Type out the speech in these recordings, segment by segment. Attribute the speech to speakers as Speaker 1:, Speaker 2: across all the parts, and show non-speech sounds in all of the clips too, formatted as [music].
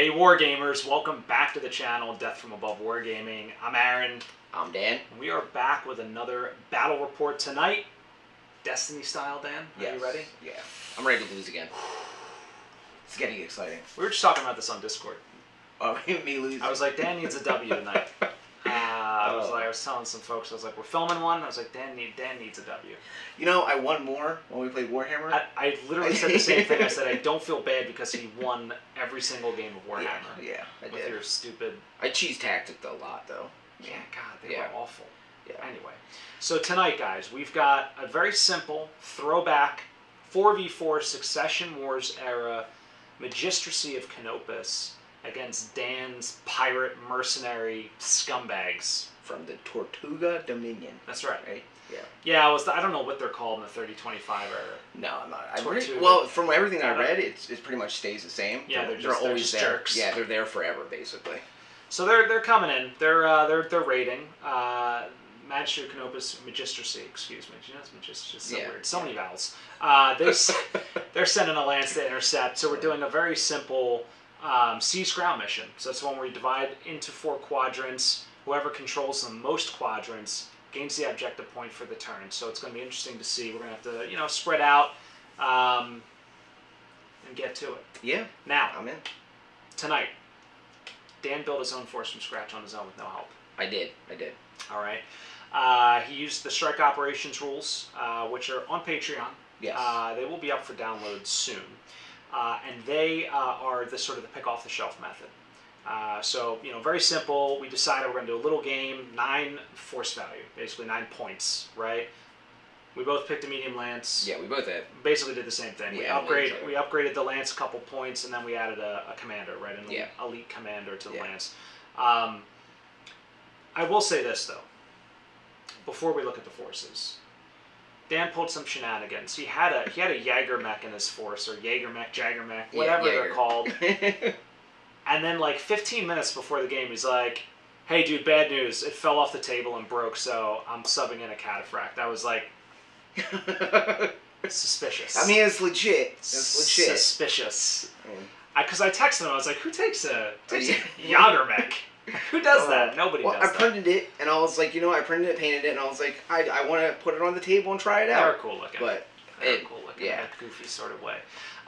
Speaker 1: Hey Wargamers, welcome back to the channel, Death from Above Wargaming. I'm Aaron,
Speaker 2: I'm Dan.
Speaker 1: and we are back with another battle report tonight. Destiny style, Dan. Are
Speaker 2: Yes.
Speaker 1: you ready?
Speaker 2: Yeah. I'm ready to lose again. It's getting exciting.
Speaker 1: We were just talking about this on Discord.
Speaker 2: Oh, [laughs] me losing.
Speaker 1: I was like, Dan needs a W tonight. [laughs] I was
Speaker 2: Oh.
Speaker 1: like, I was telling some folks, I was like, we're filming one. I was like, Dan need Dan needs a W.
Speaker 2: you know, I won more when we played Warhammer.
Speaker 1: I, I literally said the same thing. I said I [laughs] don't feel bad because he won every single game of Warhammer
Speaker 2: yeah, yeah, I
Speaker 1: with
Speaker 2: did.
Speaker 1: your stupid.
Speaker 2: I cheese tacticked a lot though.
Speaker 1: Yeah, God, they
Speaker 2: Yeah.
Speaker 1: were awful.
Speaker 2: Yeah.
Speaker 1: Anyway, so tonight, guys, we've got a very simple throwback 4v4 Succession Wars era Magistracy of Canopus against Dan's pirate mercenary scumbags.
Speaker 2: From the Tortuga Dominion.
Speaker 1: That's right.
Speaker 2: Right? Yeah.
Speaker 1: Yeah, I was. I don't know what they're called in the 3025 era.
Speaker 2: No, I'm not. I
Speaker 1: Tortuga.
Speaker 2: really, well, from everything
Speaker 1: I
Speaker 2: I read, it's, it pretty much stays the same.
Speaker 1: Yeah, they're just- they're just
Speaker 2: there.
Speaker 1: jerks.
Speaker 2: Yeah, they're there forever, basically.
Speaker 1: So they're they're coming in. They're uh, they're they're raiding. Uh, Magister Canopus Magistracy, excuse me. You know, it's Magistracy. So
Speaker 2: Yeah.
Speaker 1: weird. So many vowels. Uh, they s- [laughs] they're sending a lance to intercept. So we're doing a very simple um, seize ground mission. So that's one where we divide into four quadrants. Whoever controls the most quadrants gains the objective point for the turn. So it's going to be interesting to see. We're going to have to you know spread out um, and get to it.
Speaker 2: Yeah,
Speaker 1: Now
Speaker 2: I'm in.
Speaker 1: tonight, Dan built his own force from scratch on his own with no help.
Speaker 2: I did. I did.
Speaker 1: All right. Uh, he used the strike operations rules, uh, which are on Patreon.
Speaker 2: Yes.
Speaker 1: Uh, they will be up for download soon, uh, and they uh, are the sort of the pick off the shelf method. Uh, so you know, very simple. We decided we're going to do a little game, nine force value, basically nine points, right? We both picked a medium lance.
Speaker 2: yeah, we both had.
Speaker 1: Basically did the same thing. we
Speaker 2: Yeah,
Speaker 1: upgrade. We upgraded the lance a couple points, and then we added a, a commander, right? An
Speaker 2: Yeah.
Speaker 1: elite commander to the
Speaker 2: Yeah.
Speaker 1: lance. Um, I will say this though. Before we look at the forces, Dan pulled some shenanigans. He had a he had a Jaeger mech in his force, or Jaeger mech, Jagger mech, whatever
Speaker 2: Yeah,
Speaker 1: they're called. [laughs] And then like 15 minutes before the game, he's like, "Hey, dude, bad news! It fell off the table and broke, so I'm subbing in a cataphract." I was like, [laughs] suspicious.
Speaker 2: I mean, it's legit. It's legit.
Speaker 1: Suspicious.
Speaker 2: Mm.
Speaker 1: Because I, texted him, I was like, "Who takes a takes a? [laughs] Who does that? Nobody
Speaker 2: well,
Speaker 1: does
Speaker 2: I
Speaker 1: that."
Speaker 2: printed it, and I was like, you know, I printed it, painted it, and I was like, I, I want to put it on the table and try it out.
Speaker 1: They're cool looking.
Speaker 2: But
Speaker 1: They're
Speaker 2: it-
Speaker 1: cool looking.
Speaker 2: yeah.
Speaker 1: in a goofy sort of way.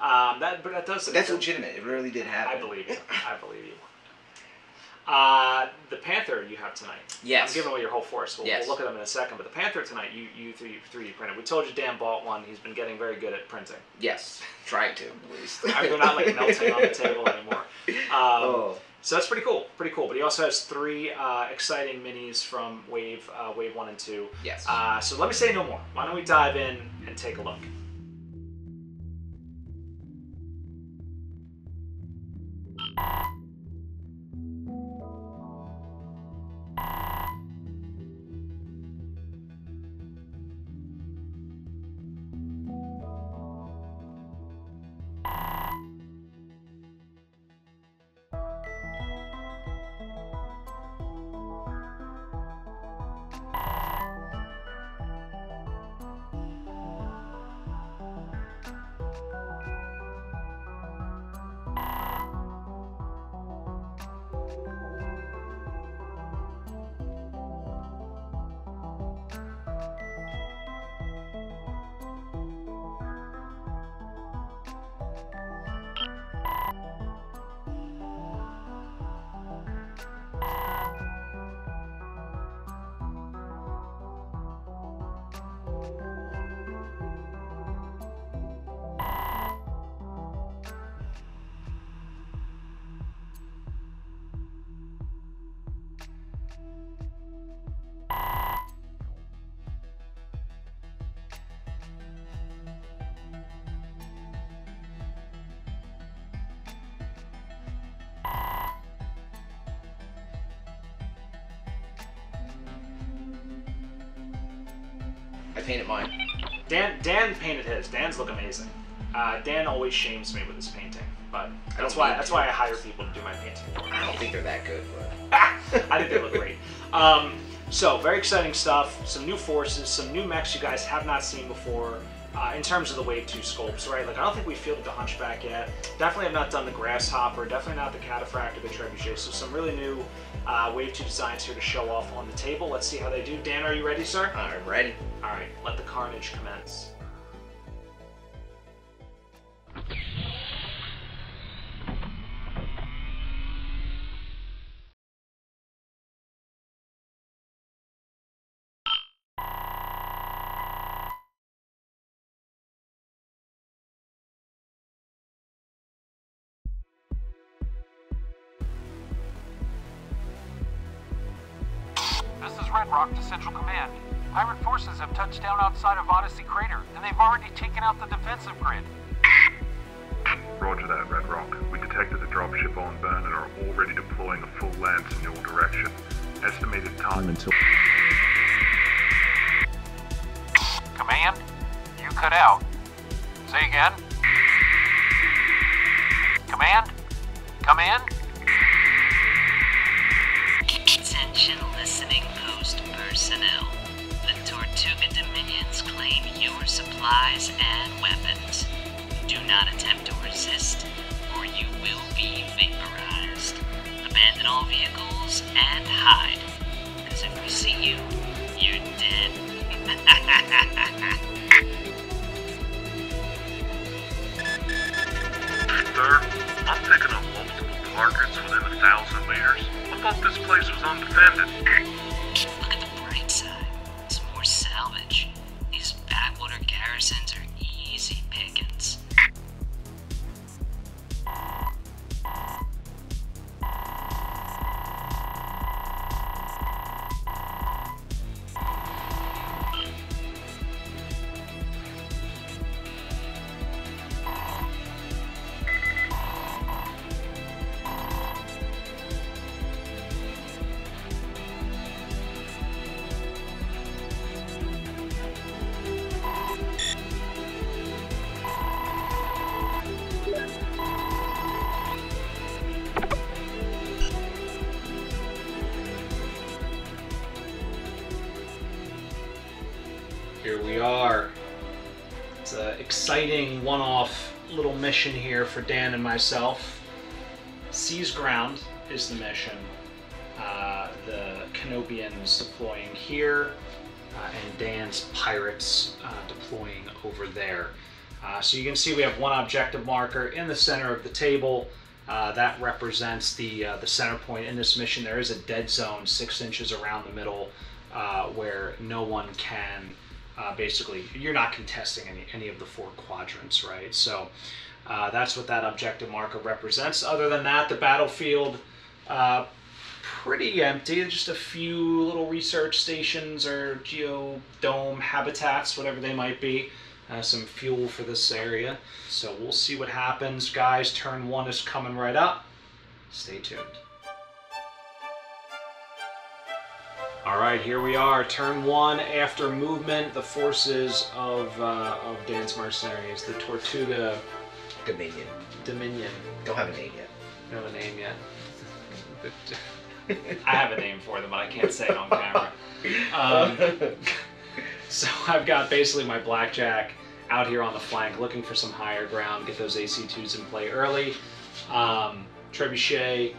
Speaker 1: Um, that, but that does.
Speaker 2: that's legitimate. It really did happen.
Speaker 1: I believe you. I believe you. Uh, the Panther you have tonight.
Speaker 2: Yes.
Speaker 1: I'm giving away your whole force. We'll,
Speaker 2: Yes.
Speaker 1: we'll look at them in a second. But the Panther tonight, you you three three D printed. We told you Dan bought one. He's been getting very good at printing.
Speaker 2: Yes, trying to at least. [laughs]
Speaker 1: I mean, they're not like melting on the table anymore. [laughs] Um,
Speaker 2: oh,
Speaker 1: So that's pretty cool. Pretty cool. But he also has three uh, exciting minis from Wave uh, Wave One and Two.
Speaker 2: yes.
Speaker 1: Uh, so let me say no more. Why don't we dive in and take a look? Dan. Dan's look amazing. Uh, Dan always shames me with his painting, but that's why that's why I hire people to do my painting.
Speaker 2: I don't think they're that good, but [laughs]
Speaker 1: I think they look great. Um, so very exciting stuff. Some new forces, some new mechs you guys have not seen before. uh, in terms of the Wave 2 sculpts, right? Like, I don't think we fielded the Hunchback yet. Definitely have not done the Grasshopper, definitely not the Cataphract or the Trebuchet. So, some really new uh, Wave 2 designs here to show off on the table. Let's see how they do. Dan, are you ready, sir?
Speaker 3: Alright, ready.
Speaker 1: All right, let the carnage commence.
Speaker 4: And they've already taken out the defensive grid.
Speaker 5: Roger that, Red Rock. We detected the dropship on burn and are already deploying a full lance in your direction. Estimated time until.
Speaker 4: Command, you cut out. Say again. Command? Come in?
Speaker 6: Attention listening post personnel. The claim your supplies and weapons. Do not attempt to resist, or you will be vaporized. Abandon all vehicles and hide. Because if we see you, you're dead.
Speaker 5: Sir, I'm picking up multiple targets within a thousand meters. I thought this place was undefended.
Speaker 1: For Dan and myself. Seize ground is the mission. Uh, the Canopians deploying here, uh, and Dan's pirates uh, deploying over there. Uh, so you can see we have one objective marker in the center of the table. Uh, that represents the uh, the center point in this mission. There is a dead zone six inches around the middle where no one can uh, basically you're not contesting any any of the four quadrants, right? So uh, that's what that objective marker represents. Other than that, the battlefield uh, pretty empty. Just a few little research stations or geodome habitats, whatever they might be. Uh, some fuel for this area. So we'll see what happens, guys. Turn one is coming right up. Stay tuned. All right, here we are. Turn one. After movement, the forces of uh, of Dan's mercenaries, the Tortuga
Speaker 3: Dominion.
Speaker 1: Dominion.
Speaker 3: Don't have a name yet.
Speaker 1: Don't have a name yet. [laughs] I have a name for them, but I can't say it on camera. Um, [laughs] so I've got basically my blackjack out here on the flank, looking for some higher ground, get those AC2s in play early. Um, Trebuchet,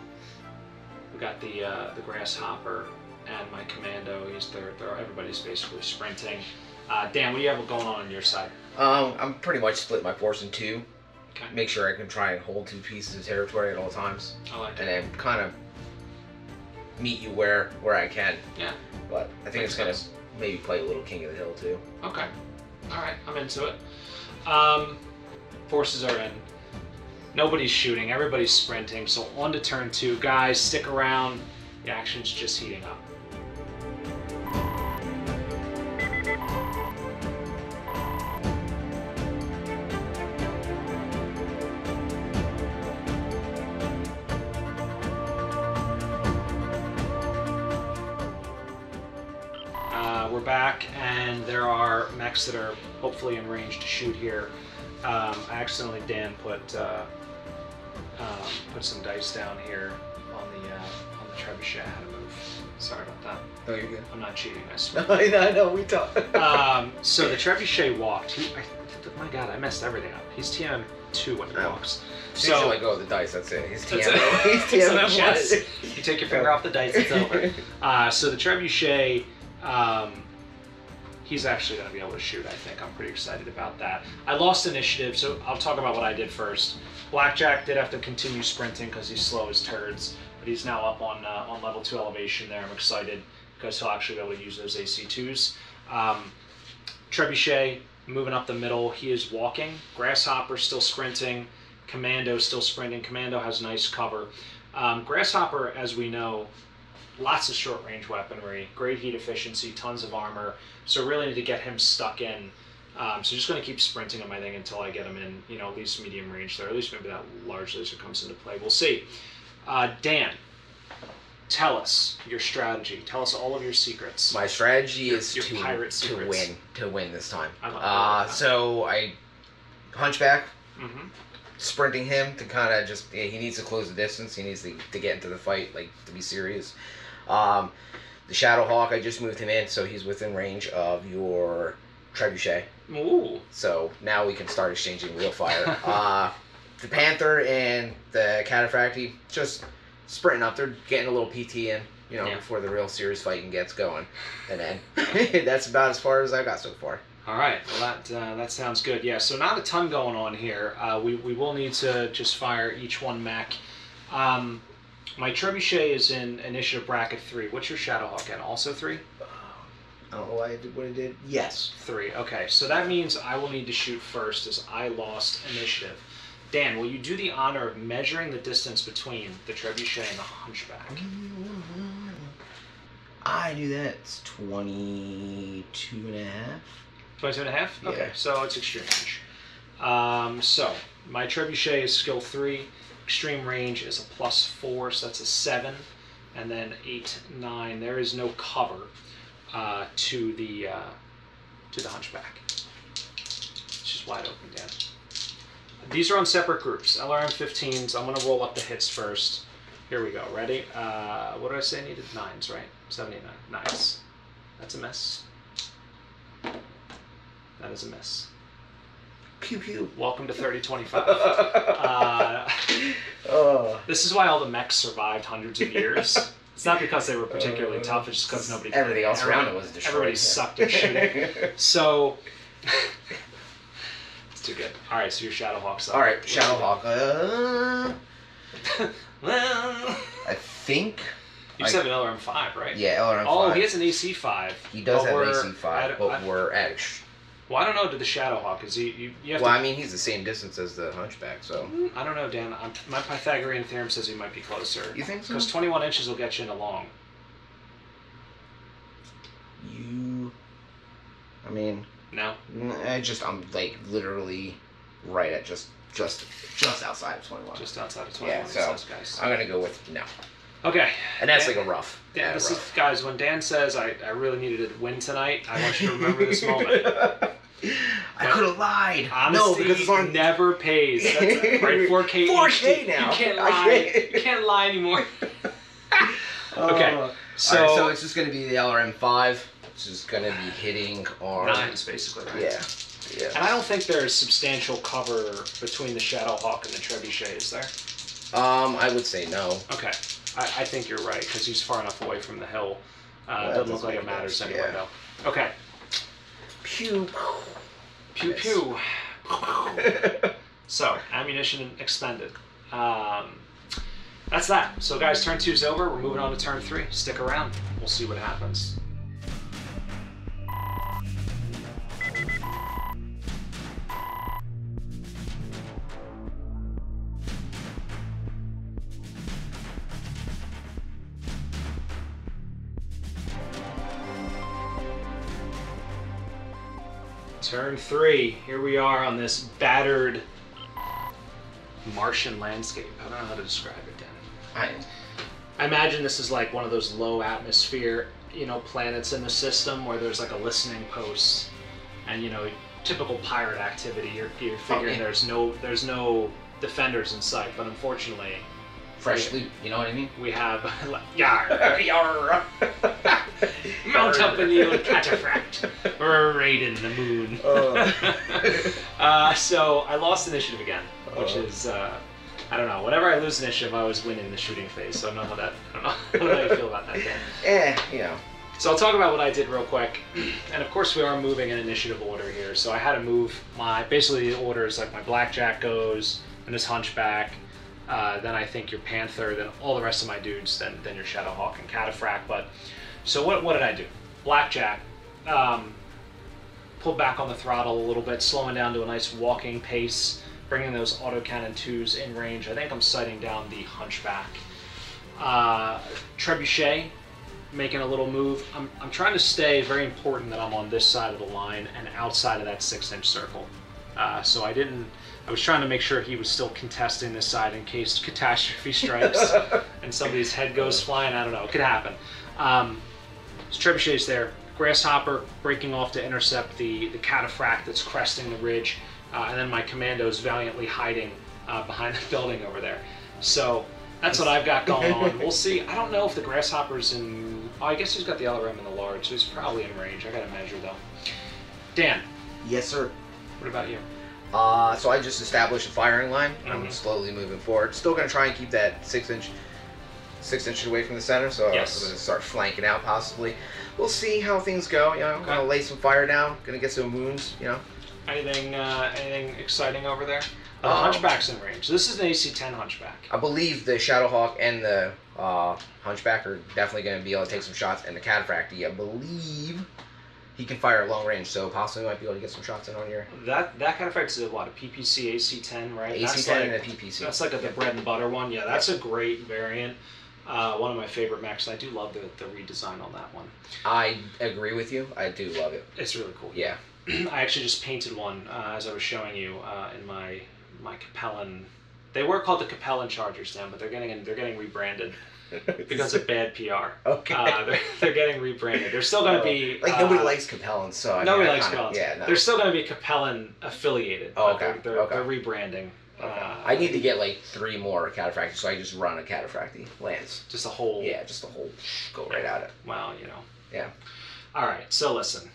Speaker 1: we got the uh, the grasshopper, and my commando. He's they're, they're everybody's basically sprinting. Uh, Dan, what do you have going on on your side?
Speaker 3: Um, I'm pretty much split my force in two.
Speaker 1: Okay.
Speaker 3: Make sure I can try and hold two pieces of territory at all times,
Speaker 1: I like
Speaker 3: and then kind of meet you where where I can.
Speaker 1: Yeah.
Speaker 3: But I think
Speaker 1: Makes
Speaker 3: it's gonna maybe play a little King of the Hill too.
Speaker 1: Okay. All right, I'm into it. Um, forces are in. Nobody's shooting. Everybody's sprinting. So on to turn two. Guys, stick around. The action's just heating up. Hopefully in range to shoot here. Um, I accidentally, Dan, put uh, um, put some dice down here on the uh, on the trebuchet. I had to move Sorry about that.
Speaker 3: Oh, you're good.
Speaker 1: I'm not cheating. I swear. [laughs]
Speaker 3: I know, I know, we talk.
Speaker 1: um, so the [laughs] trebuchet walked. He, I, my God, I messed everything up. He's TM two when he
Speaker 3: Oh.
Speaker 1: walks.
Speaker 3: So,
Speaker 1: So
Speaker 3: let go the dice. That's it. He's TM.
Speaker 1: it. [laughs]
Speaker 3: He's TM.
Speaker 1: you take your finger off the dice, it's over. Uh, so the trebuchet, um, he's actually going to be able to shoot. I think I'm pretty excited about that. I lost initiative, so I'll talk about what I did first. Blackjack did have to continue sprinting because he's slow as turds, but he's now up on uh, on level two elevation. There, I'm excited because he'll actually be able to use those AC2s. Um, Trebuchet moving up the middle. He is walking. Grasshopper still sprinting. Commando still sprinting. Commando has nice cover. Um, Grasshopper, as we know, lots of short range weaponry, great heat efficiency, tons of armor. So really need to get him stuck in. Um, so just going to keep sprinting him, I think, until I get him in, you know, at least medium range there. At least maybe that large laser comes into play. We'll see. Uh, Dan, tell us your strategy. Tell us all of your secrets.
Speaker 2: My strategy
Speaker 1: Your-
Speaker 2: is
Speaker 1: your
Speaker 2: to
Speaker 1: pirate
Speaker 2: to win to win this time.
Speaker 1: I love-
Speaker 2: Uh, so I hunchback,
Speaker 1: hmm
Speaker 2: sprinting him to kind of just yeah, he needs to close the distance. He needs to, to get into the fight, like to be serious. Um, the Shadow Hawk, I just moved him in, so he's within range of your trebuchet.
Speaker 1: Ooh.
Speaker 2: So now we can start exchanging real fire. [laughs] uh, the Panther and the Cataphracti just sprinting up. They're getting a little PT in, you know,
Speaker 1: Yeah.
Speaker 2: before the real serious fighting gets going. And then [laughs] that's about as far as I got so far.
Speaker 1: All right, well that uh, that sounds good. Yeah, so not a ton going on here. Uh, we we will need to just fire each one mech. Um, my trebuchet is in initiative bracket three. What's your Shadowhawk at? Also three.
Speaker 3: I don't know why I did what I did. Yes.
Speaker 1: Three. Okay, so that means I will need to shoot first, as I lost initiative. Dan, will you do the honor of measuring the distance between the trebuchet and the hunchback?
Speaker 3: I do that. It's 22 and a half.
Speaker 1: 22 and a half?
Speaker 3: Yeah.
Speaker 1: Okay, so it's extreme range. Um, so, my trebuchet is skill 3. Extreme range is a plus 4, so that's a 7. And then 8, 9. There is no cover uh, to the uh, to the hunchback. It's just wide open, Dan. These are on separate groups. LRM 15s. I'm going to roll up the hits first. Here we go. Ready? Uh, what did I say I needed? Nines, right? 79. Nice. That's a miss. That is a miss.
Speaker 3: Pew pew.
Speaker 1: Welcome to 3025. [laughs]
Speaker 3: Oh.
Speaker 1: this is why all the mechs survived hundreds of years. It's not because they were particularly
Speaker 3: Uh,
Speaker 1: tough, it's just because nobody.
Speaker 2: Everything else around it was destroyed.
Speaker 1: Everybody
Speaker 2: yeah.
Speaker 1: sucked at shooting. [laughs] So. it's too good. Alright, so your Shadowhawk's up.
Speaker 2: All right, Shadow Hawk. Uh, [laughs]
Speaker 1: well.
Speaker 2: I think.
Speaker 1: You said an LRM5, right?
Speaker 2: Yeah, LRM five.
Speaker 1: Oh, he has an AC5.
Speaker 2: He does have
Speaker 1: we're
Speaker 2: AC five, but
Speaker 1: I-
Speaker 2: we're at.
Speaker 1: Well, I don't know to the Shadowhawk. Is he. You, you have
Speaker 2: well,
Speaker 1: to
Speaker 2: I mean, he's the same distance as the Hunchback, so.
Speaker 1: Mm, I don't know, Dan. I'm, my Pythagorean theorem says he might be closer.
Speaker 2: You think so?
Speaker 1: Because 21 inches will get you in into long.
Speaker 2: You. I mean,
Speaker 1: No?
Speaker 2: Mm, I just I'm like literally right at just just just outside of 21.
Speaker 1: Just outside of 21
Speaker 2: Yeah, so-
Speaker 1: guys.
Speaker 2: I'm gonna go with no,
Speaker 1: Okay.
Speaker 2: and that's
Speaker 1: Dan-
Speaker 2: like a rough.
Speaker 1: Dan,
Speaker 2: yeah,
Speaker 1: this
Speaker 2: rough.
Speaker 1: is, guys, when Dan says I, I really needed to win tonight, I want you to remember this moment. [laughs] [laughs]
Speaker 2: I could have lied.
Speaker 1: Honesty
Speaker 2: no, because it's on.
Speaker 1: never pays. That's, [laughs] right, 4K
Speaker 2: 4K
Speaker 1: HD.
Speaker 2: now.
Speaker 1: You can't lie. You can't lie anymore. [laughs] Okay,
Speaker 2: Alright,
Speaker 1: So,
Speaker 2: so it's just gonna be the LRM five. It's just gonna be hitting on.
Speaker 1: nines, basically, right?
Speaker 2: Yeah. Yeah.
Speaker 1: And I don't think there's substantial cover between the Shadowhawk and the Trebuchet, is there?
Speaker 2: Um, I would say no.
Speaker 1: Okay, I, I think you're right because he's far enough away from the hill. Uh,
Speaker 2: Well,
Speaker 1: doesn't look
Speaker 2: doesn't
Speaker 1: like it matters
Speaker 2: sense,
Speaker 1: anyway,
Speaker 2: yeah.
Speaker 1: though. Okay,
Speaker 2: Pew.
Speaker 1: pew pew. [laughs] So ammunition expended. Um, that's that. So guys, turn two's over. We're moving on to turn three. Stick around. We'll see what happens. Turn three. Here we are on this battered Martian landscape. I don't know how to describe it, Dan.
Speaker 2: I,
Speaker 1: I imagine this is like one of those low atmosphere, you know, planets in the system where there's like a listening post, and you know, typical pirate activity. You're, you're figuring
Speaker 2: yeah.
Speaker 1: there's no there's no defenders in sight, but unfortunately,
Speaker 2: fresh loot. You know what I mean?
Speaker 1: We have [laughs] Yar. [laughs]
Speaker 2: Yarr. [laughs]
Speaker 1: Mount up in the old cataphract. Raiden the moon.
Speaker 2: Uh.
Speaker 1: uh, so I lost initiative again, which
Speaker 2: Uh.
Speaker 1: is uh, I don't know. Whenever I lose initiative, I always win in the shooting phase. So I don't know how that. I don't know, I don't know how you feel about that. Dan.
Speaker 2: Eh, you know.
Speaker 1: So I'll talk about what I did real quick, [clears throat] and of course we are moving in initiative order here. So I had to move my basically the orders like my blackjack goes, and this hunchback, uh, then I think your panther, then all the rest of my dudes, then then your shadowhawk and cataphract. But so what what did I do? Blackjack, um, pulled back on the throttle a little bit, slowing down to a nice walking pace, bringing those autocannon twos in range. I think I'm sighting down the hunchback. Uh, trebuchet making a little move. I'm, I'm trying to stay very important that I'm on this side of the line and outside of that six inch circle. Uh, so I didn't. I was trying to make sure he was still contesting this side in case catastrophe strikes [laughs] and somebody's head goes flying. I don't know. It could happen. Um, so trebuchet's there. Grasshopper breaking off to intercept the the cataphract that's cresting the ridge, uh, and then my commandos valiantly hiding uh, behind [laughs] the building over there. So that's what I've got [laughs] going on. We'll see. I don't know if the grasshopper's in. Oh, I guess he's got the LRM in the large, so he's probably in range. I got to measure though. Dan,
Speaker 2: Yes, sir.
Speaker 1: what about you?
Speaker 2: Uh, so I just established a firing line. I'm
Speaker 1: Mhm.
Speaker 2: slowly moving forward. Still gonna try and keep that six inch, six inches away from the center. So
Speaker 1: Yes.
Speaker 2: I'm gonna start flanking out possibly. We'll see how things go. You know,
Speaker 1: Okay.
Speaker 2: gonna lay some fire down. Gonna get some wounds. You know.
Speaker 1: Anything uh, anything exciting over there? The
Speaker 2: Um,
Speaker 1: hunchback's in range. This is an AC-10 hunchback.
Speaker 2: I believe the Shadowhawk and the uh, Hunchback are definitely going to be able to take some shots, and the Cataphracty, I believe, he can fire at long range, so possibly might be able to get some shots in on your
Speaker 1: That that kind of affects a lot of PPC AC-10, right? That's
Speaker 2: AC-10
Speaker 1: like-
Speaker 2: and the PPC.
Speaker 1: That's like a, the bread and butter one. Yeah, that's a great variant. Uh, one of my favorite mechs. and I do love the, the redesign on that one.
Speaker 2: I agree with you. I do love it.
Speaker 1: It's really cool.
Speaker 2: Yeah. [clears throat]
Speaker 1: I actually just painted one uh, as I was showing you uh, in my my Capellan. They were called the Capellan Chargers then, but they're getting they're getting rebranded [laughs] because of bad PR.
Speaker 2: Okay.
Speaker 1: Uh, they're, they're getting rebranded. They're still going to be
Speaker 2: like nobody
Speaker 1: uh,
Speaker 2: likes Capellan, so I
Speaker 1: nobody
Speaker 2: mean,
Speaker 1: likes Capellan.
Speaker 2: Yeah, no.
Speaker 1: They're still going to be Capellan affiliated.
Speaker 2: Oh, okay,
Speaker 1: They're, they're,
Speaker 2: okay.
Speaker 1: they're rebranding. Uh,
Speaker 2: I need to get like three more Cataphracty, so I just run a Cataphracty lance.
Speaker 1: just a whole.
Speaker 2: Yeah, just a whole go right at it.
Speaker 1: Well, you know.
Speaker 2: Yeah.
Speaker 1: All right. So listen,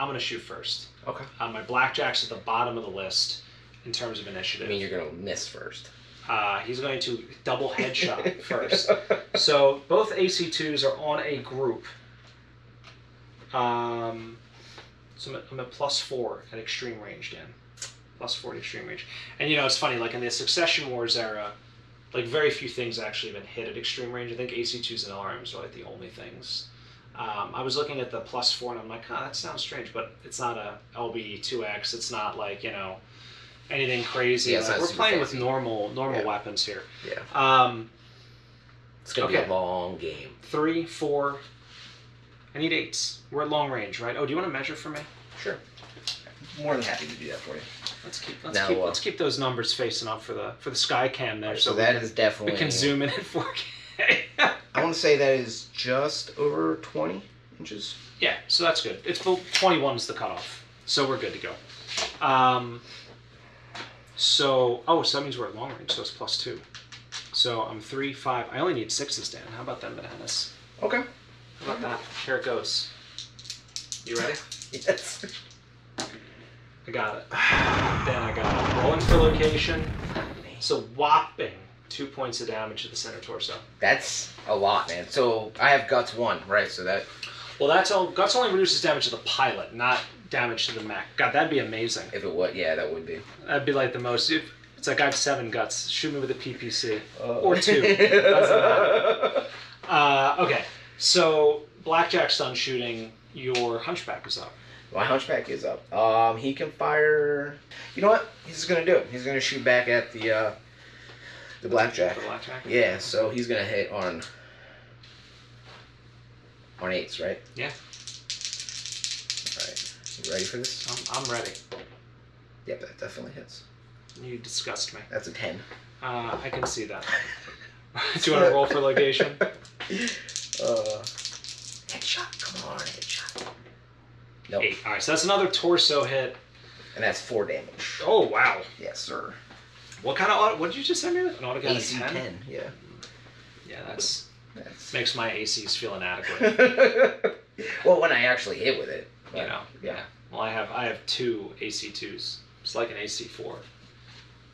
Speaker 1: I'm going to shoot first.
Speaker 2: Okay.
Speaker 1: Uh, my blackjack's at the bottom of the list in terms of initiative.
Speaker 2: I mean, you're gonna miss first.
Speaker 1: Uh, he's going to double headshot [laughs] first. So both AC2s are on a group. Um, so I'm at, I'm at plus four at extreme range, Dan. Plus four at extreme range. And you know, it's funny, like in the Succession Wars era, like very few things actually been hit at extreme range. I think AC2s and LRMs are like the only things. Um, I was looking at the plus four and I'm like, oh, that sounds strange, but it's not a LB2X. It's not like, you know, anything crazy.
Speaker 2: Yeah,
Speaker 1: Like, we're playing
Speaker 2: fancy.
Speaker 1: with normal normal
Speaker 2: Yeah.
Speaker 1: weapons here.
Speaker 2: Yeah.
Speaker 1: Um,
Speaker 2: It's gonna be a long game.
Speaker 1: three, four. I need eights. We're at long range, right? Oh, do you want to measure for me?
Speaker 2: Sure. More than happy to do that for you.
Speaker 1: Let's keep let's
Speaker 2: Now,
Speaker 1: keep
Speaker 2: uh,
Speaker 1: let's keep those numbers facing up for the for the sky cam there,
Speaker 2: So,
Speaker 1: so,
Speaker 2: that
Speaker 1: can,
Speaker 2: is definitely.
Speaker 1: we can zoom in at 4K.
Speaker 2: I want to say that is just over 20 inches.
Speaker 1: yeah, so that's good. It's 21 is the cutoff, so we're good to go. Um, so oh, so that means we're at long range, so it's plus two. So I'm three, five. I only need sixes, Dan. How about them bananas?
Speaker 2: Okay.
Speaker 1: How about that? Here it goes. You ready? [laughs]
Speaker 2: Yes.
Speaker 1: I got it. Then I got it. Rolling for location. So whopping two points of damage to the center torso.
Speaker 2: That's a lot, man. So I have guts one, right? So that
Speaker 1: Well, that's all. Guts only reduces damage to the pilot, not damage to the mech. God, that'd be amazing.
Speaker 2: if it would, yeah, that would be.
Speaker 1: That'd be like the most. If, it's like I have seven guts. Shoot me with a PPC
Speaker 2: Uh.
Speaker 1: or two. [laughs] Uh, okay, so blackjack's done shooting. Your hunchback is up.
Speaker 2: My hunchback is up. Um, he can fire. You know what? He's gonna do it. He's gonna shoot back at the uh, the blackjack.
Speaker 1: The blackjack.
Speaker 2: Yeah, so he's gonna hit on on eights, right?
Speaker 1: Yeah.
Speaker 2: You ready for this?
Speaker 1: I'm, I'm ready.
Speaker 2: Yep, that definitely hits.
Speaker 1: You disgust me.
Speaker 2: That's a ten.
Speaker 1: Uh, I can see that. [laughs] Do you want to roll for location? [laughs]
Speaker 2: Uh, headshot. Come on, headshot. Nope.
Speaker 1: Eight. All right, so that's another torso hit.
Speaker 2: And that's four damage.
Speaker 1: Oh wow.
Speaker 2: Yes, sir.
Speaker 1: What kind of auto? What did you just send me with? An autocannon
Speaker 2: AC
Speaker 1: 10?
Speaker 2: 10. Yeah.
Speaker 1: Yeah, that's
Speaker 2: That's...
Speaker 1: makes my ACs feel inadequate. [laughs]
Speaker 2: well, when I actually hit with it.
Speaker 1: You know. Yeah. Well, I have I have two AC2s. It's like an AC4.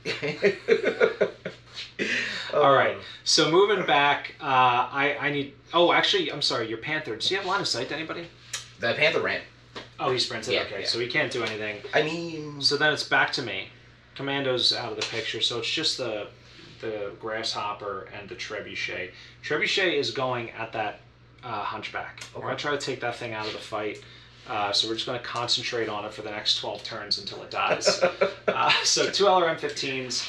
Speaker 1: [laughs] All right. So moving back, uh, I I need. Oh, actually, I'm sorry. Your Panther. Does he have line of sight to anybody?
Speaker 2: The Panther ran.
Speaker 1: Oh, he sprinted.
Speaker 2: Yeah,
Speaker 1: okay,
Speaker 2: yeah.
Speaker 1: so he can't do anything.
Speaker 2: I mean,
Speaker 1: So then it's back to me. Commando's out of the picture, so it's just the the grasshopper and the trebuchet. Trebuchet is going at that uh, hunchback. We're gonna try to take that thing out of the fight. Uh, so we're just gonna concentrate on it for the next 12 turns until it dies. [laughs] uh, so two LRM-15s.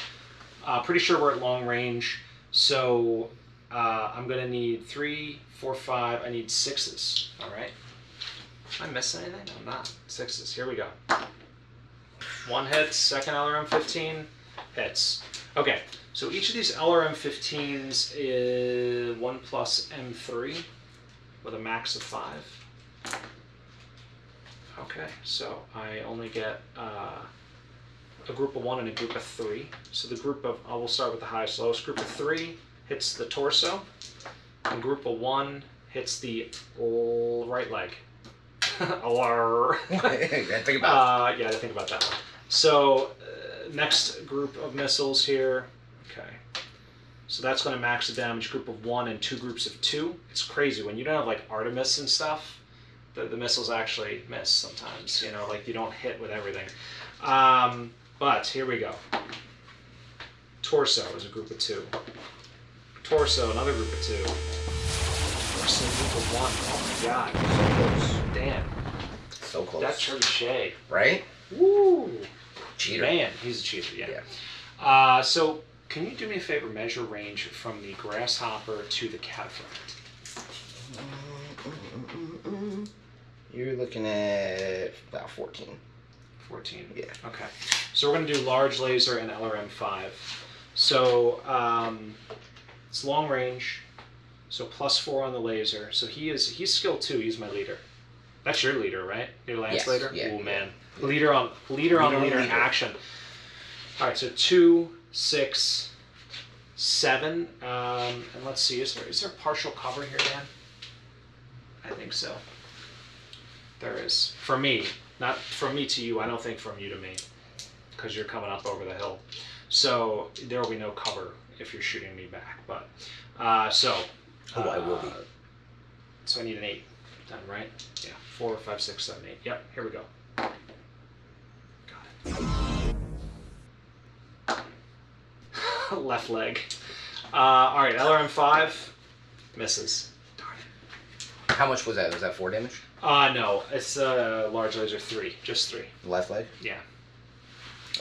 Speaker 1: Uh, pretty sure we're at long range. So uh, I'm gonna need three, four, five. I need sixes. All right. Am I missing anything? I'm not. Sixes. Here we go. One hits, second LRM 15 hits. Okay, so each of these LRM 15s is 1 plus M3 with a max of 5. Okay, so I only get uh, a group of 1 and a group of 3. So the group of, I will start with the highest lowest. Group of 3 hits the torso, and group of 1 hits the right leg. [laughs] Alar.
Speaker 2: Think about
Speaker 1: Uh, yeah, I think about that one. So, uh, next group of missiles here. Okay. So that's going to max the damage group of one and two groups of two. It's crazy when you don't have like Artemis and stuff. The, the missiles actually miss sometimes. You know, like you don't hit with everything. Um, but here we go. Torso is a group of two. Torso, another group of two. Torso, group of one. Oh my god.
Speaker 2: so close.
Speaker 1: Damn.
Speaker 2: So close.
Speaker 1: That's Trebuchet.
Speaker 2: right?
Speaker 1: Woo!
Speaker 2: Cheater.
Speaker 1: Man, he's a cheater, yeah.
Speaker 2: Yeah.
Speaker 1: Uh, so, can you do me a favor? Measure range from the grasshopper to the cataphract.
Speaker 2: You're looking at about 14.
Speaker 1: 14.
Speaker 2: Yeah.
Speaker 1: Okay. So, we're going to do large laser and LRM5. So, um, it's long range. So, plus four on the laser. So, he is he's skill two. He's my leader. That's your leader, right? Your lance
Speaker 2: Yes,
Speaker 1: leader?
Speaker 2: yeah,
Speaker 1: Oh,
Speaker 2: yeah.
Speaker 1: man. Leader on leader on
Speaker 2: Leader on
Speaker 1: leader
Speaker 2: leader.
Speaker 1: action. All right, so two, six, seven, um, and let's see. Is there is there partial cover here, Dan? I think so. There is for me, not from me to you. I don't think from you to me, because you're coming up over the hill. So there will be no cover if you're shooting me back. But uh, so.
Speaker 2: Oh, I will be.
Speaker 1: uh, So I need an eight, then right? Yeah, four, five, six, seven, eight. Yep. Here we go. Got it. [laughs] Left leg. Uh, all right, LRM five misses. Darn it.
Speaker 2: How much was that? Was that four damage?
Speaker 1: Uh no, it's uh, large laser three, just three.
Speaker 2: Left leg?
Speaker 1: Yeah.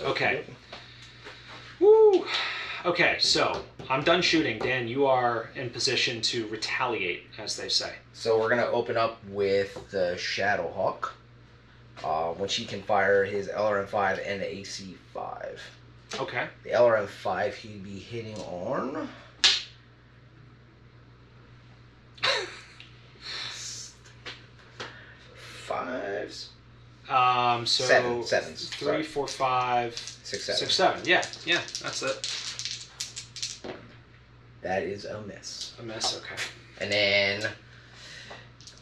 Speaker 1: Okay. Woo. Okay, so I'm done shooting. Dan, you are in position to retaliate, as they say.
Speaker 2: So we're gonna open up with the Shadowhawk, uh, which he can fire his LRM5 and the AC5.
Speaker 1: Okay.
Speaker 2: The LRM5 he'd be hitting on. Fives,
Speaker 1: Um. So
Speaker 2: Seven, sevens,
Speaker 1: Three,
Speaker 2: sorry.
Speaker 1: four, five,
Speaker 2: six, seven.
Speaker 1: six, seven. Yeah. Yeah. That's it.
Speaker 2: That is a miss.
Speaker 1: A miss. Okay.
Speaker 2: And then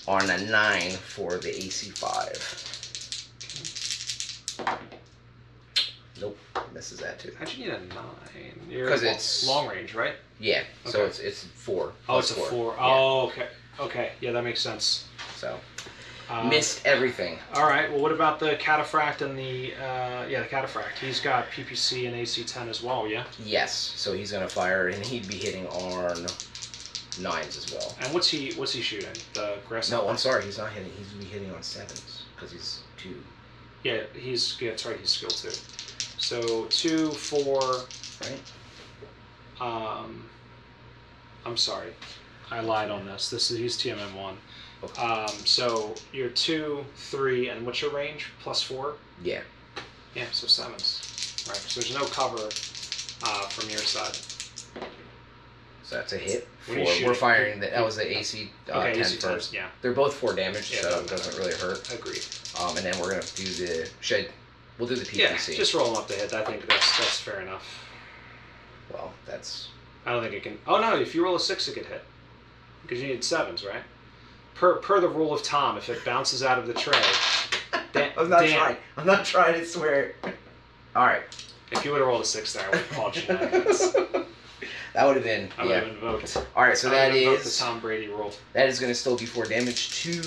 Speaker 2: on a nine for the AC5. Nope, misses that too.
Speaker 1: How'd you need a nine? You're
Speaker 2: 'Cause it's-
Speaker 1: long range, right?
Speaker 2: Yeah, so it's it's four.
Speaker 1: Oh, it's a four.
Speaker 2: Yeah,
Speaker 1: Oh, okay. Okay. Yeah, that makes sense.
Speaker 2: so
Speaker 1: Uh,
Speaker 2: missed everything.
Speaker 1: All right. Well, what about the cataphract and the uh, yeah the cataphract? He's got PPC and AC10 as well. Yeah.
Speaker 2: Yes, so he's gonna fire, and he'd be hitting on nines as well.
Speaker 1: And what's he what's he shooting? The grasshopper.
Speaker 2: No, I'm sorry, he's not hitting. He's gonna be hitting on sevens because he's two.
Speaker 1: Yeah, he's yeah, that's right. He's skill two. So two, four.
Speaker 2: Right?
Speaker 1: Um, I'm sorry, I lied on this. This is he's TMM one.
Speaker 2: Okay.
Speaker 1: Um, so you're two, three, and what's your range? Plus four.
Speaker 2: Yeah.
Speaker 1: Yeah, so sevens. Right. So there's no cover uh, from your side.
Speaker 2: So that's a hit.
Speaker 1: What are you
Speaker 2: we're
Speaker 1: shooting?
Speaker 2: firing. The, that was the AC uh,
Speaker 1: Okay,
Speaker 2: 10
Speaker 1: AC10.
Speaker 2: first.
Speaker 1: Yeah,
Speaker 2: They're both four damage,
Speaker 1: Yeah,
Speaker 2: so it doesn't really hurt.
Speaker 1: agreed.
Speaker 2: Um, and then we're gonna do the shed. We'll do the PPC.
Speaker 1: Yeah, just roll them up to hit. I think that's that's fair enough.
Speaker 2: Well, that's
Speaker 1: I don't think it can. Oh no! If you roll a six, it could hit because you need sevens, right? Per per the rule of Tom, if it bounces out of the tray, [laughs]
Speaker 2: I'm not trying. I'm not trying to swear. All right.
Speaker 1: If you would have rolled a six there, I would have called shenanigans.
Speaker 2: That [laughs] would have been
Speaker 1: I would
Speaker 2: yeah.
Speaker 1: have invoked.
Speaker 2: All right, so
Speaker 1: I
Speaker 2: that
Speaker 1: invoked
Speaker 2: is
Speaker 1: the Tom Brady rule.
Speaker 2: that is going to still be four damage to.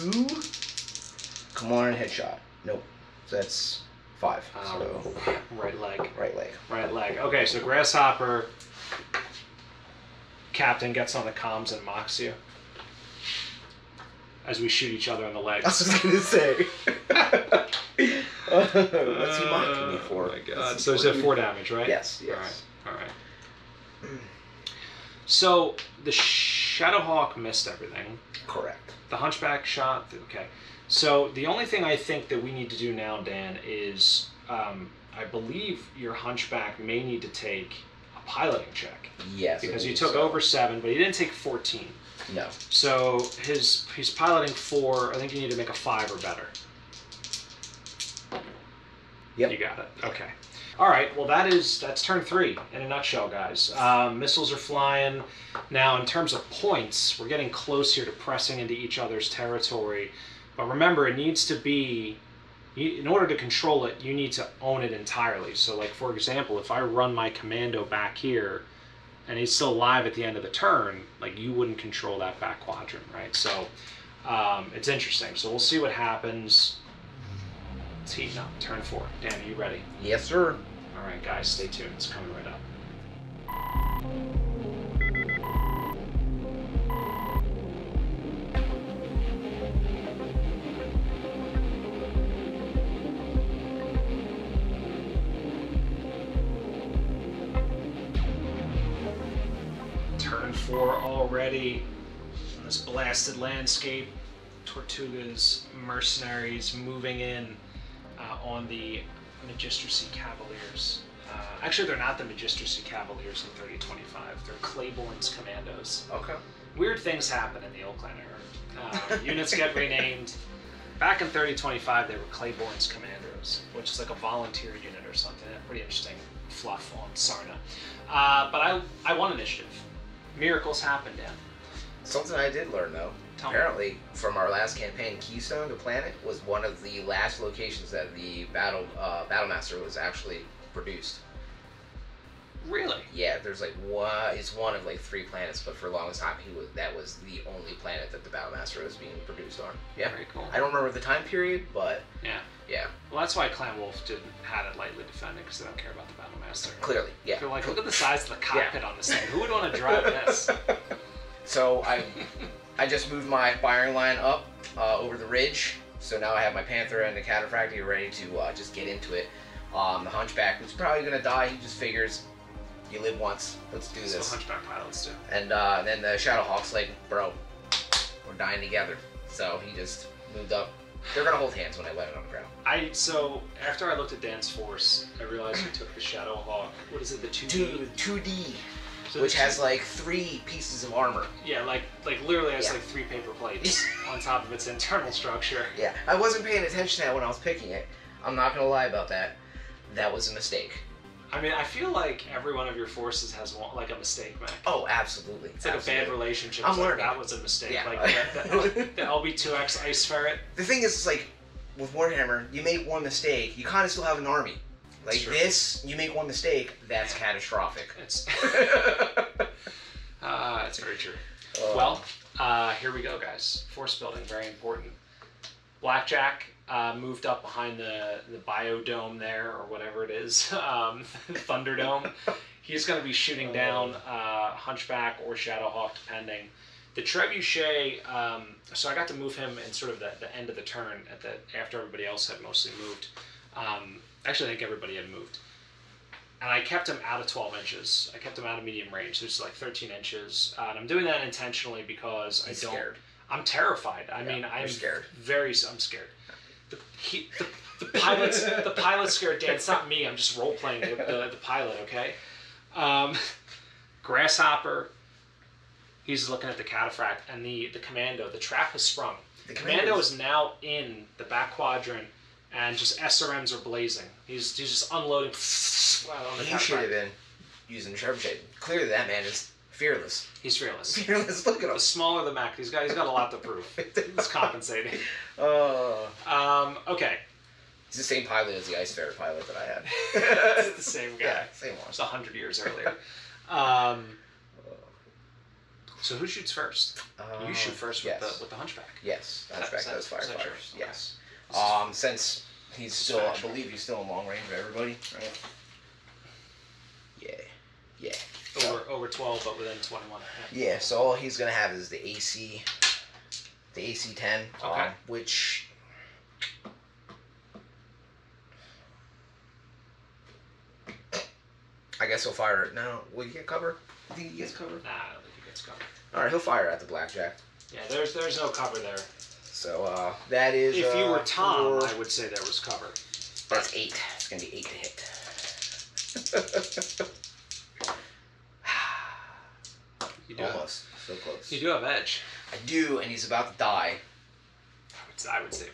Speaker 2: Come on, headshot. Nope. So that's five. So
Speaker 1: Um, right leg,
Speaker 2: right leg.
Speaker 1: right leg. Okay, so grasshopper. Captain gets on the comms and mocks you as we shoot each other in the legs. [laughs]
Speaker 2: I was going to say. [laughs] What's he mocking me for?
Speaker 1: Oh my god!
Speaker 2: That's
Speaker 1: So is it
Speaker 2: important.
Speaker 1: four damage, right?
Speaker 2: Yes. Yes.
Speaker 1: All right. All right. So the Shadowhawk missed everything.
Speaker 2: Correct.
Speaker 1: The Hunchback shot. Okay. So the only thing I think that we need to do now, Dan, is um, I believe your Hunchback may need to take a piloting check
Speaker 2: Yes.
Speaker 1: Because
Speaker 2: he
Speaker 1: took
Speaker 2: so.
Speaker 1: over seven, but he didn't take fourteen.
Speaker 2: No.
Speaker 1: So his he's piloting four. I think you need to make a five or better.
Speaker 2: Yep.
Speaker 1: You got it. Okay. All right. Well, that is that's turn three in a nutshell, guys. Um, missiles are flying. Now, in terms of points, we're getting close here to pressing into each other's territory. But remember, it needs to be. You- In order to control it, you need to own it entirely. So, like for example, if I run my commando back here, and he's still alive at the end of the turn, like you wouldn't control that back quadrant, right? So, um, it's interesting. So we'll see what happens. It's heating up. Turn four. Dan, are you ready?
Speaker 2: Yes, sir.
Speaker 1: All right, guys, stay tuned. It's coming right up. Four already. On this blasted landscape, Tortuga's mercenaries moving in uh, on the Magistracy Cavaliers. Uh, actually, they're not the Magistracy Cavaliers in 3025. They're Clayborne's Commandos.
Speaker 2: Okay.
Speaker 1: Weird things happen in the ilClan era. Uh, units get renamed. Back in 3025, they were Clayborne's Commandos, which is like a volunteer unit or something. Pretty interesting fluff on Sarna. Uh, but I, I won initiative. Miracles happen, Dan.
Speaker 2: Something I did learn though.
Speaker 1: Tell me.
Speaker 2: Apparently, from our last campaign, Keystone, the planet, was one of the last locations that the battle uh, Battlemaster was actually produced.
Speaker 1: Really?
Speaker 2: Yeah, there's like one. It's one of like three planets, but for the longest time, he was that was the only planet that the Battlemaster was being produced on. Yeah.
Speaker 1: Very cool.
Speaker 2: I don't remember the time period, but
Speaker 1: Yeah.
Speaker 2: yeah,
Speaker 1: Well, that's why Clan Wolf didn't had it lightly defended because they don't care about the Battlemaster.
Speaker 2: clearly, yeah.
Speaker 1: They're like, look at the size of the cockpit on this thing. Who would want to drive [laughs] this?
Speaker 2: So I, I just moved my firing line up uh, over the ridge. So now I have my Panther and the Cataphracti ready to uh, just get into it. Um, the Hunchback, who's probably gonna die, he just figures, you live once, let's do this.
Speaker 1: Hunchback pilots do.
Speaker 2: And uh, then the Shadowhawk's like, bro, we're dying together. So he just moved up. They're gonna hold hands when I let it on the ground.
Speaker 1: I so after I looked at Dan's force, I realized we took the Shadow Hawk. What is it? The two
Speaker 2: Two, 2D,
Speaker 1: So
Speaker 2: which has like three pieces of armor.
Speaker 1: yeah, like like literally has
Speaker 2: Yeah.
Speaker 1: like three paper plates [laughs] on top of its internal structure.
Speaker 2: Yeah, I wasn't paying attention to that when I was picking it. I'm not gonna lie about that. That was a mistake.
Speaker 1: I mean, I feel like every one of your forces has one, like a mistake, Mac.
Speaker 2: Oh, absolutely.
Speaker 1: It's like a bad relationship.
Speaker 2: I'm
Speaker 1: It's like,
Speaker 2: learning.
Speaker 1: That was a mistake.
Speaker 2: Yeah.
Speaker 1: Like [laughs] the, the, the LB2X Ice Ferret.
Speaker 2: The thing is, it's like with Warhammer, you make one mistake, you kind of still have an army. Like this, you make one mistake, that's catastrophic.
Speaker 1: It's [laughs] [laughs] ah, it's very true.
Speaker 2: Uh,
Speaker 1: Well, uh, here we go, guys. Force building, very important. Blackjack uh, moved up behind the, the biodome there, or whatever it is, [laughs] um, [laughs] Thunderdome. He's going to be shooting down uh, Hunchback or Shadowhawk, depending. The Trebuchet, um, so I got to move him in sort of the, the end of the turn at the after everybody else had mostly moved. Um, actually, I think everybody had moved and I kept him out of 12 inches. I kept him out of medium range. There's like 13 inches, uh, and I'm doing that intentionally because
Speaker 2: He's
Speaker 1: I don't.
Speaker 2: scared.
Speaker 1: I'm terrified. I
Speaker 2: Yeah,
Speaker 1: mean, I'm
Speaker 2: scared.
Speaker 1: Very. I'm scared. The, he, the, the pilot's the pilot's scared. Dan, it's not me. I'm just role playing the, the, the pilot. Okay. Um, Grasshopper. He's looking at the cataphract and the the commando. The trap has sprung.
Speaker 2: The
Speaker 1: commando is now in the back quadrant, and just SRMs are blazing. He's he's just unloading. on the
Speaker 2: he should have been. using the trebuchet. Clearly, that man is fearless.
Speaker 1: He's fearless.
Speaker 2: Fearless. Look at him.
Speaker 1: The smaller the mech, he's got he's got a lot to prove. [laughs] He's compensating. [laughs]
Speaker 2: Uh,
Speaker 1: Um, okay,
Speaker 2: he's the same pilot as the Ice Ferret pilot that I had. [laughs]
Speaker 1: it's the same guy.
Speaker 2: Yeah, same one.
Speaker 1: It's a hundred years earlier. Um, so who shoots first? you shoot first with
Speaker 2: Uh, yes.
Speaker 1: the with the Hunchback.
Speaker 2: Yes, Hunchback
Speaker 1: that-
Speaker 2: does fire fire.
Speaker 1: yours?
Speaker 2: Yes. Um, since he's still, I believe he's still in long range of everybody, right? Yeah, yeah.
Speaker 1: Over over twelve, but within twenty one.
Speaker 2: Yeah, so all he's gonna have is the AC, the AC ten,
Speaker 1: Okay.
Speaker 2: um, which. I guess he'll fire it. No, will he get cover? You think he gets cover?
Speaker 1: Nah, I don't think he gets covered.
Speaker 2: All right, he'll fire at the blackjack.
Speaker 1: Yeah, there's there's no cover there.
Speaker 2: So uh, that is.
Speaker 1: If you were
Speaker 2: uh,
Speaker 1: Tom,
Speaker 2: four-
Speaker 1: I would say there was cover.
Speaker 2: That's eight. It's gonna be eight to hit. [laughs]
Speaker 1: You do have,
Speaker 2: Almost. So close.
Speaker 1: you do have edge.
Speaker 2: I do, and he's about to die.
Speaker 1: I would, I would say.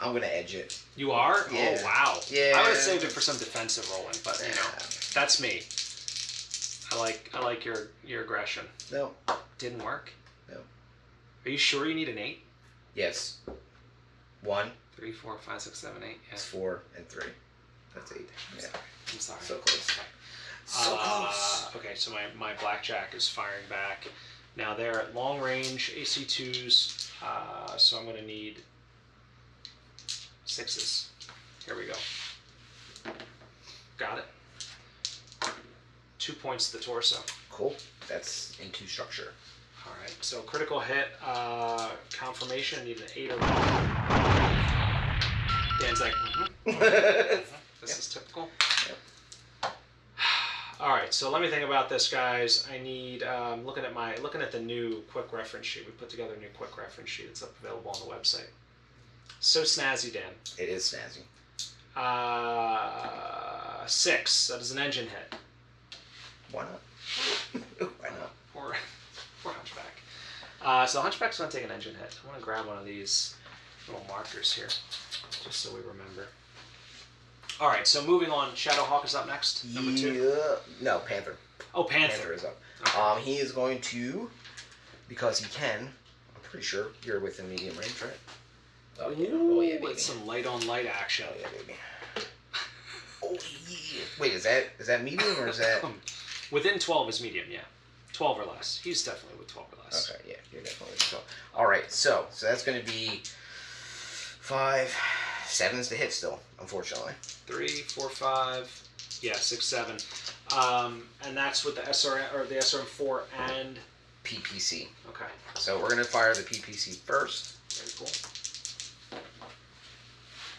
Speaker 2: I'm gonna edge it.
Speaker 1: You are?
Speaker 2: Oh, yeah.
Speaker 1: Oh wow.
Speaker 2: Yeah.
Speaker 1: I would have saved it for some defensive rolling, but you know, that's me. I like I like your your aggression.
Speaker 2: No.
Speaker 1: Didn't work.
Speaker 2: No.
Speaker 1: Are you sure you need an eight?
Speaker 2: Yes. One,
Speaker 1: Three, four, five, six, seven, eight. Yeah.
Speaker 2: it's four, and three. That's eight. Yeah.
Speaker 1: I'm sorry.
Speaker 2: So close. So
Speaker 1: Uh,
Speaker 2: close.
Speaker 1: Okay, so my, my blackjack is firing back. Now they're at long range AC2s, uh, so I'm going to need sixes. Here we go. Got it. Two points to the torso.
Speaker 2: Cool. That's into structure.
Speaker 1: All right, so critical hit, uh, confirmation, need an eight or more. Dan's like, mhm. [laughs] This is typical. All right, so let me think about this, guys. I need um, looking at my looking at the new quick reference sheet. We put together a new quick reference sheet. It's up available on the website. So snazzy, Dan.
Speaker 2: It is snazzy.
Speaker 1: Uh, six. That is an engine hit.
Speaker 2: Why not? [laughs] Why not?
Speaker 1: Poor, [laughs] poor Hunchback. Uh, so Hunchback's gonna take an engine hit. I want to grab one of these little markers here, just so we remember. All right, so moving on. Shadowhawk is up next. Number two.
Speaker 2: Yeah. No, Panther.
Speaker 1: Oh, Panther.
Speaker 2: Panther is up.
Speaker 1: Okay.
Speaker 2: Um, he is going to, because he can. I'm pretty sure you're within medium range, right? Oh yeah. Oh yeah, baby.
Speaker 1: With some light on light action.
Speaker 2: Oh yeah, baby. Oh yeah. Wait, is that is that medium or is that? [laughs]
Speaker 1: Within 12 is medium, yeah. 12 or less. He's definitely with 12 or less.
Speaker 2: Okay, yeah, you're definitely so. All right, so so that's going to be five, seven's the hit still, unfortunately.
Speaker 1: Three, four, five, yeah, six, seven. Um, and that's with the SRM or the SRM4 and
Speaker 2: PPC.
Speaker 1: okay,
Speaker 2: So we're going to fire the PPC first,
Speaker 1: very cool.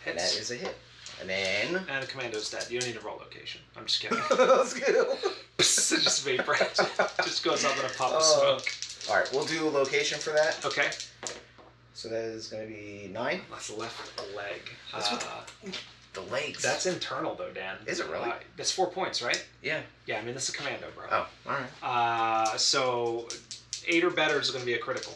Speaker 2: and that is a hit. And then
Speaker 1: And the commando's dead. You don't need a roll location. I'm just kidding. [laughs]
Speaker 2: let's go.
Speaker 1: just vapor. [laughs] just goes up in a puff of
Speaker 2: Oh.
Speaker 1: smoke.
Speaker 2: All right, we'll do a location for that.
Speaker 1: Okay.
Speaker 2: So that is going to be nine.
Speaker 1: That's left leg.
Speaker 2: That's what
Speaker 1: Uh,
Speaker 2: The legs.
Speaker 1: that's internal though, Dan.
Speaker 2: Is it really?
Speaker 1: Uh, that's four points, right?
Speaker 2: yeah.
Speaker 1: Yeah, I mean this is a commando, bro.
Speaker 2: Oh, all right.
Speaker 1: Uh, so eight or better is going to be a critical.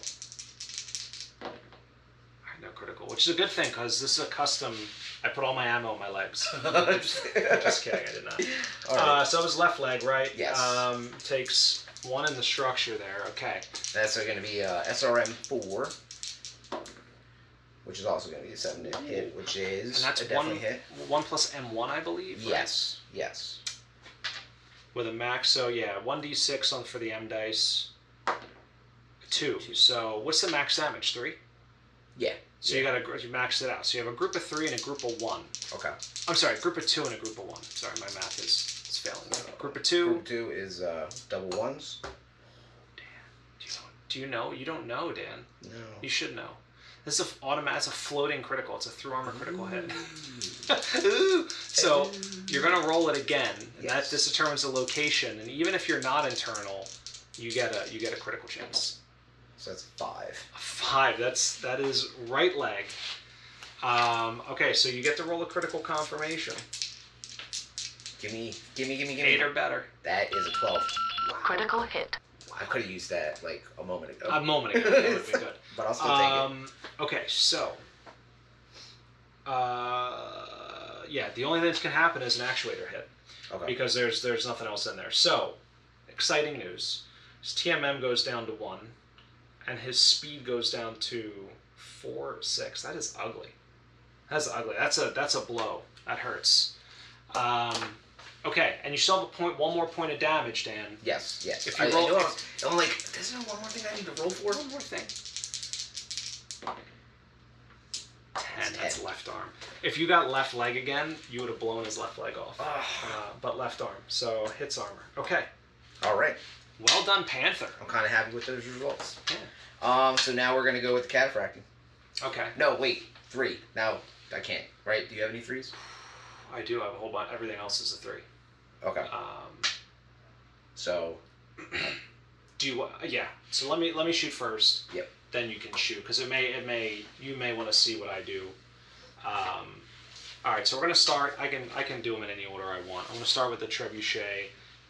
Speaker 1: No critical, which is a good thing because this is a custom. I put all my ammo on my legs. just, [laughs] just kidding, I did not.
Speaker 2: All right.
Speaker 1: Uh, so it was left leg, right?
Speaker 2: Yes.
Speaker 1: Um, takes one in the structure there. Okay.
Speaker 2: That's going to be uh, SRM four, which is also going to be a seven to hit, which is
Speaker 1: And that's
Speaker 2: a
Speaker 1: one,
Speaker 2: definitely hit.
Speaker 1: one plus M1, I believe. right?
Speaker 2: Yes, yes.
Speaker 1: With a max, so yeah, one d6 on for the M dice. Two. So what's the max damage? Three.
Speaker 2: Yeah.
Speaker 1: So you got to you max it out. So you have a group of three and a group of one.
Speaker 2: Okay.
Speaker 1: I'm sorry, group of two and a group of one. Sorry, my math is, is failing. me. Group of two.
Speaker 2: Group two is uh, double ones.
Speaker 1: Do you, do you know? You don't know, Dan.
Speaker 2: No.
Speaker 1: You should know. This is a automatic. It's a floating critical. It's a through armor critical hit. Ooh. [laughs] so you're gonna roll it again, and
Speaker 2: Yes.
Speaker 1: that this determines the location. And even if you're not internal, you get a you get a critical chance.
Speaker 2: So that's five.
Speaker 1: A five. That's that is right leg. Um, okay, so you get to roll a critical confirmation.
Speaker 2: Give me, give me, give me, give me.
Speaker 1: Eight or better.
Speaker 2: That is a twelve.
Speaker 6: Critical hit.
Speaker 2: I could have used that like a moment ago.
Speaker 1: A moment ago, that would have been good. [laughs]
Speaker 2: but I'll still take
Speaker 1: Um, okay, so uh, yeah, the only thing that can happen is an actuator hit
Speaker 2: Okay.
Speaker 1: because there's there's nothing else in there. So, exciting news. His TMM goes down to one, and his speed goes down to four six. That is ugly. That's ugly. That's a that's a blow. That hurts. Um, okay, and you still have a point, one more point of damage, Dan.
Speaker 2: Yes, yes.
Speaker 1: If you
Speaker 2: I,
Speaker 1: roll-
Speaker 2: I, know I'm, I'm like, is there one more thing I need to roll for?
Speaker 1: One more thing. Ten. That's
Speaker 2: Ten.
Speaker 1: left arm. If you got left leg again, you would have blown his left leg off. Uh, but left arm. So hits armor. Okay.
Speaker 2: All right.
Speaker 1: Well done, Panther.
Speaker 2: I'm kind of happy with those results.
Speaker 1: Yeah.
Speaker 2: Um, so now we're gonna go with the cataphracting.
Speaker 1: Okay.
Speaker 2: No, wait, three. Now I can't. Right? Do you have any threes? [sighs]
Speaker 1: I do I have a whole bunch. Everything else is a three.
Speaker 2: Okay.
Speaker 1: Um,
Speaker 2: So
Speaker 1: do you? Yeah. So let me let me shoot first.
Speaker 2: Yep.
Speaker 1: Then you can shoot because it may it may you may want to see what I do. Um, all right. So we're gonna start. I can I can do them in any order I want. I'm gonna start with the trebuchet,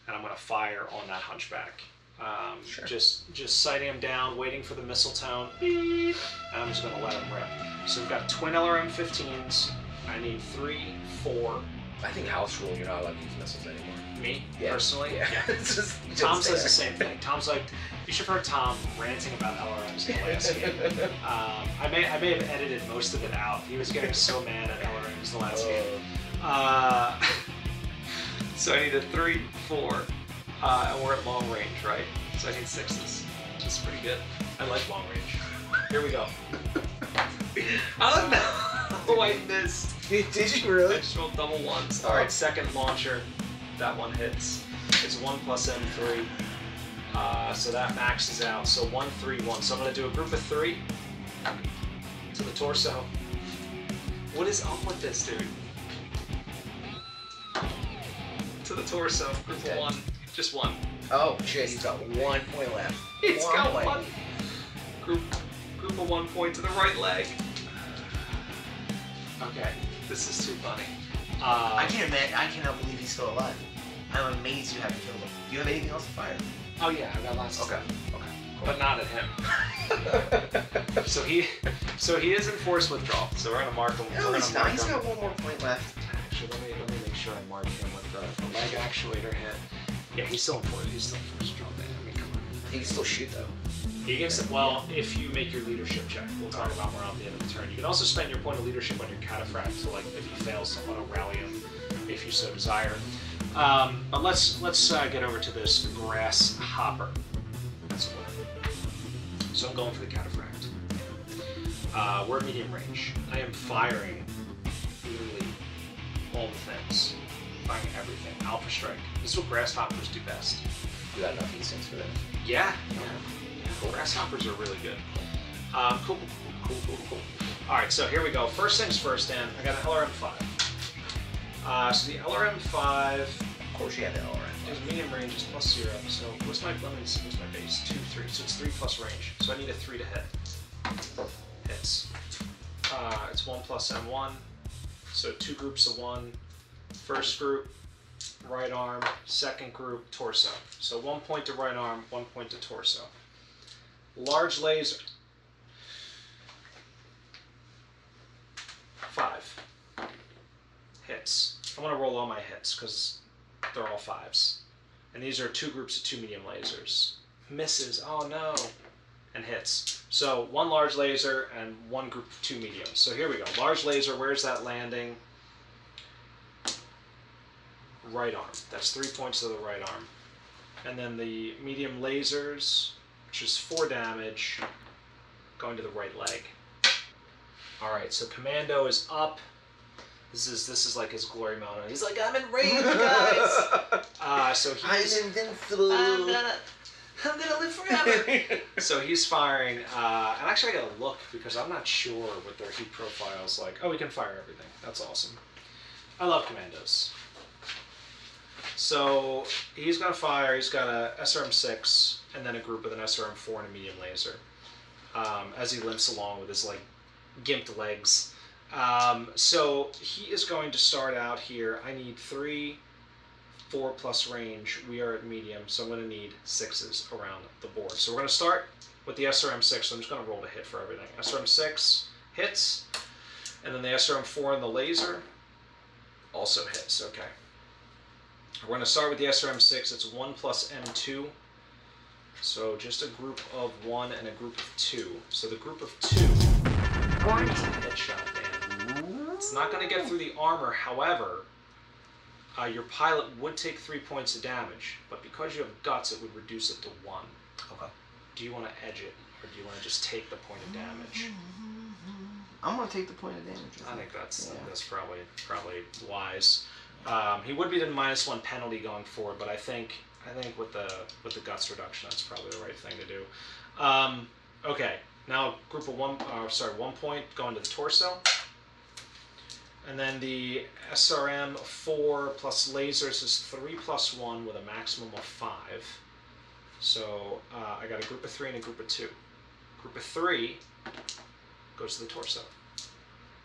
Speaker 1: and I'm gonna fire on that hunchback. Um,
Speaker 2: Sure.
Speaker 1: Just just sighting him down, waiting for the missile tone, beep, and I'm just gonna let him rip. So we've got twin LRM-15s. I need three, four.
Speaker 2: I think house rule, you're not allowed to use missiles anymore.
Speaker 1: Me
Speaker 2: Yeah.
Speaker 1: personally,
Speaker 2: Yeah. [laughs] It's just- you just
Speaker 1: Tom says the same thing. Tom's like, you should have heard Tom ranting about LRMs in the last game. Um, I may I may have edited most of it out. He was getting so mad at LRMs the last game. Uh, [laughs] so I need a three, four, uh, and we're at long range, right? So I need sixes, which is pretty good. I like long range. Here we go. [laughs] oh no! I missed. [laughs]
Speaker 2: Did you
Speaker 1: I
Speaker 2: really?
Speaker 1: just rolled double ones. All right, second launcher. That one hits. It's one plus M3. Uh, so that maxes out. So one, three, one. So I'm gonna do a group of three to the torso. What is up with this dude? To the torso. Group of one. Just one.
Speaker 2: Oh shit, he's got one point left. [laughs]
Speaker 1: It's got
Speaker 2: point.
Speaker 1: one. Group, group of one point to the right leg. Okay, this is too funny. Uh,
Speaker 2: I can't imagine. I cannot believe he's still alive. I'm amazed you haven't killed him. Do you have anything else to fire?
Speaker 1: oh yeah, I got lots of
Speaker 2: Okay.
Speaker 1: stuff.
Speaker 2: Okay.
Speaker 1: but not at him. [laughs] so he, so he is in force withdrawal. So we're gonna mark him.
Speaker 2: No, he's not. He's
Speaker 1: him.
Speaker 2: got one more point left.
Speaker 1: Actually, let me let me make sure I mark him with the, the leg actuator hit. Yeah, he's still in force. He's still in force withdrawal. Man, I mean, come on.
Speaker 2: He can still shoot though.
Speaker 1: Gives it. Well, if you make your leadership check, we'll talk about more at the end of the turn. You can also spend your point of leadership on your cataphract to like if he fails to auto rally him, if you so desire. Um, but let's let's uh, get over to this grasshopper. That's what. So I'm going for the cataphract. Uh, we're at medium range. I am firing literally all the things, firing everything. Alpha strike. This is what grasshoppers do best.
Speaker 2: You got enough things for that.
Speaker 1: Yeah, yeah. Grasshoppers are really good. Um, cool, cool, cool, cool, cool. All right, so here we go. First things first, Dan. I got an LRM5. Uh, so the LRM5
Speaker 2: Of course, you have the LRM.
Speaker 1: is medium range, is plus zero. So what's my let me see, what's my base? Two, three. So it's three plus range. So I need a three to hit. Hits. Uh, it's one plus M1. So two groups of one. First group, right arm. Second group, torso. So one point to right arm, one point to torso. Large laser. Five. Hits. I'm gonna roll all my hits because they're all fives. And these are two groups of two medium lasers. Misses, oh no, and hits. So one large laser and one group of two mediums. So here we go. Large laser, where's that landing? Right arm. That's three points to the right arm. And then the medium lasers, which is four damage, going to the right leg. Alright, so Commando is up. This is this is like his glory moment. He's like, I'm in range, [laughs] guys. Uh, so
Speaker 2: I'm
Speaker 1: he's
Speaker 2: invincible.
Speaker 1: I'm gonna, I'm gonna live forever. [laughs] so he's firing, uh, and actually I gotta look because I'm not sure what their heat profile is like. Oh, we can fire everything. That's awesome. I love commandos. So he's gonna fire. He's got a SRM6 and then a group with an SRM4 and a medium laser. Um, as he limps along with his like gimped legs. Um, so he is going to start out here. I need three four plus range, we are at medium, so I'm going to need sixes around the board. So we're going to start with the SRM6, so I'm just going to roll to hit for everything. SRM6 hits, and then the SRM4 and the laser Also hits. Okay. We're going to start with the SRM6. It's 1 plus M2. So just a group of 1 and a group of 2. So the group of 2.
Speaker 6: Warning.
Speaker 1: Headshot, Dan. It's not going to get through the armor. However, uh, your pilot would take 3 points of damage. But because you have guts, it would reduce it to 1.
Speaker 2: Okay.
Speaker 1: Do you want to edge it? Or do you want to just take the point of damage?
Speaker 2: I'm gonna take the point of damage.
Speaker 1: I think that's
Speaker 2: Yeah.
Speaker 1: that's probably probably wise. Um, he would be the minus one penalty going forward, but I think I think with the with the guts reduction, that's probably the right thing to do. Um, okay, now group of one, uh, sorry, one point going to the torso, and then the SRM four plus lasers is three plus one with a maximum of five. So uh, I got a group of three and a group of two. Group of three goes to the torso.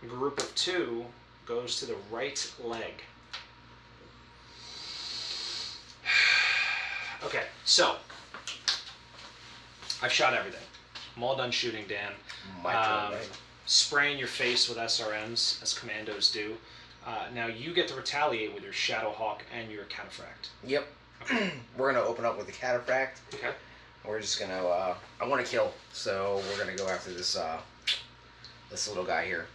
Speaker 1: Group of two goes to the right leg. Okay, so I've shot everything. I'm all done shooting, Dan.
Speaker 2: My turn,
Speaker 1: Um,
Speaker 2: right?
Speaker 1: Spraying your face with SRMs, as commandos do. Uh, now you get to retaliate with your Shadowhawk and your Cataphract.
Speaker 2: Yep. [clears throat] we're gonna open up with the cataphract.
Speaker 1: Okay.
Speaker 2: We're just gonna. Uh, I want to kill, so we're gonna go after this. Uh, this little guy here,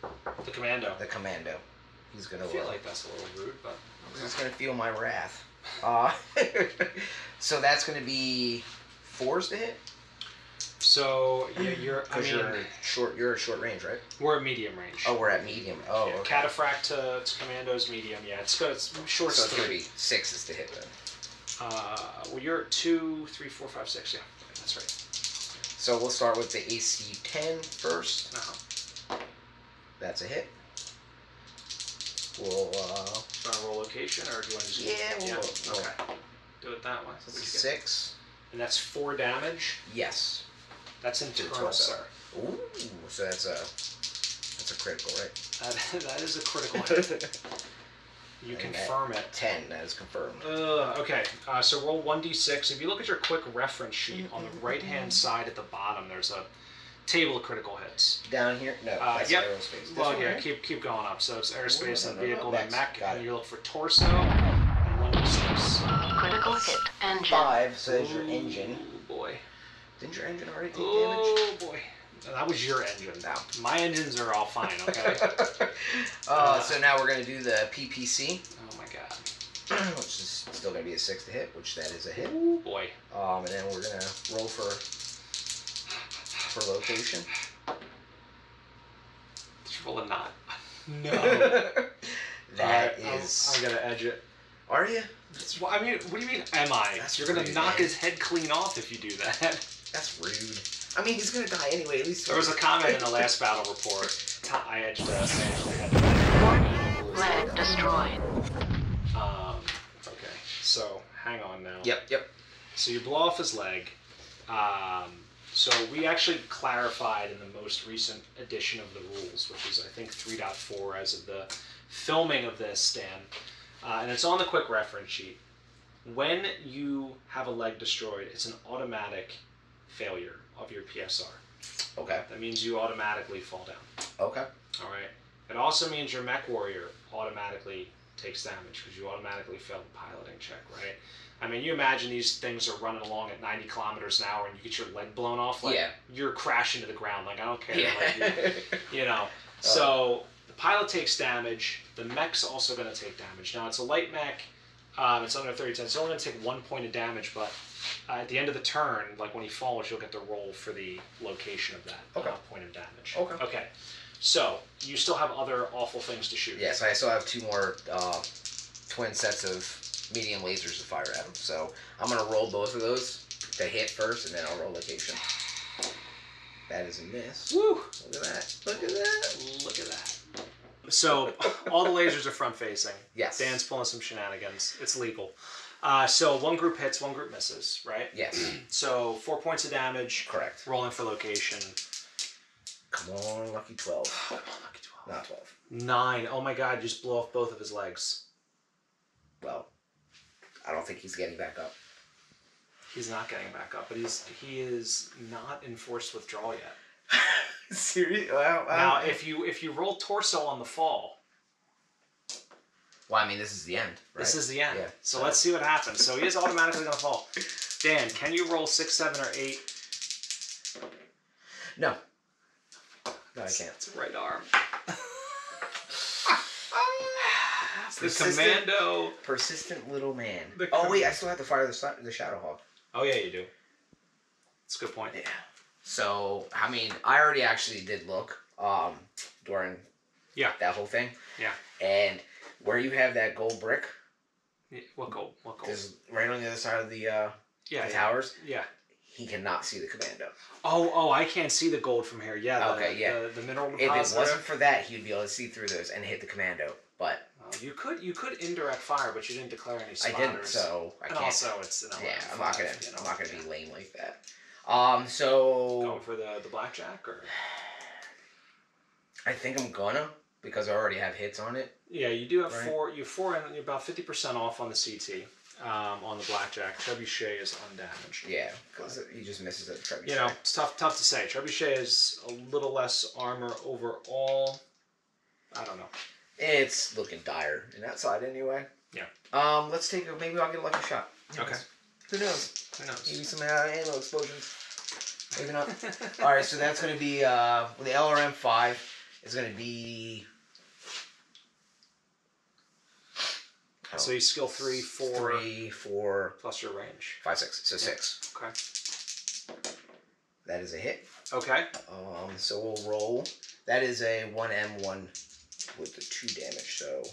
Speaker 1: The commando.
Speaker 2: the commando. He's gonna.
Speaker 1: I feel
Speaker 2: uh,
Speaker 1: like that's a little rude, but
Speaker 2: He's gonna feel my wrath. Uh, [laughs] so that's gonna be fours to hit.
Speaker 1: so yeah, you're. I mean,
Speaker 2: you're short. You're at short range, right?
Speaker 1: we're at medium range.
Speaker 2: Oh, we're at medium. Oh,
Speaker 1: yeah,
Speaker 2: okay.
Speaker 1: Cataphract to, to commandos, medium. Yeah, it's good. It's short.
Speaker 2: So it's
Speaker 1: three.
Speaker 2: gonna be sixes to hit then.
Speaker 1: Uh, well, you're at two, three, four, five, six. Yeah, that's right.
Speaker 2: So we'll start with the AC 10 first.
Speaker 1: Uh-huh.
Speaker 2: That's a hit. We'll uh,
Speaker 1: Do you want to roll location, or do you want to just?
Speaker 2: Yeah, we'll roll- roll.
Speaker 1: Okay. Do it that way.
Speaker 2: that's
Speaker 1: What'd you get?
Speaker 2: six.
Speaker 1: And that's four damage.
Speaker 2: Yes.
Speaker 1: That's
Speaker 2: the
Speaker 1: internal,
Speaker 2: torso.
Speaker 1: sir.
Speaker 2: Ooh, so that's a that's a critical, right?
Speaker 1: That, [laughs] that is a critical [laughs] hit. You
Speaker 2: And
Speaker 1: confirm it.
Speaker 2: Ten. That is confirmed.
Speaker 1: Ugh, okay, uh, so roll 1d6. If you look at your quick reference sheet on the right hand side at the bottom, there's a table of critical hits.
Speaker 2: Down here? No,
Speaker 1: Uh,
Speaker 2: that's
Speaker 1: yep.
Speaker 2: aerospace. This
Speaker 1: Well, yeah,
Speaker 2: right?
Speaker 1: keep keep going up. So it's airspace
Speaker 2: no,
Speaker 1: and
Speaker 2: no, no,
Speaker 1: vehicle,
Speaker 2: no.
Speaker 1: then mech,
Speaker 2: Got
Speaker 1: and
Speaker 2: it.
Speaker 1: you look for torso and 1d6.
Speaker 6: Critical hit engine.
Speaker 2: Five says your engine.
Speaker 1: Oh boy.
Speaker 2: Didn't your engine already take damage?
Speaker 1: Oh boy. That was your engine.
Speaker 2: Now.
Speaker 1: My engines are all fine, [laughs] okay?
Speaker 2: uh, so now we're gonna do the PPC,
Speaker 1: oh my god. [clears throat]
Speaker 2: which is still gonna be a six to hit, which that is a hit.
Speaker 1: Oh boy.
Speaker 2: Um, and then we're gonna roll for for location.
Speaker 1: Just roll a knot. No. [laughs]
Speaker 2: that
Speaker 1: Alright, I'm, I'm gonna edge it.
Speaker 2: Are you?
Speaker 1: It's- well, I mean, what do you mean, am I?
Speaker 2: That's
Speaker 1: You're gonna
Speaker 2: rude,
Speaker 1: knock
Speaker 2: man.
Speaker 1: his head clean off if you do that. [laughs]
Speaker 2: That's rude. I mean, he's gonna die anyway. At least
Speaker 1: There was a comment in the last battle report. T- I edged the, I edged the head.
Speaker 6: Warning. Leg destroyed.
Speaker 1: Um, okay, so hang on now.
Speaker 2: Yep. Yep.
Speaker 1: So you blow off his leg. Um, so we actually clarified in the most recent edition of the rules, which is I think 3.4 as of the filming of this, Stan. Uh, and it's on the quick reference sheet. When you have a leg destroyed, it's an automatic failure of your PSR.
Speaker 2: Okay.
Speaker 1: That means you automatically fall down.
Speaker 2: Okay.
Speaker 1: All right. It also means your mech warrior automatically takes damage because you automatically fail the piloting check, right? I mean, you imagine these things are running along at 90 kilometers an hour and you get your leg blown off, like
Speaker 2: Yeah.
Speaker 1: you're crashing to the ground. Like I don't care,
Speaker 2: Yeah.
Speaker 1: like, you, [laughs] you know. So the pilot takes damage. The mech's also going to take damage. Now it's a light mech. Um, it's under 30 It's only going to take one point of damage, but uh, at the end of the turn, like when he falls, you'll get the roll for the location of that
Speaker 2: Okay.
Speaker 1: uh, point of damage.
Speaker 2: Okay.
Speaker 1: Okay. So you still have other awful things to shoot.
Speaker 2: yes, I still have two more uh, twin sets of medium lasers to fire at him. So I'm gonna roll both of those to hit first, and then I'll roll location. That is a miss.
Speaker 1: Woo!
Speaker 2: Look at that. Look at that.
Speaker 1: Look at that. So [laughs] all the lasers are front facing.
Speaker 2: Yes.
Speaker 1: Dan's pulling some shenanigans. It's legal. Uh, so one group hits, one group misses, right?
Speaker 2: Yes. [clears throat]
Speaker 1: So four points of damage.
Speaker 2: Correct.
Speaker 1: Rolling for location.
Speaker 2: Come on, lucky twelve.
Speaker 1: Come on, lucky 12.
Speaker 2: Not twelve.
Speaker 1: Nine. Oh my god, just blow off both of his legs.
Speaker 2: Well, I don't think he's getting back up.
Speaker 1: He's not getting back up, but he's he is not in forced withdrawal yet. [laughs]
Speaker 2: Serious? Well,
Speaker 1: Now, if you if you roll torso on the fall,
Speaker 2: Well, I mean, this is the end. Right?
Speaker 1: This is the end.
Speaker 2: Yeah.
Speaker 1: So let's see what happens. So he is automatically going to fall. Dan, can you roll six, seven, or eight?
Speaker 2: No. No, I can't.
Speaker 1: It's right arm. [laughs] the
Speaker 2: Persistent-
Speaker 1: commando.
Speaker 2: Persistent little man.
Speaker 1: The
Speaker 2: oh wait, I still have to fire the the Shadow Hawk.
Speaker 1: Oh yeah, you do. That's a good point.
Speaker 2: Yeah. So I mean, I already actually did look um during
Speaker 1: Yeah.
Speaker 2: that whole thing.
Speaker 1: Yeah.
Speaker 2: And where you have that gold brick,
Speaker 1: Yeah, What goal? What goal?
Speaker 2: is right on the other side of the uh,
Speaker 1: Yeah,
Speaker 2: the
Speaker 1: yeah.
Speaker 2: towers.
Speaker 1: Yeah.
Speaker 2: He cannot see the commando.
Speaker 1: Oh, oh, I can't see the gold from here. Yeah. The,
Speaker 2: Okay, yeah.
Speaker 1: The, the mineral
Speaker 2: If it wasn't for that, he'd be able to see through those and hit the commando. But
Speaker 1: you could you could indirect fire, but you didn't declare any
Speaker 2: I
Speaker 1: spotters.
Speaker 2: didn't, so I
Speaker 1: and
Speaker 2: can't.
Speaker 1: also it's an
Speaker 2: yeah, I'm not gonna.
Speaker 1: you know,
Speaker 2: I'm not gonna be lame like that. Um. So
Speaker 1: going for the the blackjack or
Speaker 2: I think I'm gonna because I already have hits on it.
Speaker 1: yeah, you do have
Speaker 2: Right.
Speaker 1: four. You have four and you're about fifty percent off on the CT. Um, on the blackjack, Trebuchet is undamaged.
Speaker 2: Yeah, because he just misses the trebuchet.
Speaker 1: You know, it's tough tough to say. Trebuchet is a little less armor overall. I don't know.
Speaker 2: It's looking dire in that side anyway.
Speaker 1: Yeah.
Speaker 2: Um, let's take a maybe I'll get a lucky shot. Who
Speaker 1: Okay.
Speaker 2: knows? Who knows?
Speaker 1: Who
Speaker 2: Maybe some uh, ammo explosions. Maybe not. [laughs] All right, so that's gonna be uh, the LRM five is gonna be.
Speaker 1: so you skill three, four,
Speaker 2: three, four,
Speaker 1: plus your range.
Speaker 2: five, six. So six.
Speaker 1: Okay.
Speaker 2: That is a hit.
Speaker 1: Okay.
Speaker 2: Um, so we'll roll. That is a one M one with the two damage. So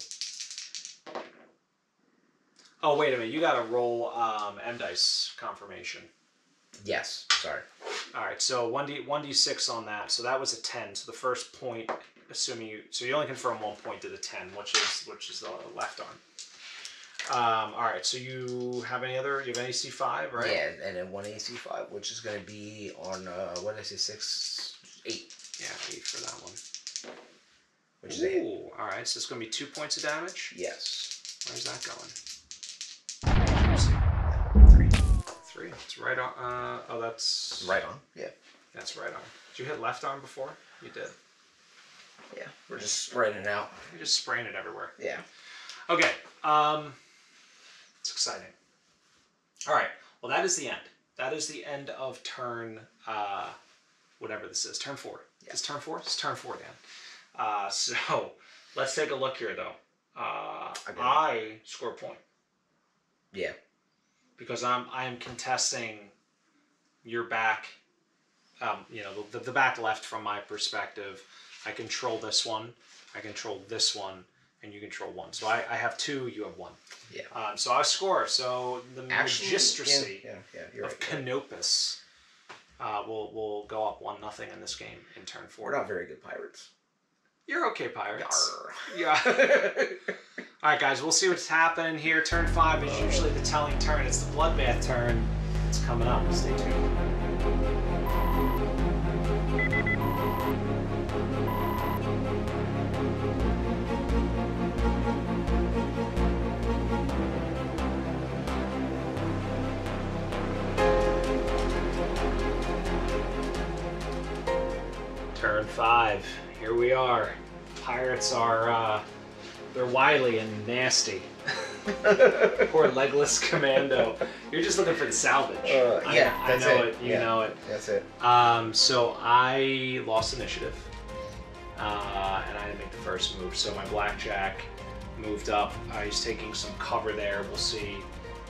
Speaker 1: Oh wait a minute. You got to roll um, M dice confirmation.
Speaker 2: yes, sorry.
Speaker 1: All right, so one d one d six on that. So that was a ten. So the first point, assuming you, so you only confirm one point to the ten, which is which is the left arm. Um, all right, so you have any other? You have an AC five, right?
Speaker 2: Yeah, and then one AC five, which is gonna be on uh, what did I say six, eight,
Speaker 1: Yeah, eight for that one.
Speaker 2: Which is a hit.
Speaker 1: All right, so it's gonna be two points of damage.
Speaker 2: Yes.
Speaker 1: Where's that going? Three. Three. It's right on. Uh, oh, that's
Speaker 2: Right on. Yeah.
Speaker 1: That's right on. Did you hit left arm before? You did.
Speaker 2: Yeah. We're just spraying it out.
Speaker 1: You're just spraying it everywhere.
Speaker 2: Yeah.
Speaker 1: Okay. Um, it's exciting. All right. Well, that is the end. That is the end of turn, uh, whatever this is. Turn four. It's turn four. It's turn four, Dan. Uh, [laughs] so let's take a look here, though. Uh,
Speaker 2: Okay.
Speaker 1: I score a point
Speaker 2: Yeah.
Speaker 1: because I'm I am contesting your back. Um, you know the, the back left from my perspective. I control this one. I control this one, and you control one. So I, I have two. You have one.
Speaker 2: Yeah.
Speaker 1: Um, so I score. So the
Speaker 2: Actually,
Speaker 1: magistracy
Speaker 2: Yeah. Yeah. yeah
Speaker 1: of
Speaker 2: right.
Speaker 1: Canopus uh, will will go up one nothing in this game in turn four.
Speaker 2: We're not very good pirates.
Speaker 1: You're okay, pirates.
Speaker 2: Yarr.
Speaker 1: Yeah. [laughs] All right, guys. We'll see what's happening here. Turn five is usually the telling turn. It's the bloodbath turn. It's coming up. Stay tuned. Turn five. Here we are. Pirates are uh, they're wily and nasty. [laughs] Poor legless commando. You're just looking for the salvage.
Speaker 2: Uh, yeah,
Speaker 1: I,
Speaker 2: that's
Speaker 1: know
Speaker 2: it.
Speaker 1: it. You
Speaker 2: Yeah.
Speaker 1: know it.
Speaker 2: That's it.
Speaker 1: Um, so I lost initiative, uh, and I didn't make the first move. So my blackjack moved up. Uh, he's taking some cover there. We'll see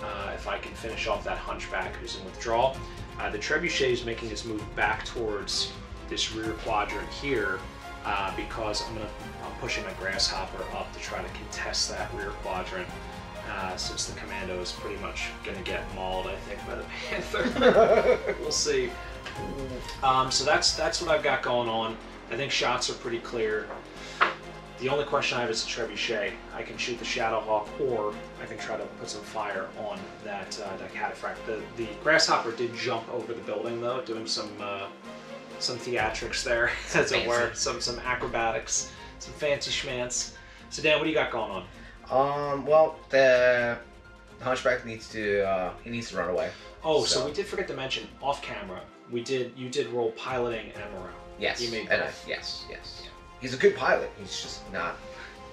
Speaker 1: uh, if I can finish off that hunchback who's in withdrawal. Uh, the trebuchet is making his move back towards this rear quadrant here uh, because I'm gonna I'm pushing my grasshopper up to try to contest that rear quadrant. Uh, since the commando is pretty much going to get mauled, I think, by the [laughs] panther. [laughs] we'll see. Um, so that's that's what I've got going on. I think shots are pretty clear. The only question I have is the trebuchet. I can shoot the Shadowhawk, or I can try to put some fire on that uh, that cataphract. The the grasshopper did jump over the building though, doing some uh, some theatrics there, [laughs] as it were, some some acrobatics, some fancy schmance. So Dan, what do you got going on?
Speaker 2: Um. Well, the hunchback needs to. Uh, he needs to run away.
Speaker 1: Oh, so,
Speaker 2: So-
Speaker 1: we did forget to mention off camera. We did you did roll piloting and morale.
Speaker 2: Yes.
Speaker 1: You made
Speaker 2: and I-
Speaker 1: both.
Speaker 2: yes. Yes. He's a good pilot. He's just not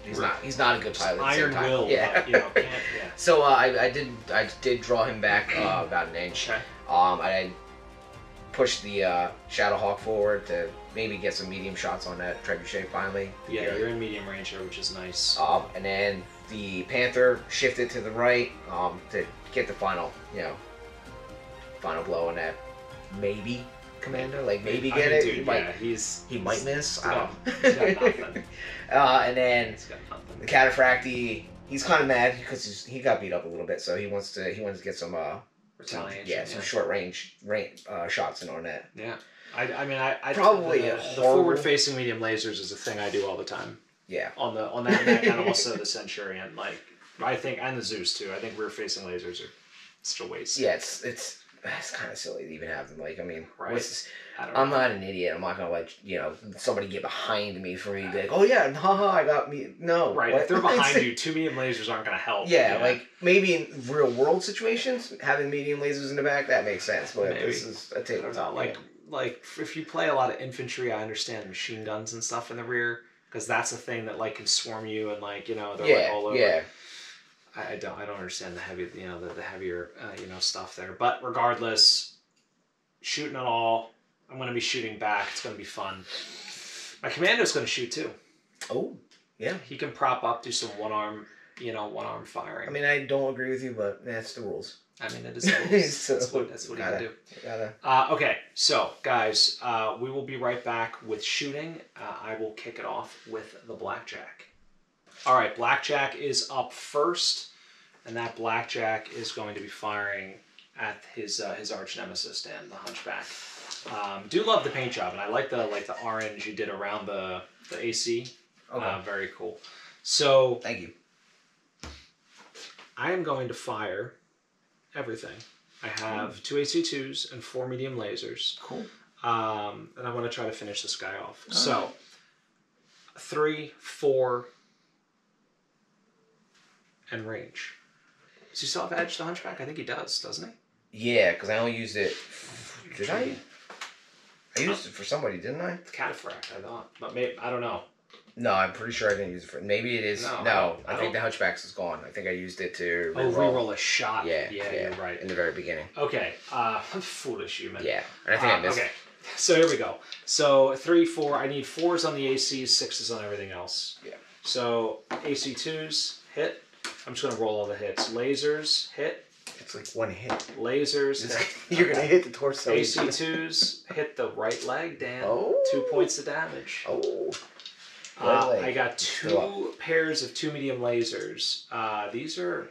Speaker 2: he's not he's not a good pilot. at the same
Speaker 1: Iron will,
Speaker 2: Yeah.
Speaker 1: but, you know, can't, [laughs] yeah.
Speaker 2: So uh, I, I did I did draw him back uh, about an inch.
Speaker 1: Okay.
Speaker 2: Um, I pushed the uh, Shadowhawk forward to maybe get some medium shots on that trebuchet finally.
Speaker 1: Yeah, you're in medium range here, which is nice.
Speaker 2: Um, and then the Panther shifted to the right um, to get the final, you know, final blow on that. Maybe commander, like maybe
Speaker 1: I
Speaker 2: get
Speaker 1: mean,
Speaker 2: it.
Speaker 1: Dude,
Speaker 2: he might,
Speaker 1: yeah, he's
Speaker 2: he might miss. I don't
Speaker 1: got [laughs]
Speaker 2: know. uh, and then
Speaker 1: He's got nothing.
Speaker 2: the Cataphracti, he's kind of mad because he's, he got beat up a little bit, so he wants to he wants to get some uh some,
Speaker 1: Retaliation.
Speaker 2: yeah some short range range uh, shots in on that.
Speaker 1: Yeah. I, I mean, I, I
Speaker 2: Probably
Speaker 1: the, the forward-facing medium lasers is a thing I do all the time
Speaker 2: Yeah,
Speaker 1: on the on that neck and [laughs] also the Centurion. Like I think and the Zeus too. I think rear-facing lasers are still waste.
Speaker 2: yeah, it's it's it's kind of silly to even have them. Like, I mean,
Speaker 1: Right.
Speaker 2: What's this-
Speaker 1: I don't
Speaker 2: I'm
Speaker 1: know.
Speaker 2: not an idiot. I'm not gonna let you know somebody get behind me for me to be like, oh yeah, haha, I got me. No,
Speaker 1: right.
Speaker 2: what?
Speaker 1: If they're [laughs] behind you, two medium lasers aren't going to help.
Speaker 2: Yeah, like maybe in real world situations, having medium lasers in the back that makes sense. But
Speaker 1: Maybe.
Speaker 2: this is a tabletop.
Speaker 1: like like if you play a lot of infantry, I understand machine guns and stuff in the rear because that's a thing that like can swarm you and like you know they're
Speaker 2: yeah,
Speaker 1: like all over.
Speaker 2: yeah,
Speaker 1: I, I don't I don't understand the heavy you know the, the heavier uh, you know stuff there. But regardless, shooting it all, I'm gonna be shooting back. It's gonna be fun. My commando's gonna shoot too.
Speaker 2: Oh, yeah.
Speaker 1: He can prop up, do some one arm you know one arm firing.
Speaker 2: I mean, I don't agree with you, but that's the rules.
Speaker 1: I mean it is [laughs] the rules.
Speaker 2: So,
Speaker 1: that's what that's what
Speaker 2: gotta-
Speaker 1: can do.
Speaker 2: Gotta.
Speaker 1: Uh, okay, so guys, uh, we will be right back with shooting. Uh, I will kick it off with the blackjack. All right, blackjack is up first, and that blackjack is going to be firing at his uh, his arch nemesis, Dan, the Hunchback. Um, do love the paint job, and I like the like the orange you did around the the AC.
Speaker 2: Okay.
Speaker 1: Uh, very cool. So
Speaker 2: Thank you.
Speaker 1: I am going to fire everything. I have two AC2s and four medium lasers.
Speaker 2: Cool.
Speaker 1: Um, and I want to try to finish this guy off. So, three, four, and range. Does he still have edge to Hunchback? I think he does, doesn't he?
Speaker 2: Yeah, because I only used it. Did I? I used it for somebody, didn't I?
Speaker 1: Cataphract, I thought. But maybe, I don't know.
Speaker 2: No, I'm pretty sure I didn't use it for. Maybe it is.
Speaker 1: No,
Speaker 2: No,
Speaker 1: I
Speaker 2: I, think the Hunchbacks is gone. I think I used it to
Speaker 1: Oh,
Speaker 2: reroll.
Speaker 1: reroll a shot.
Speaker 2: Yeah,
Speaker 1: yeah, you're right.
Speaker 2: in the very beginning.
Speaker 1: Okay, uh, [laughs] foolish human.
Speaker 2: Yeah, and I think
Speaker 1: Uh,
Speaker 2: I missed.
Speaker 1: Okay, so here we go. So three, four. I need fours on the ACs, sixes on everything else.
Speaker 2: Yeah.
Speaker 1: So AC twos hit. I'm just gonna roll all the hits. Lasers hit.
Speaker 2: It's like one hit.
Speaker 1: Lasers hit.
Speaker 2: You're gonna hit the torso.
Speaker 1: AC twos hit the right leg. Damn.
Speaker 2: Oh.
Speaker 1: Two points of damage.
Speaker 2: Oh.
Speaker 1: Uh, I got two pairs of two medium lasers. Uh, these are.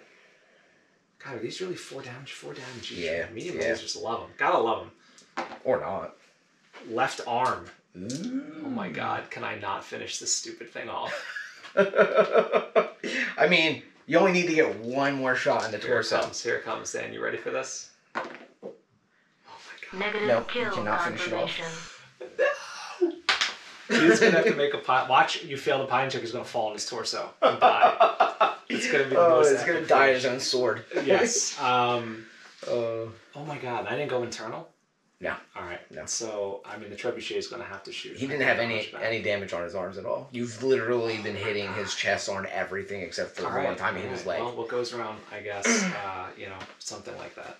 Speaker 1: God, are these really four damage? Four damage each.
Speaker 2: Yeah,
Speaker 1: Medium
Speaker 2: yeah.
Speaker 1: lasers, love them. Gotta love them.
Speaker 2: Or not.
Speaker 1: Left arm.
Speaker 2: Ooh.
Speaker 1: Oh my god, can I not finish this stupid thing off? [laughs]
Speaker 2: I mean, you only need to get one more shot in the
Speaker 1: Here it
Speaker 2: torso.
Speaker 1: comes, here it comes, Dan. You ready for this? Oh my god.
Speaker 7: Negative
Speaker 2: No, you
Speaker 7: kill
Speaker 2: cannot finish it off.
Speaker 7: confirmation. [laughs]
Speaker 1: He's gonna have to make a pie. Watch, you fail the pine check, he's gonna fall on his torso and die. It's gonna be the
Speaker 2: Oh,
Speaker 1: most
Speaker 2: it's gonna die in his own sword.
Speaker 1: Yes. [laughs] Um,
Speaker 2: Uh,
Speaker 1: oh my god, I didn't go internal?
Speaker 2: No.
Speaker 1: Alright.
Speaker 2: No.
Speaker 1: So, I mean, the trebuchet is gonna have to shoot.
Speaker 2: he didn't have any any damage on his arms at all. You've literally been hitting his chest on everything except for the
Speaker 1: Alright,
Speaker 2: one time he hit his
Speaker 1: alright.
Speaker 2: leg.
Speaker 1: Well, what goes around, I guess, [clears throat] uh, you know, something like that.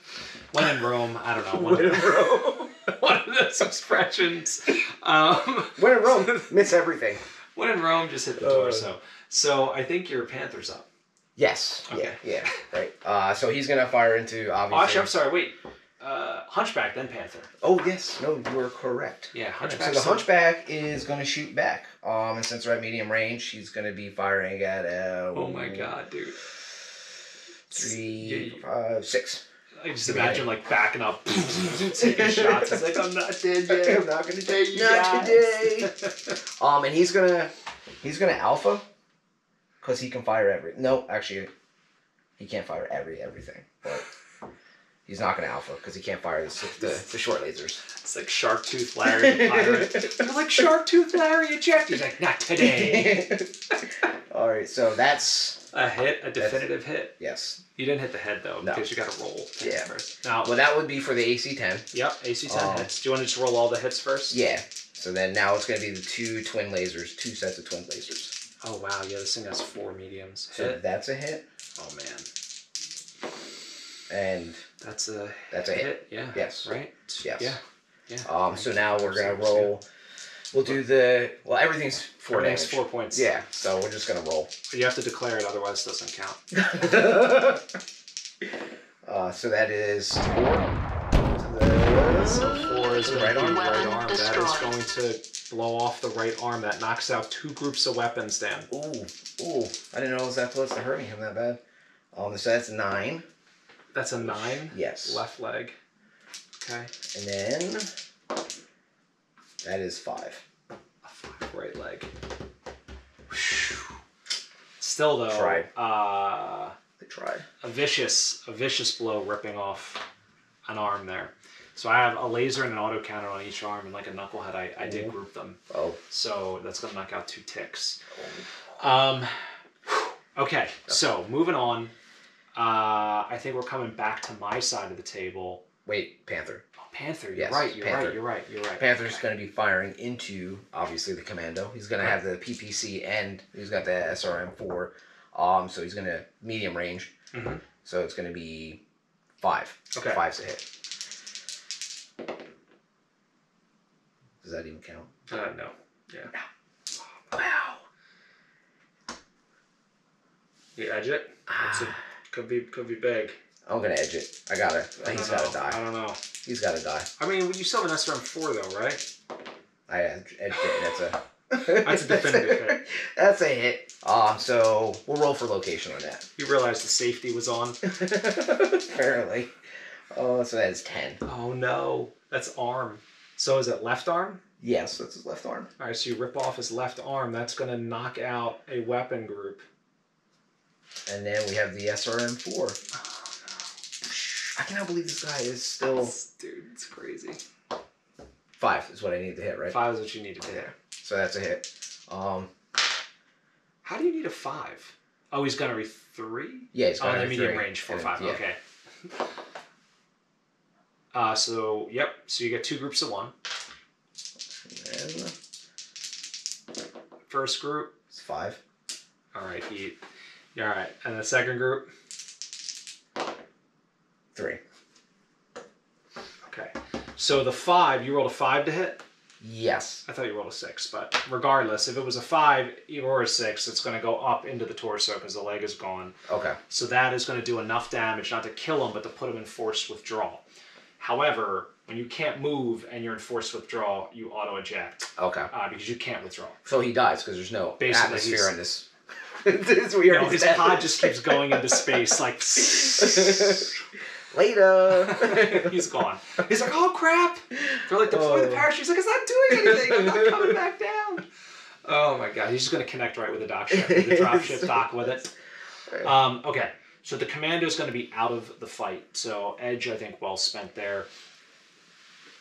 Speaker 1: When in Rome, I don't know. [laughs] One, of, [laughs] one of those expressions. Um, [laughs]
Speaker 2: When in Rome, miss everything.
Speaker 1: when in Rome, just hit the
Speaker 2: Uh.
Speaker 1: torso. So I think your Panther's up.
Speaker 2: Yes.
Speaker 1: Okay.
Speaker 2: Yeah. Yeah. Right. Uh, so he's gonna fire into
Speaker 1: Oh,
Speaker 2: obviously.
Speaker 1: actually, I'm sorry. Wait. Uh, Hunchback, then Panther.
Speaker 2: Oh yes. No, you are correct.
Speaker 1: Yeah,
Speaker 2: So
Speaker 1: Hunchback.
Speaker 2: the hunchback is gonna shoot back. Um, and since they're at medium range, he's gonna be firing at uh,
Speaker 1: Oh my god, dude.
Speaker 2: three,
Speaker 1: Yeah,
Speaker 2: five, six.
Speaker 1: I just imagine like backing up, [laughs] taking shots. It's like, I'm not dead yet.
Speaker 2: I'm not gonna take
Speaker 1: you
Speaker 2: not
Speaker 1: guys.
Speaker 2: today. [laughs] Um, and he's gonna he's gonna alpha, cause he can fire every. No, actually, he can't fire every everything. But he's not gonna alpha because he can't fire the, the the short lasers.
Speaker 1: It's like Shark Tooth Larry the pirate. You're like Shark Tooth Larry eject. He's like, not today. [laughs]
Speaker 2: All right, so that's
Speaker 1: A hit, a definitive hit.
Speaker 2: yes.
Speaker 1: You didn't hit the head though,
Speaker 2: No.
Speaker 1: because you got to roll
Speaker 2: Yeah.
Speaker 1: first. Now,
Speaker 2: Well, that would be for the AC ten.
Speaker 1: yep, AC ten
Speaker 2: Um,
Speaker 1: hits. Do you want to just roll all the hits first?
Speaker 2: Yeah. So then now it's gonna be the two twin lasers, two sets of twin lasers.
Speaker 1: Oh wow, yeah, this thing has four mediums.
Speaker 2: So
Speaker 1: Hit.
Speaker 2: that's a hit,
Speaker 1: Oh man,
Speaker 2: and
Speaker 1: that's a
Speaker 2: That's a hit.
Speaker 1: Yeah.
Speaker 2: Yes.
Speaker 1: Right.
Speaker 2: Yes.
Speaker 1: Yeah. Yeah.
Speaker 2: um. So now we're gonna roll. We'll do the well. Everything's four
Speaker 1: Everything's
Speaker 2: damage.
Speaker 1: four points.
Speaker 2: Yeah. So we're just gonna roll.
Speaker 1: You have to declare it, otherwise it doesn't count. [laughs]
Speaker 2: uh. So that is four. To the
Speaker 1: So four is
Speaker 2: right
Speaker 1: right
Speaker 2: arm?
Speaker 1: arm. Right
Speaker 6: Weapon
Speaker 1: arm. That is going to blow off the right arm. That knocks out two groups of weapons. Dan.
Speaker 2: Ooh, ooh! I didn't know it was that close to hurting him that bad. Um. So that's nine.
Speaker 1: That's a nine.
Speaker 2: Yes.
Speaker 1: Left leg. Okay.
Speaker 2: And then that is five.
Speaker 1: A five right leg. Still though,
Speaker 2: Tried.
Speaker 1: uh,
Speaker 2: They tried.
Speaker 1: a vicious, a vicious blow ripping off an arm there. So I have a laser and an autocannon on each arm, and like a knucklehead, I, I did group them.
Speaker 2: Oh.
Speaker 1: So that's gonna knock out two ticks. Um, okay, so moving on. Uh, I think we're coming back to my side of the table.
Speaker 2: Wait, Panther.
Speaker 1: Oh, Panther, you're
Speaker 2: Yes,
Speaker 1: right. You're
Speaker 2: Panther.
Speaker 1: right. You're right. You're right.
Speaker 2: Panther's going to be firing into obviously the commando. He's going to have the PPC and he's got the SRM four. Um, so he's going to medium range.
Speaker 1: Mhm.
Speaker 2: So it's going to be five.
Speaker 1: Okay.
Speaker 2: Five's a hit. Does that even count?
Speaker 1: Uh, no. Yeah.
Speaker 2: Wow.
Speaker 1: You edge it. It's a, could be could be big.
Speaker 2: I'm gonna edge it. I gotta.
Speaker 1: I
Speaker 2: He's
Speaker 1: don't
Speaker 2: gotta
Speaker 1: know. I don't know.
Speaker 2: He's gotta die.
Speaker 1: I mean, you still have an SRM four though, right?
Speaker 2: I edged it. That's a. [laughs]
Speaker 1: That's a definitive hit. [laughs]
Speaker 2: That's a hit. Um. So we'll roll for location on that.
Speaker 1: You realize the safety was on. [laughs]
Speaker 2: Apparently. Oh, so that is ten.
Speaker 1: Oh no, that's arm. So is it left arm?
Speaker 2: Yes, that's his left arm.
Speaker 1: All right, so you rip off his left arm. That's gonna knock out a weapon group.
Speaker 2: And then we have the SRM four. I cannot believe this guy is still
Speaker 1: Dude, it's crazy.
Speaker 2: five. Is what I need to hit, right?
Speaker 1: Five is what you need to do.
Speaker 2: Yeah. So that's a hit. Um.
Speaker 1: How do you need a five? Oh, he's gonna be three.
Speaker 2: Yeah, he's
Speaker 1: Oh,
Speaker 2: got
Speaker 1: the
Speaker 2: a
Speaker 1: medium range four,
Speaker 2: and,
Speaker 1: five.
Speaker 2: yeah.
Speaker 1: Okay. [laughs] Uh, so yep. So you get two groups of one.
Speaker 2: And
Speaker 1: First group.
Speaker 2: it's five.
Speaker 1: All right, he. All right, and the second group.
Speaker 2: Three.
Speaker 1: Okay. So the five, you rolled a five to hit.
Speaker 2: Yes.
Speaker 1: I thought you rolled a six, but regardless, if it was a five or a six, it's going to go up into the torso because the leg is gone.
Speaker 2: Okay.
Speaker 1: So that is going to do enough damage not to kill him, but to put him in forced withdrawal. However, when you can't move and you're in forced withdrawal, you auto eject
Speaker 2: Okay.
Speaker 1: uh, because you can't withdraw.
Speaker 2: So he dies because there's no
Speaker 1: Basically,
Speaker 2: atmosphere in this. [laughs] this we
Speaker 1: You
Speaker 2: already
Speaker 1: know, his pod just keeps going into space like [laughs]
Speaker 2: Later. [laughs]
Speaker 1: he's gone. He's like, oh crap! They're like, deploy the
Speaker 2: Oh.
Speaker 1: parachute. He's like, it's not doing anything. I'm not coming back down. Oh my god, he's just gonna connect right with the dock ship, the drop ship dock with it. Um, okay, so the commando is gonna be out of the fight. So edge, I think, well spent there.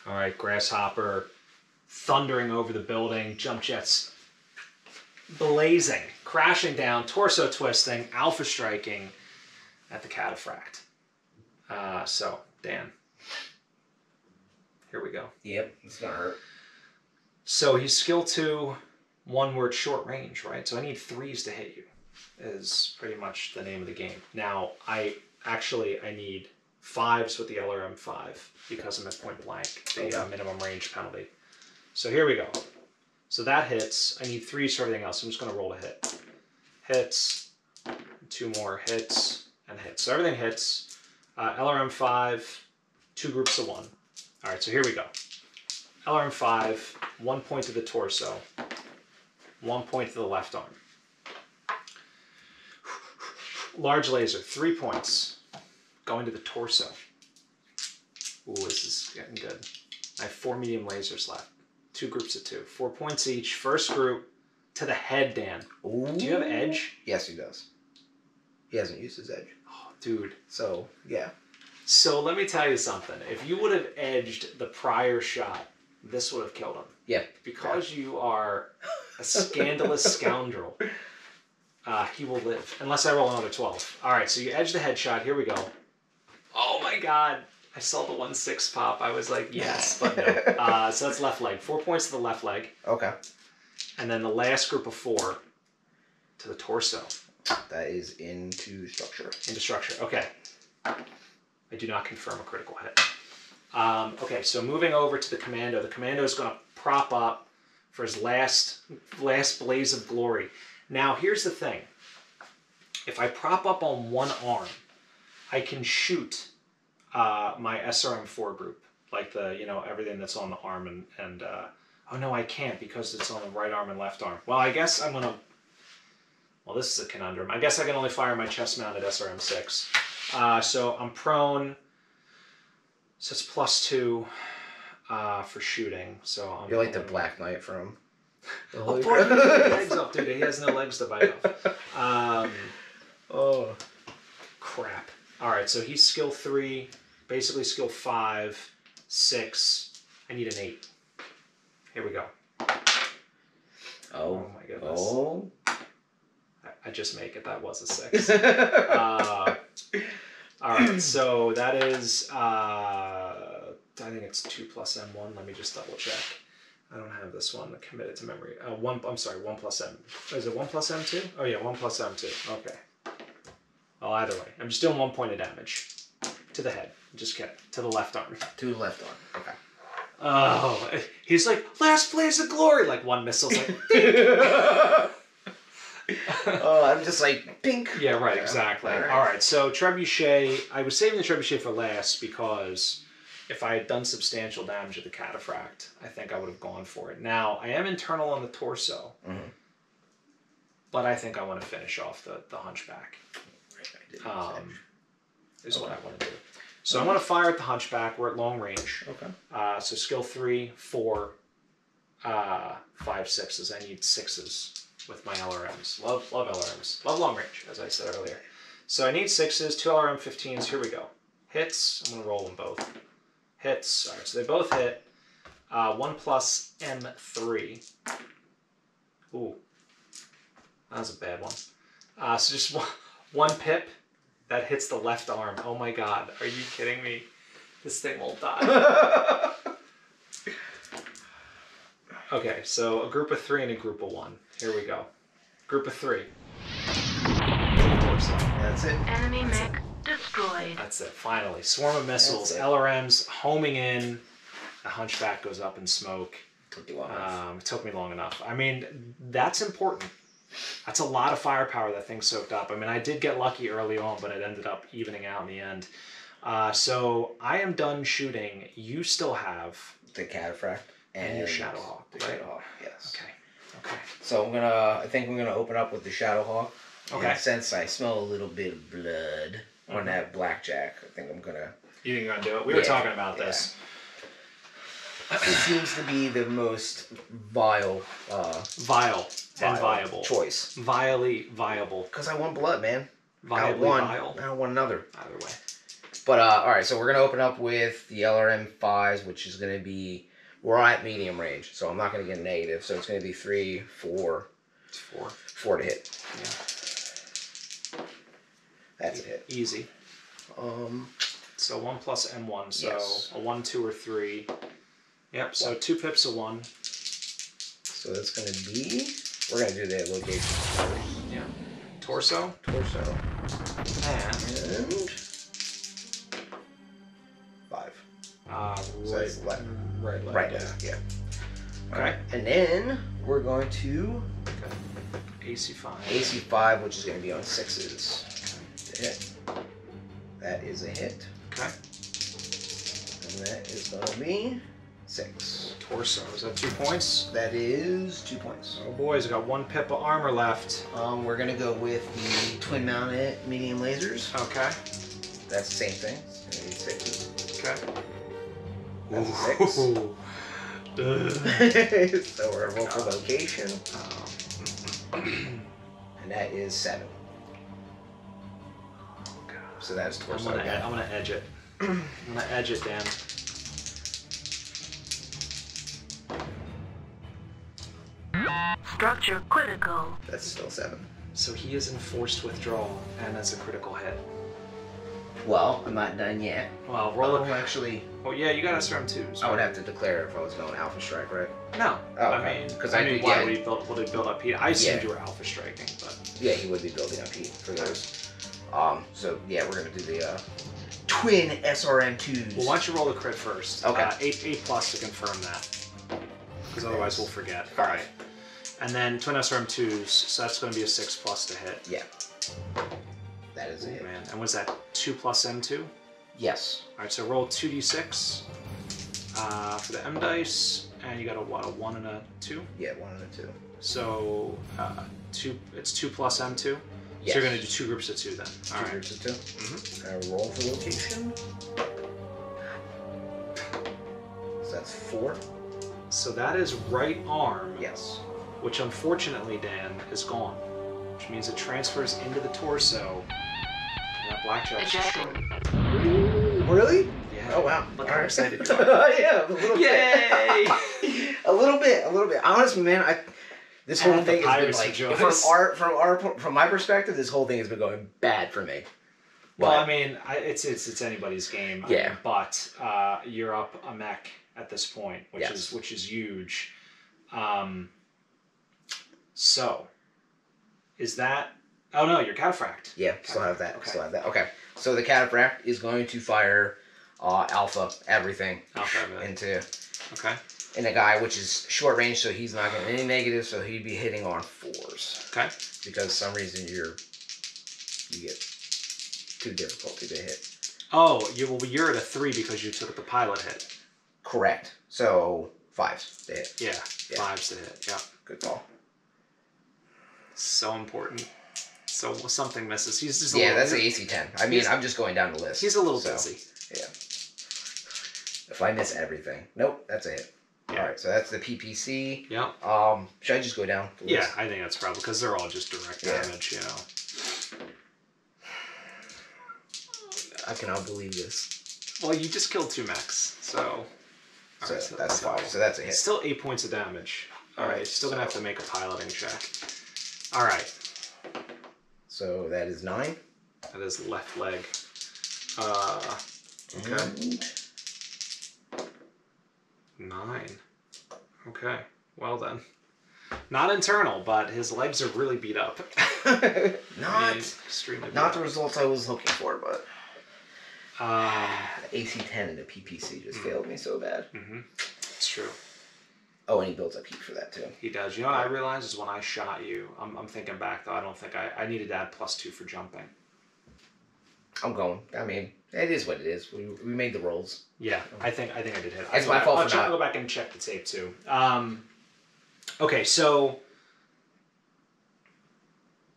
Speaker 1: All right, grasshopper, thundering over the building, jump jets blazing, crashing down, torso twisting, alpha striking at the cataphract. Uh, so, Dan. Here we go.
Speaker 2: yep. It's gonna hurt.
Speaker 1: So he's skill two, one word short range, right? So I need threes to hit you, is pretty much the name of the game. Now, I actually I need fives with the LRM five because I'm at point blank, the uh, minimum range penalty. So here we go. So that hits. I need threes for everything else. I'm just gonna roll a hit. Hits, two more hits, and hits. So everything hits. Uh, LRM five, two groups of one. All right, so here we go. LRM five, one point to the torso, one point to the left arm. Large laser, three points, going to the torso. Ooh, this is getting good. I have four medium lasers left. Two groups of two. Four points each. First group to the head, Dan.
Speaker 2: Ooh.
Speaker 1: Do you have edge?
Speaker 2: Yes, he does. He hasn't used his edge.
Speaker 1: Oh, dude.
Speaker 2: So yeah.
Speaker 1: So let me tell you something. If you would have edged the prior shot, this would have killed him.
Speaker 2: Yeah.
Speaker 1: Because you are a scandalous [laughs] scoundrel, uh, he will live. Unless I roll another 12. All right, so you edge the headshot. Here we go. Oh my god. I saw the 1 6 pop. I was like, yes, [laughs] but no. Uh, so that's left leg. Four points to the left leg.
Speaker 2: Okay.
Speaker 1: And then the last group of four to the torso.
Speaker 2: That is into structure.
Speaker 1: into structure. Okay. I do not confirm a critical hit. Um, okay, so moving over to the commando. The commando is going to prop up for his last last blaze of glory. Now, here's the thing. If I prop up on one arm, I can shoot uh, my SRM4 group, like the you know everything that's on the arm and and uh, oh no, I can't because it's on the right arm and left arm. Well, I guess I'm gonna. Well, this is a conundrum. I guess I can only fire my chest-mounted SRM6. Uh, so I'm prone. So it's plus two uh, for shooting. So I'm
Speaker 2: You're like the Black Knight from. [laughs] The
Speaker 1: Oh,
Speaker 2: Holy
Speaker 1: poor dude,
Speaker 2: Grail.
Speaker 1: his legs up, dude. He has no legs to bite off. [laughs] Um,
Speaker 2: oh.
Speaker 1: crap. All right, so he's skill three, basically skill five, six. I need an eight. Here we go.
Speaker 2: Oh.
Speaker 1: Oh my goodness.
Speaker 2: Oh.
Speaker 1: I, I just make it. That was a six. [laughs] uh, all right, so [clears throat] that is. Uh, I think it's two plus M one. Let me just double check. I don't have this one committed to memory. Uh, one. I'm sorry. One plus M. Is it one plus M two? Oh yeah, one plus M two. Okay. Well, either way, I'm just doing one point of damage to the head. Just kidding. To the left arm.
Speaker 2: to the left arm. Okay.
Speaker 1: Oh, he's like last blaze of glory. Like one missile's like. [laughs] [laughs]
Speaker 2: oh, I'm just like pink.
Speaker 1: Yeah, right, exactly.
Speaker 2: All
Speaker 1: All
Speaker 2: right.
Speaker 1: right. so trebuchet. I was saving the trebuchet for last because if I had done substantial damage to the cataphract, I think I would have gone for it. Now I am internal on the torso,
Speaker 2: Mhm.
Speaker 1: but I think I want to finish off the the hunchback. Um, is what I want to do. So I'm going to fire at the hunchback. We're at long range.
Speaker 2: okay.
Speaker 1: Uh, so skill three, four, uh, five sixes. I need sixes with my LRMs. Love love LRMs. Love long range, as I said earlier. So I need sixes, two LRM 15s. Here we go. Hits. I'm gonna roll them both. Hits. All right. So they both hit. Uh, one plus M3. Ooh, that was a bad one. Uh, so just [laughs] one, one pip that hits the left arm. Oh my God! Are you kidding me? This thing will die. [laughs] Okay, so a group of three and a group of one. Here we go. Group of three.
Speaker 2: That's it.
Speaker 8: Enemy mech destroyed.
Speaker 1: That's it, finally. Swarm of missiles, LRMs homing in. The hunchback goes up in smoke.
Speaker 2: Took you long enough.
Speaker 1: Um, it took me long enough. I mean, that's important. That's a lot of firepower that thing soaked up. I mean, I did get lucky early on, but it ended up evening out in the end. Uh, so I am done shooting. You still have
Speaker 2: The cataphract and,
Speaker 1: and your Shadowhawk,
Speaker 2: The
Speaker 1: right?
Speaker 2: Shadowhawk. Yes.
Speaker 1: Okay. Okay.
Speaker 2: So I'm gonna. I think I'm gonna open up with the Shadowhawk.
Speaker 1: Okay.
Speaker 2: And since I smell a little bit of blood on that blackjack, I think I'm gonna.
Speaker 1: You think you're gonna do it? We were talking about this.
Speaker 2: It seems to be the most vile, uh,
Speaker 1: Vile and viable.
Speaker 2: choice.
Speaker 1: Vilely viable.
Speaker 2: Because I want blood, man. I don't want.
Speaker 1: vile.
Speaker 2: I want another.
Speaker 1: Either way.
Speaker 2: But uh, all right, so we're gonna open up with the LRM fives, which is gonna be we're at medium range, so I'm not gonna get negative. So it's gonna be three, four,
Speaker 1: It's four.
Speaker 2: four to hit.
Speaker 1: Yeah.
Speaker 2: That's a hit.
Speaker 1: Easy.
Speaker 2: Um,
Speaker 1: So one plus M1, so
Speaker 2: Yes.
Speaker 1: a one, two, or three. Yep, so two pips of one.
Speaker 2: so that's gonna be. We're gonna do the location first.
Speaker 1: Yeah. Torso.
Speaker 2: Torso
Speaker 1: And
Speaker 2: five.
Speaker 1: uh,
Speaker 2: So
Speaker 1: right,
Speaker 2: left.
Speaker 1: right leg.
Speaker 2: Right.
Speaker 1: Yeah.
Speaker 2: Yeah.
Speaker 1: Okay.
Speaker 2: And then we're going to
Speaker 1: AC five.
Speaker 2: AC five, which is gonna be on sixes. To hit. That is a hit.
Speaker 1: Okay.
Speaker 2: And that is gonna be six.
Speaker 1: Torso. Is that two points?
Speaker 2: That is two points.
Speaker 1: Oh boys, I got one pip of armor left.
Speaker 2: Um, we're gonna go with the twin mounted medium lasers.
Speaker 1: Okay.
Speaker 2: That's the same thing. Sixes.
Speaker 1: Okay.
Speaker 2: That's a six.
Speaker 1: Ooh. Ugh. [laughs] [laughs]
Speaker 2: so we're gonna roll for location,
Speaker 1: Um,
Speaker 2: and that is seven. So that's torso.
Speaker 1: I'm gonna,
Speaker 2: again.
Speaker 1: I'm gonna edge it. [clears throat] I'm gonna edge it, Dan.
Speaker 8: Structure critical.
Speaker 2: That's still seven.
Speaker 1: So he is in forced withdrawal, and that's a critical hit.
Speaker 2: Well, I'm not done yet.
Speaker 1: Well, roll
Speaker 2: Oh,
Speaker 1: it.
Speaker 2: actually,
Speaker 1: Oh yeah, you got SRM twos.
Speaker 2: I would have to declare it if I was going Alpha Strike, right?
Speaker 1: No,
Speaker 2: Oh,
Speaker 1: I
Speaker 2: okay.
Speaker 1: mean,
Speaker 2: 'Cause
Speaker 1: because I,
Speaker 2: I
Speaker 1: mean,
Speaker 2: do-
Speaker 1: why
Speaker 2: yeah.
Speaker 1: would he build? Would he build up heat? I assumed
Speaker 2: Yeah.
Speaker 1: you were alpha striking, but
Speaker 2: Yeah, he would be building up heat for those. Um, so yeah, we're gonna do the uh, twin SRM twos.
Speaker 1: well, why don't you roll the crit first?
Speaker 2: Okay.
Speaker 1: Uh, eight eight plus to confirm that, because otherwise we'll forget. All right, and then twin SRM twos, so that's going to be a six plus to hit.
Speaker 2: Yeah. That is a hit.
Speaker 1: man, and was that two plus M two?
Speaker 2: Yes.
Speaker 1: All right, so roll two d six uh, for the M dice, and you got a what? A one and a two.
Speaker 2: Yeah, one and a two.
Speaker 1: So uh, two. It's two plus M two.
Speaker 2: Yes.
Speaker 1: So you're going to do two groups of two then.
Speaker 2: Two
Speaker 1: All right.
Speaker 2: groups of 2
Speaker 1: Mhm.
Speaker 2: Uh, roll for location. So that's four.
Speaker 1: So that is right arm.
Speaker 2: Yes.
Speaker 1: Which unfortunately, Dan, is gone. Which means it transfers into the torso. And that blackjack's
Speaker 8: Eject.
Speaker 2: Really?
Speaker 1: Yeah.
Speaker 2: Oh wow!
Speaker 1: Look
Speaker 2: All
Speaker 1: how
Speaker 2: right.
Speaker 1: excited you [laughs] are.
Speaker 2: yeah, a little
Speaker 1: Yay!
Speaker 2: bit. [laughs] a little bit, a little bit. Honestly, man, I this whole
Speaker 1: And
Speaker 2: thing has been
Speaker 1: pirates
Speaker 2: like
Speaker 1: rejoice.
Speaker 2: from our from our from my perspective, this whole thing has been going bad for me.
Speaker 1: well, I mean, I, it's it's it's anybody's game.
Speaker 2: Yeah.
Speaker 1: But uh, you're up a mech at this point, which
Speaker 2: Yes.
Speaker 1: is which is huge. Um. So, is that? Oh no, you're cataphract.
Speaker 2: Yeah, still have that.
Speaker 1: Okay.
Speaker 2: Still have that. Okay. So the cataphract is going to fire uh, alpha everything
Speaker 1: Alpha
Speaker 2: into
Speaker 1: Okay.
Speaker 2: in a guy which is short range, so he's not getting any negatives, so he'd be hitting on fours
Speaker 1: Okay.
Speaker 2: because for some reason you're you get too difficulty to hit.
Speaker 1: Oh, you well, you're at a three because you took the pilot hit.
Speaker 2: Correct. So fives to hit.
Speaker 1: Yeah.
Speaker 2: Yeah.
Speaker 1: Fives to hit. Yeah.
Speaker 2: Good call.
Speaker 1: So important. So something misses. He's just a
Speaker 2: Yeah,
Speaker 1: little,
Speaker 2: that's an AC ten. I mean, I'm just going down the list.
Speaker 1: He's a little
Speaker 2: so,
Speaker 1: busy.
Speaker 2: Yeah. If I miss everything, nope, that's a hit.
Speaker 1: Yeah.
Speaker 2: All right, so that's the PPC.
Speaker 1: Yeah.
Speaker 2: Um, should I just go down? the
Speaker 1: Yeah. I think that's probably because they're all just direct
Speaker 2: Yeah.
Speaker 1: damage, you know.
Speaker 2: I cannot believe this.
Speaker 1: Well, you just killed two mechs, so.
Speaker 2: So
Speaker 1: Alright,
Speaker 2: that's five. So that's a hit.
Speaker 1: Still eight points of damage. All right, still gonna have to make a piloting check. All right,
Speaker 2: So that is nine.
Speaker 1: that is left leg. Uh, okay,
Speaker 2: And
Speaker 1: nine. Okay, well then. Not internal, but his legs are really beat up. [laughs]
Speaker 2: Not
Speaker 1: extremely beat
Speaker 2: not
Speaker 1: up.
Speaker 2: the results I was looking for, but
Speaker 1: Um,
Speaker 2: AC ten and the PPC just failed me so bad.
Speaker 1: Mm-hmm. It's true.
Speaker 2: Oh, and he builds up heat for that too.
Speaker 1: He does. You know what I realized is when I shot you, I'm, I'm thinking back though, I don't think I, I needed to add plus two for jumping.
Speaker 2: I'm going. I mean, it is what it is. We, we made the rolls.
Speaker 1: Yeah, I think I think I did hit.
Speaker 2: It's
Speaker 1: I'll
Speaker 2: my
Speaker 1: go
Speaker 2: fault
Speaker 1: back-
Speaker 2: for
Speaker 1: I'll, check,
Speaker 2: not-
Speaker 1: I'll go back and check the tape too. Um, okay, so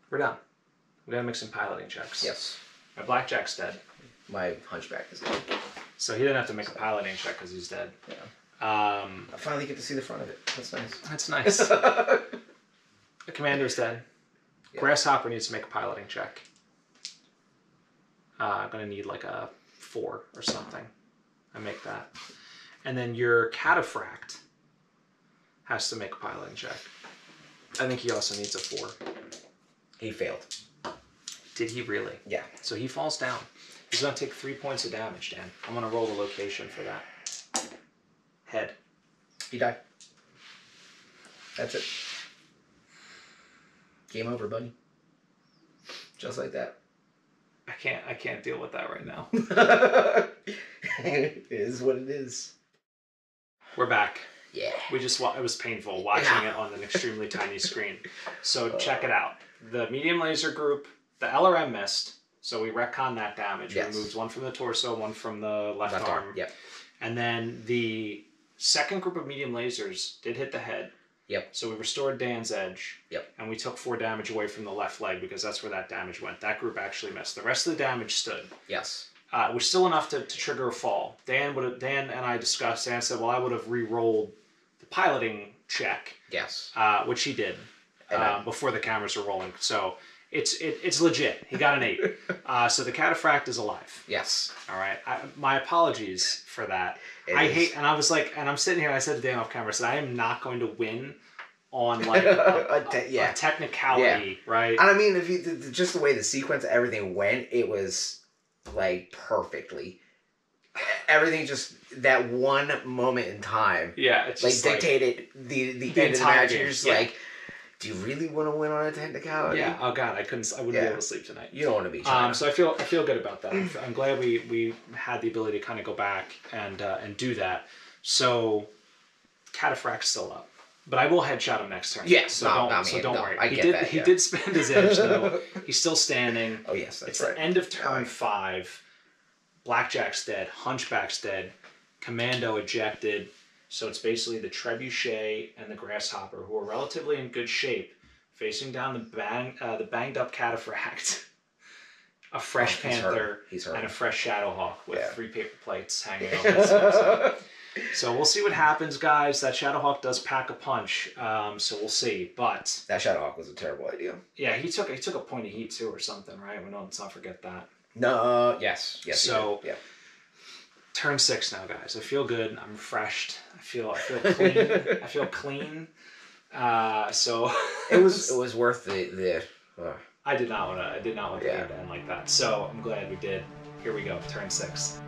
Speaker 1: we're done. We gotta make some piloting checks.
Speaker 2: Yes.
Speaker 1: My blackjack's dead,
Speaker 2: My hunchback is dead.
Speaker 1: so he didn't have to make a piloting check because he's dead.
Speaker 2: Yeah.
Speaker 1: Um,
Speaker 2: I finally get to see the front of it. That's nice.
Speaker 1: that's [laughs] nice. the commander's dead.
Speaker 2: Yeah.
Speaker 1: Grasshopper needs to make a piloting check. Uh, I'm gonna need like a four or something. I make that, and then your cataphract has to make a piloting check. I think he also needs a four.
Speaker 2: he failed.
Speaker 1: Did he really?
Speaker 2: Yeah.
Speaker 1: So he falls down. He's gonna take three points of damage, Dan. I'm gonna roll the location for that. Head.
Speaker 2: You die. That's it. Game over, buddy. Just like that.
Speaker 1: I can't. I can't deal with that right now. [laughs]
Speaker 2: it is what it is.
Speaker 1: We're back.
Speaker 2: Yeah.
Speaker 1: We just wa- it was painful watching
Speaker 2: Yeah.
Speaker 1: it on an extremely tiny screen. [laughs] So uh. check it out. The medium laser group, the LRM missed, so we retcon that damage.
Speaker 2: Yes.
Speaker 1: We moved one from the torso, one from the left,
Speaker 2: Left
Speaker 1: arm.
Speaker 2: arm. Yep.
Speaker 1: And then the second group of medium lasers did hit the head.
Speaker 2: Yep.
Speaker 1: So we restored Dan's edge.
Speaker 2: Yep.
Speaker 1: And we took four damage away from the left leg because that's where that damage went. That group actually missed. The rest of the damage stood.
Speaker 2: Yes.
Speaker 1: Uh, it was still enough to, to trigger a fall. Dan would Dan and I discussed. Dan said, "Well, I would have re-rolled the piloting check,
Speaker 2: Yes.
Speaker 1: uh, which he did
Speaker 2: And I-
Speaker 1: uh, before the cameras were rolling. So it's it, it's legit. He got an eight. [laughs] uh, so the cataphract is alive.
Speaker 2: Yes.
Speaker 1: All right. I, my apologies for that.
Speaker 2: It
Speaker 1: I
Speaker 2: is.
Speaker 1: hate, and I was like, and I'm sitting here. I said to Dan off camera, I said, I am not going to win on [laughs] like a,
Speaker 2: A te- yeah.
Speaker 1: a technicality, right?
Speaker 2: And I mean, if you th- th- just the way the sequence everything went, it was like perfectly. [sighs] everything just that one moment in time
Speaker 1: Yeah, it's
Speaker 2: like
Speaker 1: just like,
Speaker 2: dictated the the,
Speaker 1: The
Speaker 2: end of the
Speaker 1: entire
Speaker 2: match.
Speaker 1: game,
Speaker 2: You're just
Speaker 1: yeah.
Speaker 2: like, do you really want to win on a technicality?
Speaker 1: yeah. Oh god, I couldn't. I wouldn't be able to sleep tonight.
Speaker 2: You don't want to be China.
Speaker 1: Um, so I feel I feel good about that. I'm, glad we we had the ability to kind of go back and uh, and do that. So Cataphract's still up, but I will headshot him next turn.
Speaker 2: Yes,
Speaker 1: so
Speaker 2: no,
Speaker 1: don't so don't
Speaker 2: no,
Speaker 1: worry.
Speaker 2: I
Speaker 1: he
Speaker 2: get
Speaker 1: did
Speaker 2: that,
Speaker 1: he
Speaker 2: yeah.
Speaker 1: did spend his edge though. [laughs] He's still standing.
Speaker 2: oh yes, that's
Speaker 1: It's
Speaker 2: right.
Speaker 1: the end of turn
Speaker 2: Alright.
Speaker 1: five. Blackjack's dead. Hunchback's dead. Commando ejected. So it's basically the Trebuchet and the Grasshopper, who are relatively in good shape, facing down the bang, uh, the banged up Cataphract, [laughs] a fresh
Speaker 2: Oh, he's hurt.
Speaker 1: Panther,
Speaker 2: He's hurt.
Speaker 1: and a fresh Shadowhawk with
Speaker 2: Yeah.
Speaker 1: three paper plates hanging over his. [laughs] So we'll see what happens, guys. That Shadowhawk does pack a punch, um, so we'll see. But
Speaker 2: that Shadowhawk was a terrible idea.
Speaker 1: yeah, he took he took a point of heat too, or something, right? We don't let's not forget that.
Speaker 2: No, uh, yes, yes.
Speaker 1: So-
Speaker 2: yeah.
Speaker 1: turn six now, guys. I feel good. I'm refreshed. I feel I feel clean. I feel clean. Uh, so [laughs]
Speaker 2: it was [laughs] it was worth the the. Uh,
Speaker 1: I did not want to. I did not want the
Speaker 2: Yeah.
Speaker 1: to end like that. So I'm glad we did. Here we go. Turn six.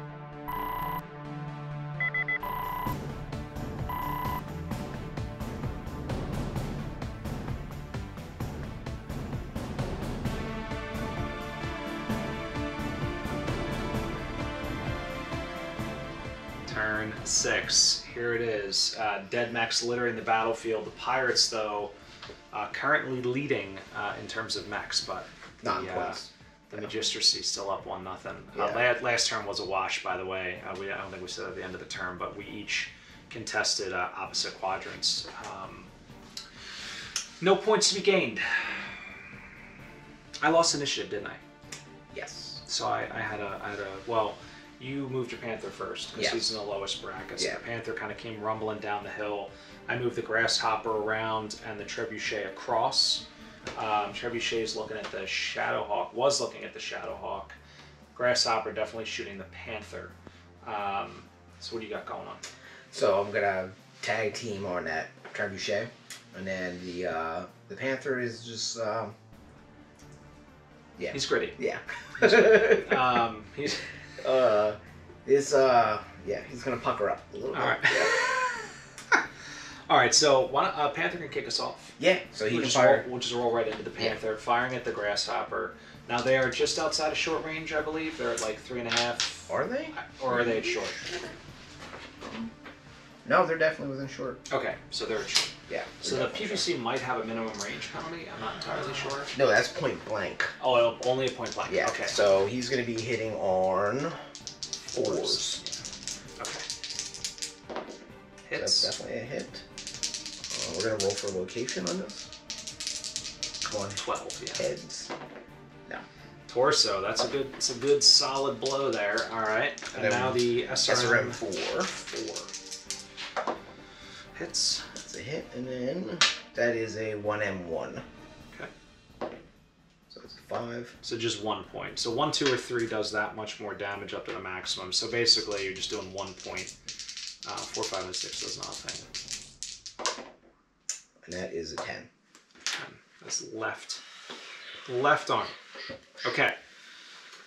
Speaker 1: Turn six. Here it is. Uh, dead mechs littering the battlefield. The pirates, though, uh, currently leading uh, in terms of mechs, but
Speaker 2: not
Speaker 1: the, uh,
Speaker 2: points.
Speaker 1: the Magistracy still up one nothing. Uh,
Speaker 2: Yeah.
Speaker 1: la- last term was a wash, by the way. Uh, we I don't think we said at the end of the term, but we each contested uh, opposite quadrants. Um, no points to be gained. I lost initiative, didn't I?
Speaker 2: Yes.
Speaker 1: So I, I had a I had a well. You moved your Panther first because he's in the lowest bracket. So
Speaker 2: Yeah.
Speaker 1: the Panther kind of came rumbling down the hill. I moved the Grasshopper around and the Trebuchet across. Um, Trebuchet is looking at the Shadowhawk. Was looking at the Shadowhawk. Grasshopper definitely shooting the Panther. Um, so what do you got going on?
Speaker 2: So I'm gonna tag team on that trebuchet, and then the uh, the Panther is just um, yeah
Speaker 1: He's gritty.
Speaker 2: yeah. [laughs]
Speaker 1: Um, he's
Speaker 2: uh, it's uh yeah he's gonna pucker up a little bit.
Speaker 1: All right. [laughs] All right. So why don't, uh, Panther can kick us off.
Speaker 2: Yeah, so he
Speaker 1: we'll,
Speaker 2: can
Speaker 1: just
Speaker 2: fire.
Speaker 1: roll, we'll just roll right into the
Speaker 2: Yeah.
Speaker 1: Panther, firing at the Grasshopper. Now they are just outside of short range, I believe. They're at like three and a half,
Speaker 2: Are they?
Speaker 1: or are they at short?
Speaker 2: No, they're definitely within short.
Speaker 1: Okay, so they're at short.
Speaker 2: Yeah.
Speaker 1: So the PPC might have a minimum range penalty. I'm not entirely sure.
Speaker 2: No, that's point blank.
Speaker 1: Oh, only a point blank.
Speaker 2: Yeah.
Speaker 1: Okay.
Speaker 2: So he's gonna be hitting on fours.
Speaker 1: Yeah. Okay.
Speaker 2: That's definitely a hit. Uh, we're gonna roll for location on this. Come on,
Speaker 1: Twelve. Yeah.
Speaker 2: heads. No.
Speaker 1: Torso. That's a good. It's a good solid blow there. All right. And,
Speaker 2: And
Speaker 1: now the SRM,
Speaker 2: SRM four.
Speaker 1: four hits.
Speaker 2: That's a hit, and then that is a one M one.
Speaker 1: Okay.
Speaker 2: So it's a five.
Speaker 1: So just one point. So one, two, or three does that much more damage up to the maximum. So basically, you're just doing one point. Uh, four, five, and six does nothing.
Speaker 2: And that is a ten.
Speaker 1: And That's left, left arm. Okay.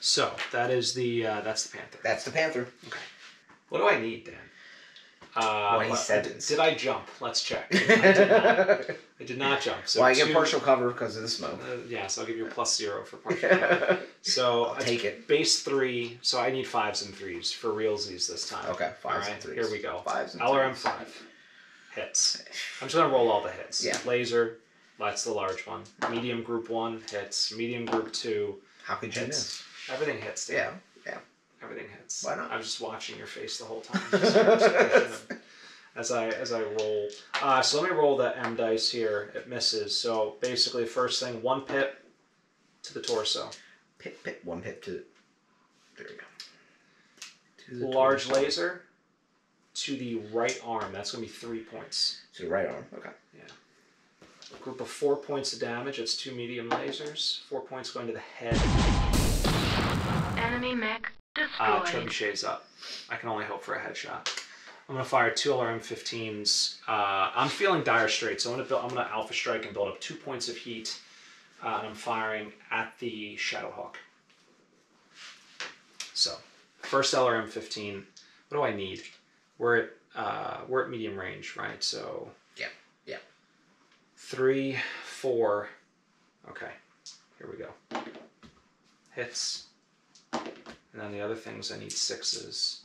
Speaker 1: So that is the uh, that's the panther.
Speaker 2: That's the Panther.
Speaker 1: Okay. What do I need then? Uh,
Speaker 2: Twenty
Speaker 1: what-
Speaker 2: seconds.
Speaker 1: Did I jump? Let's check. [laughs] I did not. I did not jump. So
Speaker 2: well, I get partial cover because of the smoke.
Speaker 1: Uh, yeah, so I'll give you a plus zero for [laughs] partial. cover. So
Speaker 2: I'll take it.
Speaker 1: Base three, so I need fives and threes for realsies this time.
Speaker 2: Okay, fives and threes.
Speaker 1: Here we go.
Speaker 2: Fives and
Speaker 1: LRM
Speaker 2: threes.
Speaker 1: five hits. I'm just gonna roll all the hits.
Speaker 2: Yeah.
Speaker 1: Laser, that's the large one. Medium group one hits. Medium group two,
Speaker 2: How could you
Speaker 1: hits.
Speaker 2: miss?
Speaker 1: Everything hits.
Speaker 2: Yeah.
Speaker 1: Everything hits.
Speaker 2: Why not?
Speaker 1: I was just watching your face the whole time. [laughs] Just as I as I roll. Uh, so let me roll that M dice here. It misses. So basically, first thing, one pip to the torso.
Speaker 2: Pip, pip, one pip to. There we go. To the
Speaker 1: large
Speaker 2: torso.
Speaker 1: laser to the right arm. That's going to be three points.
Speaker 2: To the right arm. Okay. Yeah.
Speaker 1: A group of four points of damage. It's two medium lasers. Four points going to the head.
Speaker 9: Enemy mech
Speaker 1: Uh,
Speaker 9: destroyed.
Speaker 1: trebuchet's up. I can only hope for a headshot. I'm gonna fire two LRM-15s. Uh, I'm feeling dire straits, so I'm gonna build, I'm gonna alpha strike and build up two points of heat, uh, and I'm firing at the Shadowhawk. So First LRM 15. What do I need? We're at uh, we're at medium range, right? So
Speaker 2: Yeah, yeah.
Speaker 1: three, four. Okay, here we go. Hits. And then the other things I need sixes.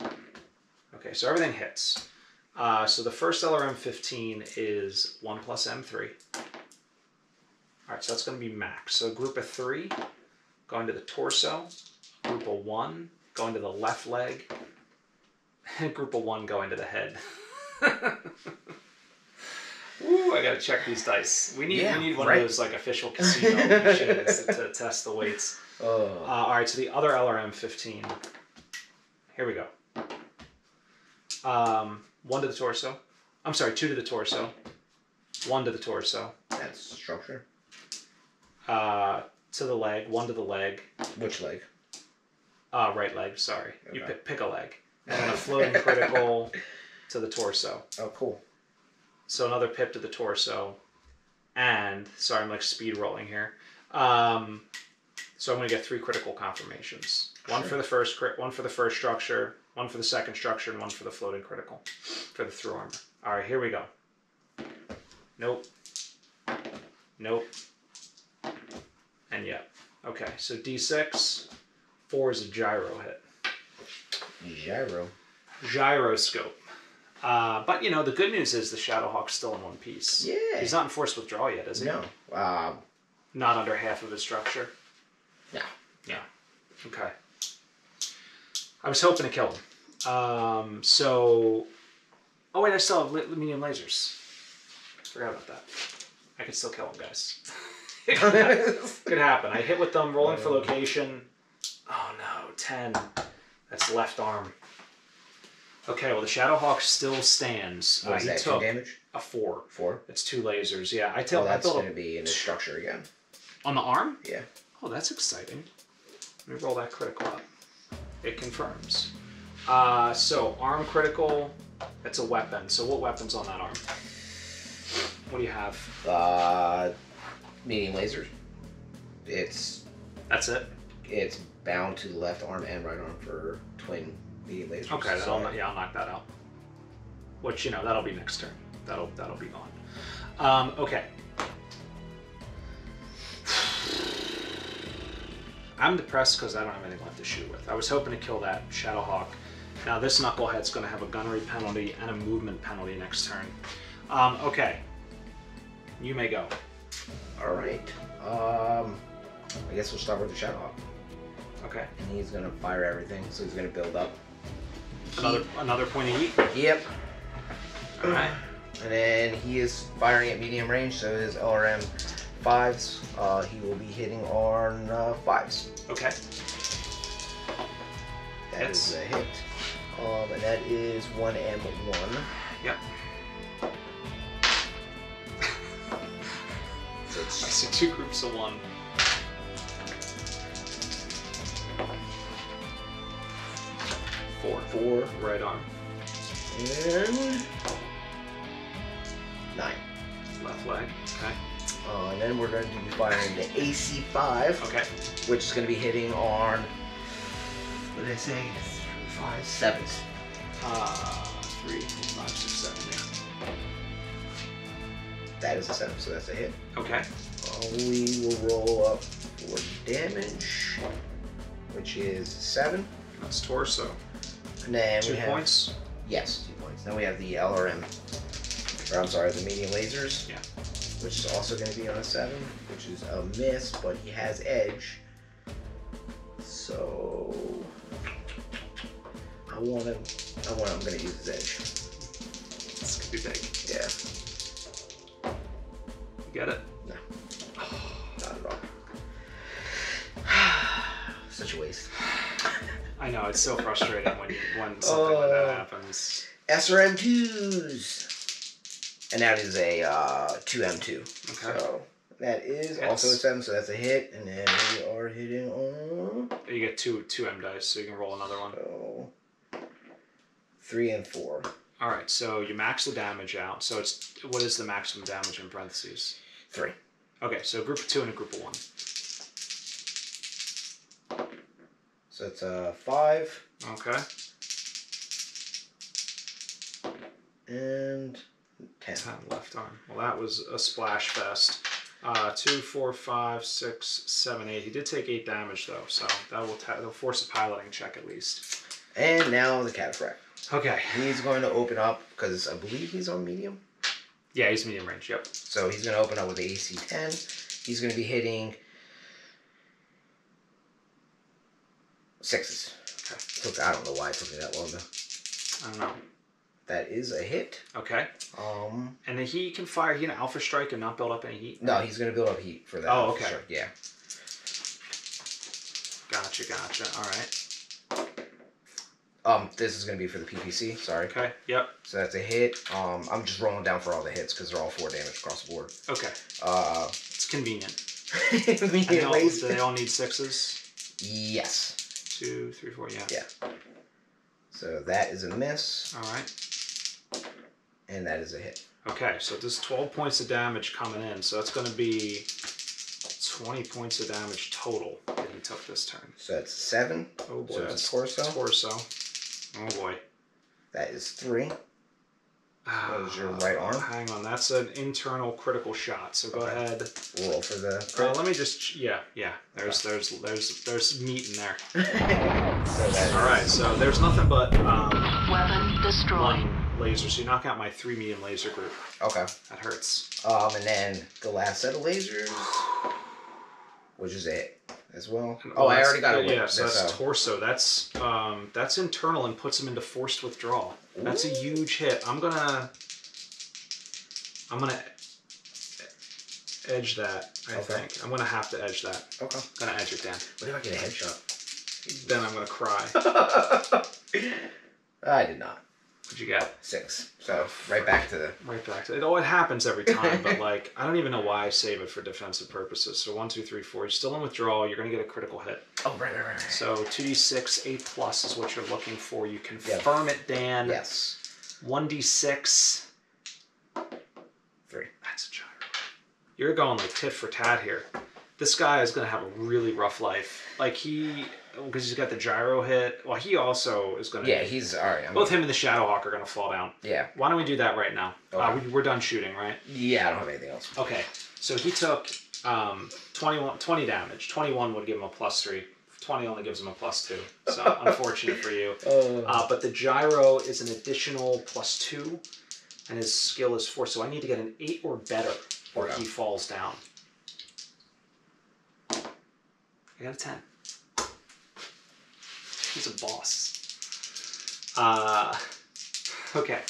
Speaker 1: Okay, so everything hits. Uh, so the first LRM 15 is 1 plus M3. Alright, so that's going to be max. So group of 3 going to the torso. Group of 1 going to the left leg. And [laughs] group of 1 going to the head. [laughs] Ooh, I gotta check these dice. We need
Speaker 2: Yeah,
Speaker 1: we need one
Speaker 2: right.
Speaker 1: of those like official casino [laughs] machines to, to test the weights.
Speaker 2: Oh.
Speaker 1: Uh, all right, so the other LRM 15. Here we go. Um, one to the torso. I'm sorry, two to the torso. One to the torso.
Speaker 2: That's structure.
Speaker 1: Uh, to the leg. One to the leg.
Speaker 2: Which leg?
Speaker 1: Uh, right leg. Sorry, you pick, pick a leg. And then a floating critical [laughs] to the torso.
Speaker 2: Oh, cool.
Speaker 1: So another pip to the torso. And sorry, I'm like speed rolling here. Um, so I'm going to get three critical confirmations. One for the first crit, one for the first structure, one for the second structure, and one for the floating critical for the through armor. All right, here we go. Nope. Nope. And yep. Okay, so D6. Four is a gyro hit.
Speaker 2: Gyro.
Speaker 1: Gyroscope. Uh, but you know the good news is the Shadowhawk's still in one piece.
Speaker 2: Yeah.
Speaker 1: He's not in forced withdrawal yet, is he?
Speaker 2: No. Um,
Speaker 1: Not under half of his structure.
Speaker 2: no.
Speaker 1: Yeah. Okay. I was hoping to kill him. Um, so. Oh wait, I still have li- medium lasers. Forgot about that. I could still kill him, guys. [laughs] could happen. I hit with them, rolling for location. Oh no, ten. That's left arm. Okay, well the Shadowhawk still stands.
Speaker 2: What
Speaker 1: Uh,
Speaker 2: that? Two damage?
Speaker 1: a four.
Speaker 2: Four?
Speaker 1: It's two lasers. Yeah, I
Speaker 2: Oh,
Speaker 1: tell. I
Speaker 2: that's going to be in the structure again.
Speaker 1: on the arm.
Speaker 2: Yeah.
Speaker 1: Oh, that's exciting. Let me roll that critical up. It confirms. Uh, so arm critical. It's a weapon. So what weapons on that arm? What do you have?
Speaker 2: Uh, medium lasers. It's
Speaker 1: That's it.
Speaker 2: it's bound to the left arm and right arm for twin medium lasers.
Speaker 1: Okay,
Speaker 2: so-
Speaker 1: I'll, yeah, I'll knock that out. Which you know that'll be next turn. That'll that'll be gone. Um, okay. I'm depressed because I don't have anything left to shoot with. I was hoping to kill that Shadowhawk. Now this knucklehead's going to have a gunnery penalty and a movement penalty next turn. Um, okay. You may go.
Speaker 2: All right. Um, I guess we'll start with the Shadowhawk.
Speaker 1: Okay.
Speaker 2: And he's gonna fire everything, so he's gonna build up.
Speaker 1: Another another point of heat.
Speaker 2: Yep.
Speaker 1: All right.
Speaker 2: And then he is firing at medium range, so his LRM fives, uh, he will be hitting on uh, fives.
Speaker 1: Okay.
Speaker 2: That
Speaker 1: Hits.
Speaker 2: is a hit. Um, and that is one M one.
Speaker 1: Yep.
Speaker 2: So [laughs]
Speaker 1: I
Speaker 2: it's
Speaker 1: see two groups of one. Four.
Speaker 2: four
Speaker 1: Right arm.
Speaker 2: and nine.
Speaker 1: Left leg. Okay.
Speaker 2: Uh, and then we're going to be firing the AC5,
Speaker 1: Okay.
Speaker 2: which is going to be hitting on, what did I say? Five, sevens.
Speaker 1: Uh, three, five, six, seven. Yeah.
Speaker 2: That is a seven, so that's a hit.
Speaker 1: Okay.
Speaker 2: Uh, we will roll up for damage, which is seven.
Speaker 1: That's torso.
Speaker 2: And then
Speaker 1: Two
Speaker 2: we have,
Speaker 1: points.
Speaker 2: Yes, two points. Then we have the LRM, or I'm sorry, the medium lasers.
Speaker 1: Yeah.
Speaker 2: Which is also going to be on a seven, which is a miss, but he has edge. So I want to. I want. I'm going to use his edge.
Speaker 1: This could be big.
Speaker 2: Yeah.
Speaker 1: You get it? I know it's so frustrating when you when something like that
Speaker 2: Oh.
Speaker 1: happens.
Speaker 2: SRM twos. And that is a uh, 2M2.
Speaker 1: Okay.
Speaker 2: So that is also a 7, so that's a hit. And then we are hitting on
Speaker 1: You get two two M dice, so you can roll another one.
Speaker 2: oh, 3 and 4.
Speaker 1: All right. So you max the damage out. So it's what is the maximum damage in parentheses?
Speaker 2: 3.
Speaker 1: Okay. So a group of two and a group of one.
Speaker 2: So it's a five
Speaker 1: Okay.
Speaker 2: and ten.
Speaker 1: 10 left arm. Well, that was a splash fest. Uh, two, four, five, six, seven, eight. He did take eight damage though, so that will ta- that'll force a piloting check at least.
Speaker 2: And now the cataphract.
Speaker 1: Okay.
Speaker 2: He's going to open up because I believe he's on medium.
Speaker 1: Yeah, he's medium range. Yep.
Speaker 2: So he's going to open up with the AC 10. He's going to be hitting sixes.
Speaker 1: Okay.
Speaker 2: Took, I don't know why it took me that long though.
Speaker 1: I don't know.
Speaker 2: That is a hit.
Speaker 1: Okay.
Speaker 2: Um,
Speaker 1: And then he can fire. He can alpha strike and not build up any heat.
Speaker 2: no, he's going to build up heat for that.
Speaker 1: Oh, okay.
Speaker 2: sure. Yeah.
Speaker 1: Gotcha. Gotcha. All right.
Speaker 2: Um, this is going to be for the PPC. Sorry.
Speaker 1: Okay. Yep.
Speaker 2: So that's a hit. Um, I'm just rolling down for all the hits because they're all four damage across the board.
Speaker 1: Okay.
Speaker 2: Uh,
Speaker 1: It's convenient.
Speaker 2: medium
Speaker 1: And they all, do they all need sixes?
Speaker 2: Yes.
Speaker 1: Two, three, four. Yeah.
Speaker 2: Yeah. So that is a miss,
Speaker 1: All right.
Speaker 2: and that is a hit.
Speaker 1: Okay, so there's 12 points of damage coming in, so that's going to be 20 points of damage total that he took this turn.
Speaker 2: So that's seven.
Speaker 1: Oh boy,
Speaker 2: So it's
Speaker 1: that's
Speaker 2: a torso.
Speaker 1: Torso. Oh boy.
Speaker 2: That is three.
Speaker 1: Ah,
Speaker 2: was your right arm?
Speaker 1: Hang on, that's an internal critical shot. So go
Speaker 2: Okay.
Speaker 1: ahead.
Speaker 2: Roll for the
Speaker 1: Uh, let me just yeah yeah. There's there's there's there's meat in there. [laughs]
Speaker 2: so that
Speaker 1: All right, so there's nothing but um,
Speaker 6: Weapon destroyed.
Speaker 1: one laser. So you knock out my three medium laser group.
Speaker 2: Okay.
Speaker 1: That hurts.
Speaker 2: Um, and then the last set of lasers, which is it as well. Oh, I already got it.
Speaker 1: Yeah, so that's torso. That's um, that's internal and puts him into forced withdrawal. That's a huge hit. I'm gonna, I'm gonna edge that. I
Speaker 2: Okay.
Speaker 1: think I'm gonna have to edge that.
Speaker 2: okay.
Speaker 1: I'm gonna edge it, Dan.
Speaker 2: What if I get a headshot?
Speaker 1: Then I'm gonna cry. [laughs]
Speaker 2: I did not.
Speaker 1: What'd you get?
Speaker 2: Six. So right back to the.
Speaker 1: Right back to it. Oh, it happens every time, but like I don't even know why I save it for defensive purposes. So one, two, three, four. You're still in withdrawal. You're gonna get a critical hit.
Speaker 2: Oh right, right, right. right.
Speaker 1: So two d six, eight plus is what you're looking for. You confirm it, Dan.
Speaker 2: Yes.
Speaker 1: One d six.
Speaker 2: Three.
Speaker 1: That's a gyro. You're going like tit for tat here. This guy is gonna have a really rough life. Like he, because he's got the gyro hit. Well, he also is gonna.
Speaker 2: Yeah, he's all right. I'm,
Speaker 1: Both him and the Shadowhawk are gonna fall down.
Speaker 2: Yeah.
Speaker 1: Why don't we do that right now? Uh,
Speaker 2: Okay.
Speaker 1: we, we're done shooting, right?
Speaker 2: Yeah, I don't have anything else.
Speaker 1: Okay. So he took um, 21, 20 damage. 21 would give him a plus three. 20 only gives him a plus two. So [laughs] unfortunate for you. Uh, but the gyro is an additional plus two, and his skill is four. So I need to get an eight or better, or
Speaker 2: Okay.
Speaker 1: he falls down. I got a ten. He's a boss. Uh, okay,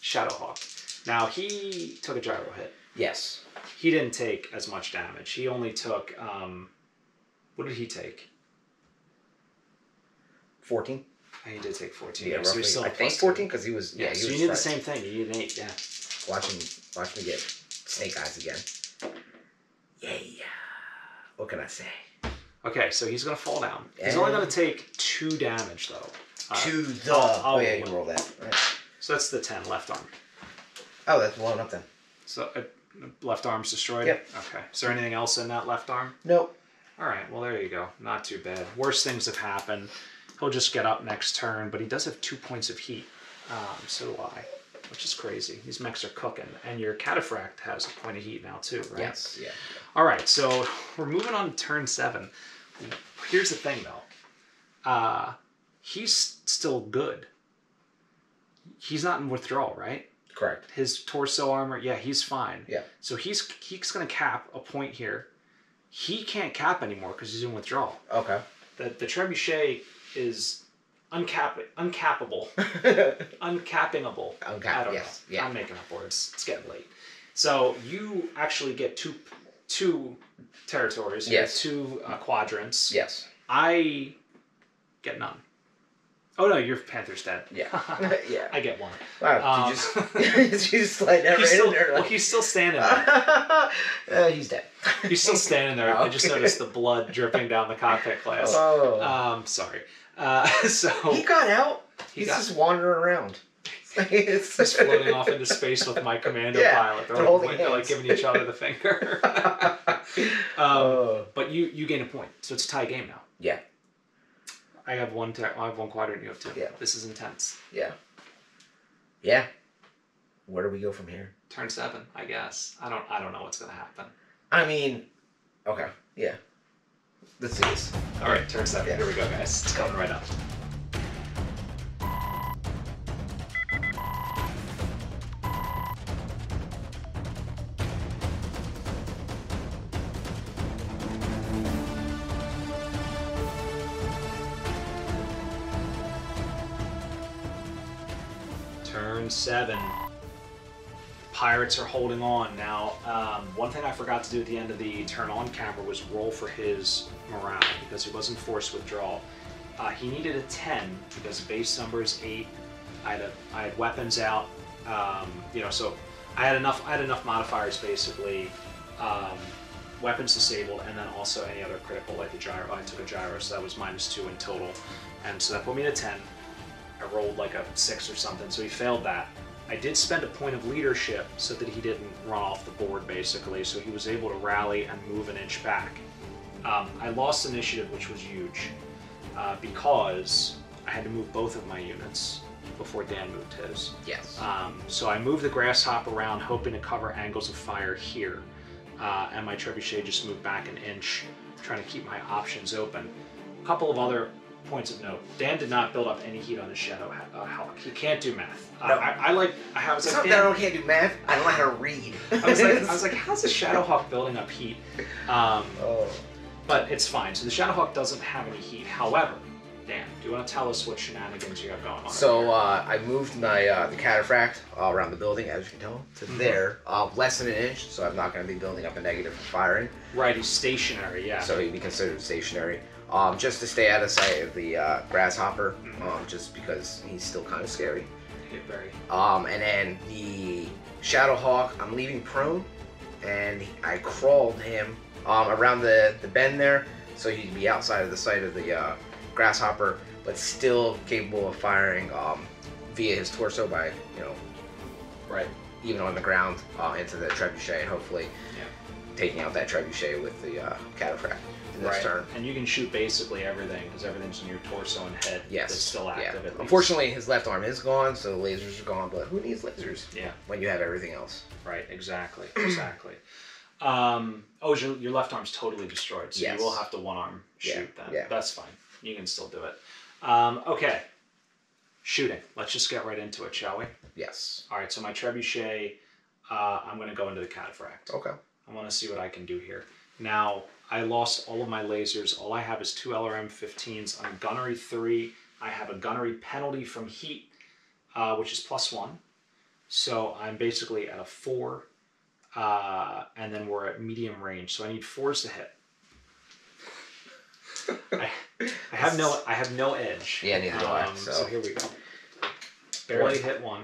Speaker 1: Shadowhawk. Now he took a gyro hit.
Speaker 2: Yes.
Speaker 1: He didn't take as much damage. He only took. Um, what did he take?
Speaker 2: Fourteen.
Speaker 1: He did take fourteen.
Speaker 2: Yeah,
Speaker 1: so
Speaker 2: roughly.
Speaker 1: still
Speaker 2: I think fourteen because he was. Yeah,
Speaker 1: Yeah,
Speaker 2: he
Speaker 1: so
Speaker 2: was.
Speaker 1: you need the same thing. You need an eight. Yeah.
Speaker 2: Watch him. Watch me get snake eyes again. Yeah. What can I say?
Speaker 1: Okay, so he's gonna fall down. He's
Speaker 2: And-
Speaker 1: only gonna take two damage though. Uh,
Speaker 2: to the.
Speaker 1: I'll- I'll
Speaker 2: oh yeah, you roll that. Right.
Speaker 1: So that's the ten left arm.
Speaker 2: Oh, that's blowing up then.
Speaker 1: So uh, left arm's destroyed.
Speaker 2: Yep.
Speaker 1: Okay. Is there anything else in that left arm?
Speaker 2: Nope.
Speaker 1: All right. Well, there you go. Not too bad. Worst things have happened. He'll just get up next turn, but he does have two points of heat. Um, so do I, which is crazy. These mechs are cooking, and your cataphract has a point of heat now too, right?
Speaker 2: Yes. Yeah.
Speaker 1: All right, so we're moving on to turn seven. Here's the thing, though. Uh, he's still good. He's not in withdrawal, right?
Speaker 2: Correct.
Speaker 1: His torso armor, yeah, he's fine.
Speaker 2: Yeah.
Speaker 1: So he's he's gonna cap a point here. He can't cap anymore because he's in withdrawal.
Speaker 2: Okay.
Speaker 1: The the trebuchet is uncap uncappable, [laughs] uncappingable.
Speaker 2: Uncap-
Speaker 1: I don't
Speaker 2: yes,
Speaker 1: know.
Speaker 2: yeah.
Speaker 1: I'm making up words. It's getting late. So you actually get two two territories.
Speaker 2: Yes.
Speaker 1: Two uh, quadrants.
Speaker 2: Yes.
Speaker 1: I get none. Oh no, your Panther's dead.
Speaker 2: Yeah. [laughs] yeah.
Speaker 1: I get one.
Speaker 2: Wow.
Speaker 1: Um, [laughs] [laughs]
Speaker 2: did you just did you just slide that
Speaker 1: He's
Speaker 2: right
Speaker 1: still,
Speaker 2: in there?
Speaker 1: well, he's still standing there.
Speaker 2: uh, he's dead.
Speaker 1: He's still standing there. I just noticed the blood dripping down the cockpit glass.
Speaker 2: Oh.
Speaker 1: Um, sorry. Uh, so
Speaker 2: he got out.
Speaker 1: He
Speaker 2: He's
Speaker 1: got-
Speaker 2: just wandering around. It's-
Speaker 1: He's floating off into space with my commando
Speaker 2: Yeah,
Speaker 1: pilot. They're,
Speaker 2: they're holding
Speaker 1: they're like giving each other the finger. [laughs] um,
Speaker 2: Oh.
Speaker 1: but you you gain a point, so it's a tie game now.
Speaker 2: Yeah.
Speaker 1: I have one. Ter- I have one quadrant. You have two.
Speaker 2: Yeah.
Speaker 1: This is intense.
Speaker 2: Yeah. Yeah. Where do we go from here?
Speaker 1: Turn seven, I guess. I don't. I don't know what's gonna happen.
Speaker 2: I mean, okay, yeah. Let's do this.
Speaker 1: All right, turn seven.
Speaker 2: Yeah.
Speaker 1: Here we go, guys. It's coming right up. Seven. Pirates are holding on now. Um, one thing I forgot to do at the end of the turn on camera was roll for his morale because he wasn't forced withdrawal. Uh, he needed a 10 because base number is 8. I had, a, I had weapons out, um, you know, so I had enough. I had enough modifiers basically. Um, weapons disabled, and then also any other critical like the gyro. I took a gyro, so that was minus two in total, and so that put me to 10. I rolled like a six or something, so he failed that. I did spend a point of leadership so that he didn't run off the board, basically, so he was able to rally and move an inch back. Um, I lost initiative, which was huge, uh, because I had to move both of my units before Dan moved his.
Speaker 2: Yes.
Speaker 1: Um, so I moved the grasshopper around, hoping to cover angles of fire here, uh, and my trebuchet just moved back an inch, trying to keep my options open. A couple of other points of note: Dan did not build up any heat on the shadow uh, hawk. He can't do math. Uh,
Speaker 2: No.
Speaker 1: I, I like. I was
Speaker 2: It's
Speaker 1: like,
Speaker 2: not that I don't can't do math. I don't know how to read.
Speaker 1: I was like, I was like, [laughs] how's the Shadowhawk building up heat? Um,
Speaker 2: oh.
Speaker 1: but it's fine. So the Shadow Hawk doesn't have any heat. However, Dan, do you want to tell us what shenanigans you have going on?
Speaker 2: So uh, I moved my uh, the cataphract uh, around the building, as you can tell, to
Speaker 1: Mhm.
Speaker 2: there, uh, less than an inch. So I'm not going to be building up a negative for firing.
Speaker 1: right? He's stationary. Yeah.
Speaker 2: So he'd be considered stationary. Um, just to stay out of sight of the uh, grasshopper, um, just because he's still kind of scary.
Speaker 1: Very.
Speaker 2: Um, and then the Shadowhawk, I'm leaving prone, and I crawled him um, around the, the bend there, so he'd be outside of the sight of the uh, grasshopper, but still capable of firing um, via his torso by, you know,
Speaker 1: Right.
Speaker 2: even on the ground uh, into the trebuchet, and hopefully
Speaker 1: Yeah.
Speaker 2: taking out that trebuchet with the uh, cataphract this
Speaker 1: right.
Speaker 2: turn.
Speaker 1: And you can shoot basically everything because everything's in your torso and head.
Speaker 2: Yes.
Speaker 1: That's still
Speaker 2: yeah.
Speaker 1: active. At least.
Speaker 2: Unfortunately, his left arm is gone, so the lasers are gone. But who needs lasers
Speaker 1: Yeah.
Speaker 2: when you have everything else?
Speaker 1: Right. Exactly. Exactly. Um, oh, your, your left arm's totally destroyed, so
Speaker 2: Yes.
Speaker 1: you will have to one arm shoot
Speaker 2: Yeah,
Speaker 1: then.
Speaker 2: yeah.
Speaker 1: That's fine. You can still do it. Um, okay. Shooting. Let's just get right into it, shall we?
Speaker 2: Yes.
Speaker 1: All right. So my trebuchet, uh, I'm going to go into the cataphract.
Speaker 2: Okay.
Speaker 1: I want to see what I can do here. Now, I lost all of my lasers. All I have is two LRM 15s. I'm gunnery three. I have a gunnery penalty from heat, uh, which is plus one. So I'm basically at a four. Uh, and then we're at medium range. So I need fours to hit. I, I have no I have no edge.
Speaker 2: Yeah, neither do I,
Speaker 1: Um,
Speaker 2: so.
Speaker 1: so here we go. Barely hit One.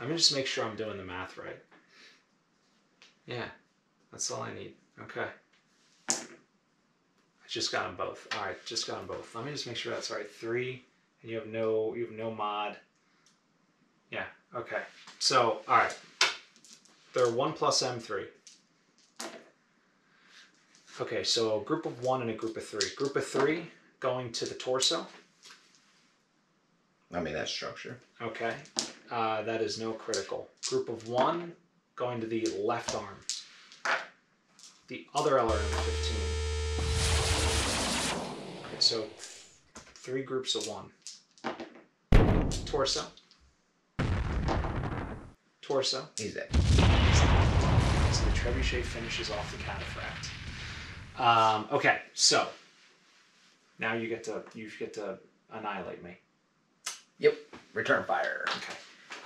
Speaker 1: Let me just make sure I'm doing the math right. Yeah, that's all I need. Okay. I just got them both. All right, just got them both. Let me just make sure that's right. Three, and you have no you have no mod. Yeah. Okay. So all right, they're one plus M three. Okay, so a group of one and a group of three. Group of three going to the torso.
Speaker 2: I mean that's structure.
Speaker 1: Okay, uh, that is no critical. Group of one going to the left arm. The other LRM 15. Okay, so three groups of one. Torso. Torso.
Speaker 2: He's dead.
Speaker 1: So the trebuchet finishes off the cataphract. Um, okay, so now you get to you get to annihilate me.
Speaker 2: Yep. Return fire.
Speaker 1: Okay.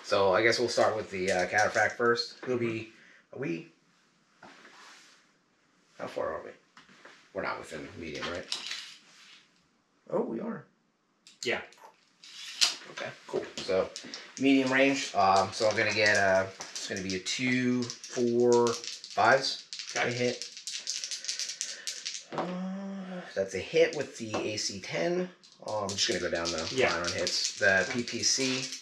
Speaker 2: So I guess we'll start with the uh, cataphract first. He'll be. Are we? How far are we? We're not within medium, right? Oh, we are.
Speaker 1: Yeah.
Speaker 2: Okay, cool. So medium range. Um, so I'm gonna get a. it's gonna be a two, four, fives.
Speaker 1: Okay.
Speaker 2: A hit. Uh, that's a hit with the AC 10. Oh, I'm just gonna go down the
Speaker 1: Yeah.
Speaker 2: line on hits. The PPC.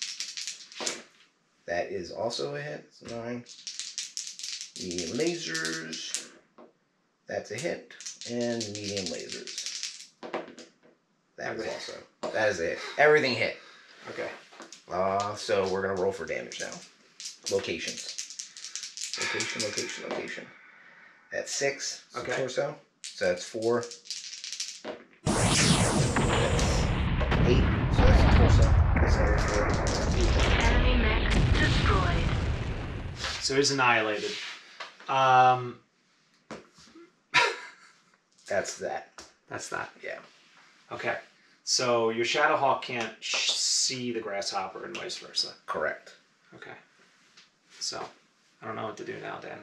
Speaker 2: That is also a hit. It's nine. Medium lasers. That's a hit. And medium lasers. That was
Speaker 1: Okay.
Speaker 2: also That is it. Everything hit.
Speaker 1: Okay.
Speaker 2: Uh, so we're gonna roll for damage now. Locations. Location, location, location. That's six. so
Speaker 1: Okay.
Speaker 2: Torso. So that's four. That's eight. So that's torso. That's another four.
Speaker 9: Enemy mech destroyed.
Speaker 1: So he's annihilated. Um,
Speaker 2: That's that.
Speaker 1: that's that.
Speaker 2: Yeah.
Speaker 1: Okay. So your shadow hawk can't sh- see the grasshopper and vice versa.
Speaker 2: Correct.
Speaker 1: Okay. So I don't know what to do now, Dan.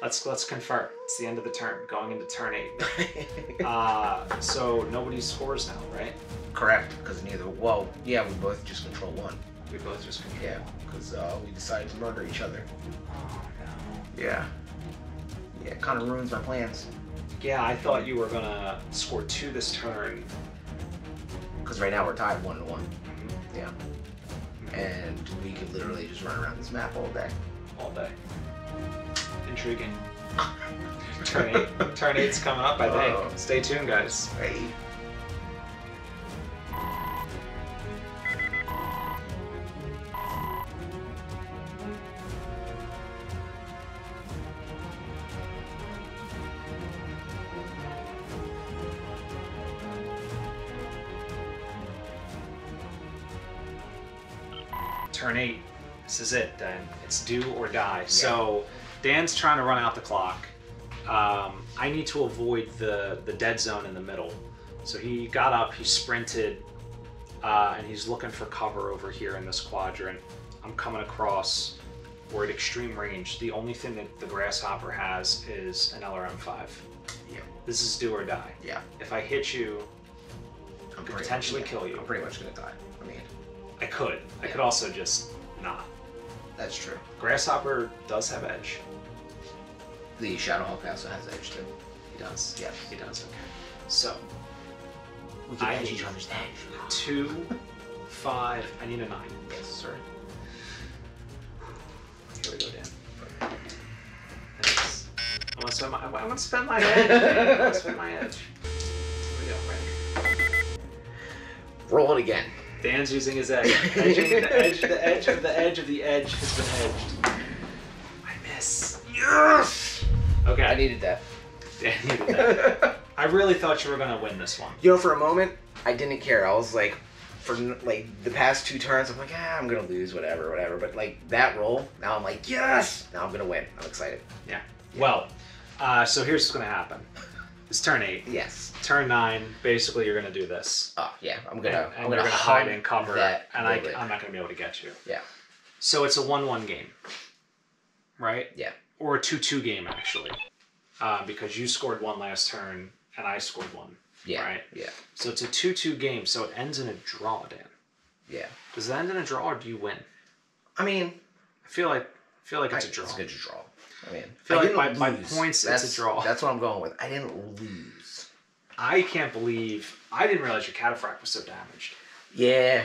Speaker 1: Let's let's confer. It's the end of the turn, going into turn eight. [laughs] Uh, so nobody scores now, right?
Speaker 2: Correct. Because neither. Well, yeah, we both just control one.
Speaker 1: We both just control.
Speaker 2: Yeah. Because uh, we decided to murder each other.
Speaker 1: Oh no.
Speaker 2: Yeah. Yeah. It kind of ruins my plans.
Speaker 1: Yeah, I thought you were gonna score two this turn.
Speaker 2: Because right now we're tied one to one. Mm-hmm. Yeah. And we could literally just run around this map all day.
Speaker 1: all day. Intriguing. [laughs] Turn eight. Turn eight's coming up, I think.
Speaker 2: Oh.
Speaker 1: Stay tuned, guys.
Speaker 2: Hey.
Speaker 1: It's do or die. So Dan's trying to run out the clock. Um, I need to avoid the the dead zone in the middle. So he got up, he sprinted, uh, and he's looking for cover over here in this quadrant. I'm coming across. We're at extreme range. The only thing that the grasshopper has is an LRM5.
Speaker 2: Yeah.
Speaker 1: This is do or die.
Speaker 2: Yeah.
Speaker 1: If I hit you,
Speaker 2: I'm
Speaker 1: Could potentially kill you.
Speaker 2: I'm pretty much gonna die. I mean,
Speaker 1: I could. I could also just not.
Speaker 2: That's true.
Speaker 1: Grasshopper does have edge.
Speaker 2: The Shadowhawk also has edge too.
Speaker 1: He does.
Speaker 2: Yes.
Speaker 1: He does. Okay. So
Speaker 2: We
Speaker 1: can
Speaker 2: can
Speaker 1: edge each
Speaker 2: other's edge.
Speaker 1: two, five. I need a nine.
Speaker 2: Yes, sir.
Speaker 1: Here we go, Dan. Thanks. I want to spend my. I want to spend my edge. [laughs] I want to spend my edge. Here we go. Ready?
Speaker 2: Roll it again.
Speaker 1: Dan's using his edge. [laughs] Edging the edge. The edge of the edge of the edge has been edged. I miss.
Speaker 2: Yes.
Speaker 1: Okay.
Speaker 2: I needed that. [laughs]
Speaker 1: Dan needed that. I really thought you were gonna win this one.
Speaker 2: You know, for a moment, I didn't care. I was like, for like the past two turns, I'm like, ah, I'm gonna lose, whatever, whatever. But like that roll, now I'm like, yes, now I'm gonna win. I'm excited.
Speaker 1: Yeah. Well, uh, so here's what's gonna happen. It's turn eight.
Speaker 2: Yes.
Speaker 1: Turn nine. Basically, you're gonna do this.
Speaker 2: Oh yeah, I'm gonna,
Speaker 1: and
Speaker 2: I'm gonna,
Speaker 1: gonna hide and cover,
Speaker 2: that
Speaker 1: and I. I'm not gonna be able to get you.
Speaker 2: Yeah.
Speaker 1: So it's a one-one game, right?
Speaker 2: Yeah.
Speaker 1: Or a two-two game actually, uh, because you scored one last turn and I scored one.
Speaker 2: Yeah.
Speaker 1: Right.
Speaker 2: Yeah.
Speaker 1: So it's a two-two game. So it ends in a draw, Dan.
Speaker 2: Yeah.
Speaker 1: Does it end in a draw or do you win?
Speaker 2: I mean,
Speaker 1: I feel like I feel like it's
Speaker 2: I-
Speaker 1: a draw.
Speaker 2: It's a good draw. I mean,
Speaker 1: feel
Speaker 2: I
Speaker 1: like by
Speaker 2: lose.
Speaker 1: points, it's a draw.
Speaker 2: That's what I'm going with. I didn't lose.
Speaker 1: I can't believe I didn't realize your cataphract was so damaged.
Speaker 2: Yeah.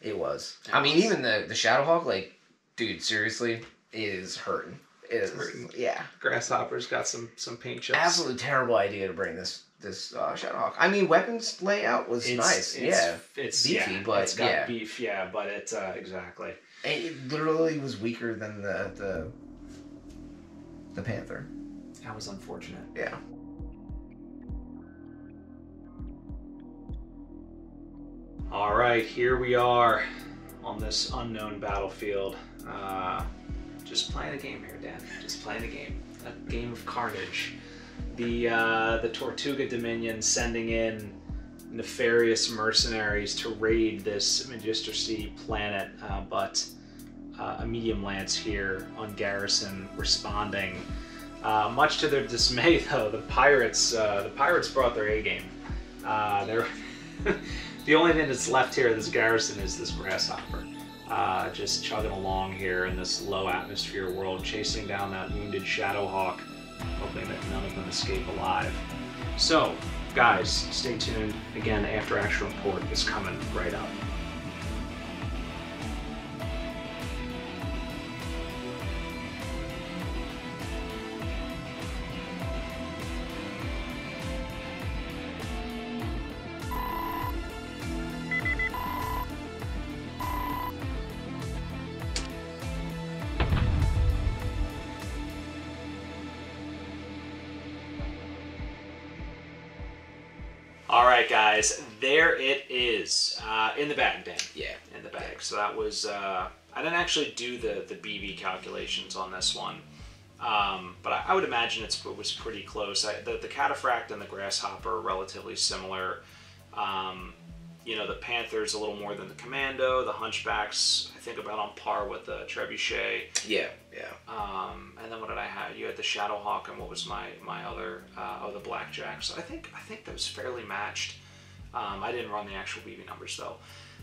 Speaker 2: It was.
Speaker 1: It
Speaker 2: I mean, even the the Shadowhawk, like, dude, seriously, is hurting. It is.
Speaker 1: hurting.
Speaker 2: Yeah.
Speaker 1: Grasshopper's got some some paint chips.
Speaker 2: Absolutely terrible idea to bring this this uh, Shadowhawk. I mean, weapons layout was
Speaker 1: It's,
Speaker 2: nice.
Speaker 1: It's,
Speaker 2: yeah.
Speaker 1: it's
Speaker 2: beefy,
Speaker 1: yeah,
Speaker 2: but
Speaker 1: it's got
Speaker 2: yeah.
Speaker 1: beef. Yeah, but it's uh, exactly.
Speaker 2: It literally was weaker than the the the Panther.
Speaker 1: That was unfortunate.
Speaker 2: Yeah.
Speaker 1: All right, here we are on this unknown battlefield. Uh, just playing a game here, Dan. Just playing a game. A game of carnage. The uh, the Tortuga Dominion sending in nefarious mercenaries to raid this Magistracy planet, uh, but uh, a medium lance here on garrison responding. Uh, much to their dismay, [laughs] though, the pirates uh, the pirates brought their A game. Uh, they're [laughs] the only thing that's left here this garrison is this grasshopper. Uh, just chugging along here in this low atmosphere world, chasing down that wounded Shadowhawk, hoping that none of them escape alive. So, guys, stay tuned. Again, After Action Report is coming right up. There it is uh, in the bag, Dan.
Speaker 2: Yeah.
Speaker 1: in the bag. So that was uh, I didn't actually do the the BV calculations on this one, um, but I, I would imagine it's, it was pretty close. I, the the cataphract and the grasshopper are relatively similar. Um, you know, the Panthers a little more than the Commando. The Hunchbacks, I think, about on par with the Trebuchet.
Speaker 2: Yeah, yeah.
Speaker 1: Um, and then what did I have? You had the Shadowhawk, and what was my my other? Uh, oh, the Blackjack. So I think I think that was fairly matched. Um, I didn't run the actual BV numbers though.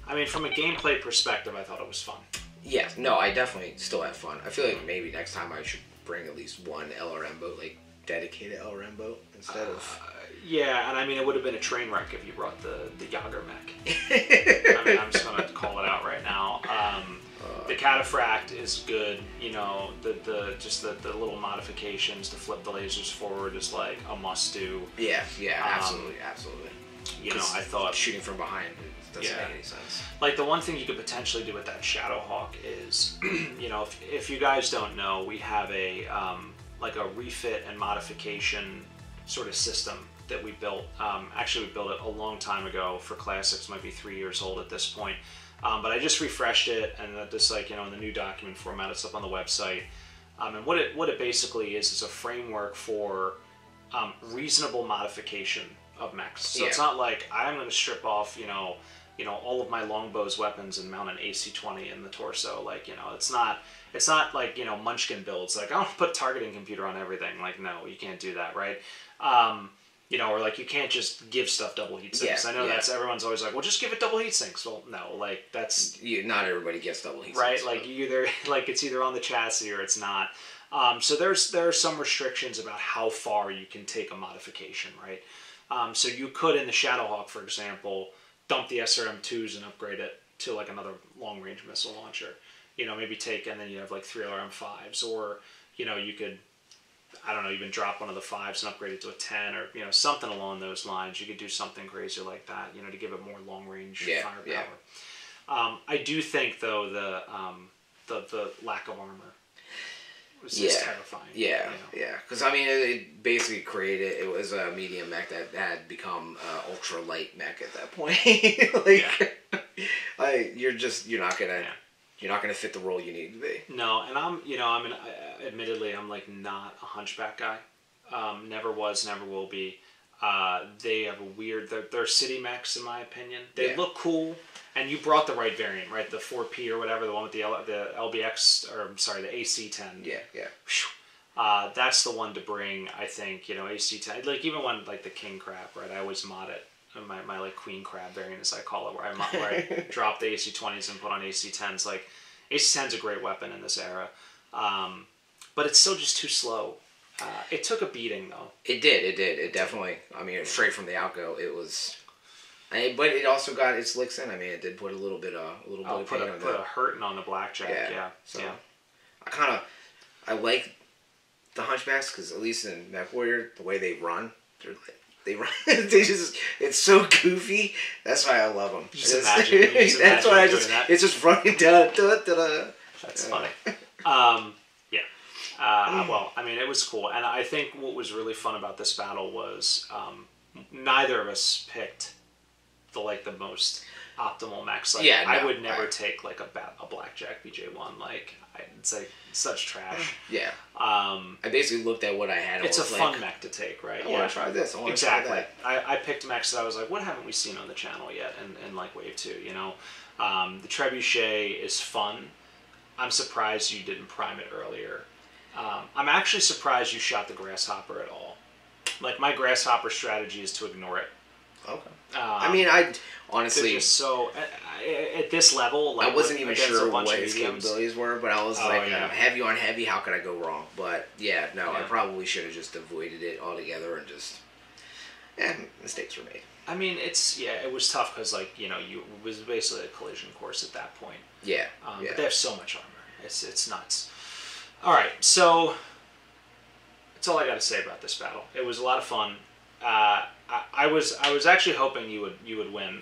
Speaker 1: I mean, from a gameplay perspective, I thought it was fun.
Speaker 2: Yeah, no, I definitely still have fun. I feel like maybe next time I should bring at least one LRM boat, like dedicated LRM boat instead of.
Speaker 1: Yeah, and I mean, it would have been a train wreck if you brought the the JagerMech. [laughs] I mean, I'm just gonna call it out right now. Um, the cataphract is good. You know, the the just the, the little modifications to flip the lasers forward is like a must do.
Speaker 2: Yeah, yeah,
Speaker 1: Um,
Speaker 2: absolutely, absolutely.
Speaker 1: You know, I thought
Speaker 2: shooting from behind doesn't
Speaker 1: Yeah.
Speaker 2: make any sense.
Speaker 1: like the one thing you could potentially do with that Shadowhawk is, [clears throat] you know, if, if you guys don't know, we have a um, like a refit and modification sort of system that we built. Um, actually, we built it a long time ago for classics, might be three years old at this point. Um, but I just refreshed it, and that just like you know in the new document format, it's up on the website. Um, and what it what it basically is is a framework for um, reasonable modification of mechs. So it's not like I'm going to strip off, you know, you know, all of my longbow's weapons and mount an AC-20 in the torso. Like, you know, it's not, it's not like you know Munchkin builds. Like, [laughs] I to put targeting computer on everything. Like, no, you can't do that, right? Um, you know, or like you can't just give stuff double heat sinks.
Speaker 2: Yeah,
Speaker 1: I know
Speaker 2: yeah.
Speaker 1: that's everyone's always like, well, just give it double heat sinks. Well, no, like that's
Speaker 2: You, not everybody gets double heat
Speaker 1: right
Speaker 2: sinks,
Speaker 1: like
Speaker 2: but-
Speaker 1: either [laughs] like it's either on the chassis or it's not um, so there's there are some restrictions about how far you can take a modification right um, so you could in the shadowhawk for example dump the srm2s and upgrade it to like another long range missile launcher you know maybe take and then you have like three rm5s or you know you could I don't know, even drop one of the fives and upgrade it to a ten, or you know something along those lines. You could do something crazy like that, you know, to give it more long range
Speaker 2: Yeah,
Speaker 1: firepower.
Speaker 2: yeah.
Speaker 1: Um, I do think though the um, the the lack of armor was just
Speaker 2: Yeah.
Speaker 1: terrifying.
Speaker 2: Yeah,
Speaker 1: you know?
Speaker 2: yeah. Because I mean, it, it basically created. It was a medium mech that had become uh, ultra light mech at that point. [laughs] like, [laughs] I, you're just you're not gonna
Speaker 1: Yeah.
Speaker 2: you're not gonna fit the role you need to be.
Speaker 1: No, and I'm you know I mean I- admittedly I'm like not a hunchback guy. Um, never was, never will be. Uh, they have a weird. They're, they're city mechs in my opinion. They
Speaker 2: Yeah.
Speaker 1: look cool, and you brought the right variant, right? The 4P or whatever, the one with the L, the LBX or I'm sorry, the AC10.
Speaker 2: Yeah, yeah.
Speaker 1: Uh, that's the one to bring. I think you know AC10. Like even when like the king crab, right? I always mod it. My, my like queen crab variant, as I call it, where I mod, where I [laughs] drop the AC20s and put on AC10s. Like AC10's a great weapon in this era, um, but it's still just too slow. Uh, it took a beating though.
Speaker 2: It did. It did. It definitely. I mean, straight from the outgo, it was. I, but it also got its licks in. I mean, it did put a little bit of a little bit
Speaker 1: I'll
Speaker 2: of
Speaker 1: put
Speaker 2: pain
Speaker 1: a
Speaker 2: on
Speaker 1: put a hurting on the blackjack. Yeah,
Speaker 2: Yeah,
Speaker 1: yeah.
Speaker 2: so- I kind of, I like the hunchbacks because at least in MechWarrior, the way they run, they're like they run. [laughs] they just it's so goofy. That's why I love them.
Speaker 1: Just imagine- just [laughs]
Speaker 2: that's why I just
Speaker 1: that.
Speaker 2: it's just running [laughs] down. Da, da, da.
Speaker 1: That's
Speaker 2: Yeah.
Speaker 1: funny. Um, yeah. Uh, well, I mean, it was cool, and I think what was really fun about this battle was um, neither of us picked the like the most optimal mechs. Like,
Speaker 2: Yeah,
Speaker 1: I would never
Speaker 2: I-
Speaker 1: take like a bat, a blackjack BJ one. Like, I- it's like such trash. [sighs]
Speaker 2: Yeah,
Speaker 1: Um,
Speaker 2: I basically looked at what I had.
Speaker 1: it's a
Speaker 2: was
Speaker 1: fun
Speaker 2: like,
Speaker 1: mech to take, right?
Speaker 2: I want to try this. I
Speaker 1: exactly. I, I picked mechs that I was like, what haven't we seen on the channel yet? And, and like Wave Two, you know, um, the Trebuchet is fun. I'm surprised you didn't prime it earlier. Um, I'm actually surprised you shot the grasshopper at all. Like my grasshopper strategy is to ignore it.
Speaker 2: Okay.
Speaker 1: Um,
Speaker 2: I mean, I honestly,
Speaker 1: just so at, at this level. Like
Speaker 2: I wasn't even sure what his
Speaker 1: mediums,
Speaker 2: capabilities were, but I was
Speaker 1: Oh,
Speaker 2: like,
Speaker 1: yeah.
Speaker 2: uh, heavy on heavy. How could I go wrong? But yeah, no, I probably should have just avoided it altogether and just. Yeah, mistakes were made.
Speaker 1: I mean, it's yeah, it was tough because like you know you it was basically a collision course at that point.
Speaker 2: Yeah,
Speaker 1: Um,
Speaker 2: yeah.
Speaker 1: But they have so much armor. It's it's nuts. All right, so that's all I got to say about this battle. It was a lot of fun. Uh, I, I was I was actually hoping you would you would win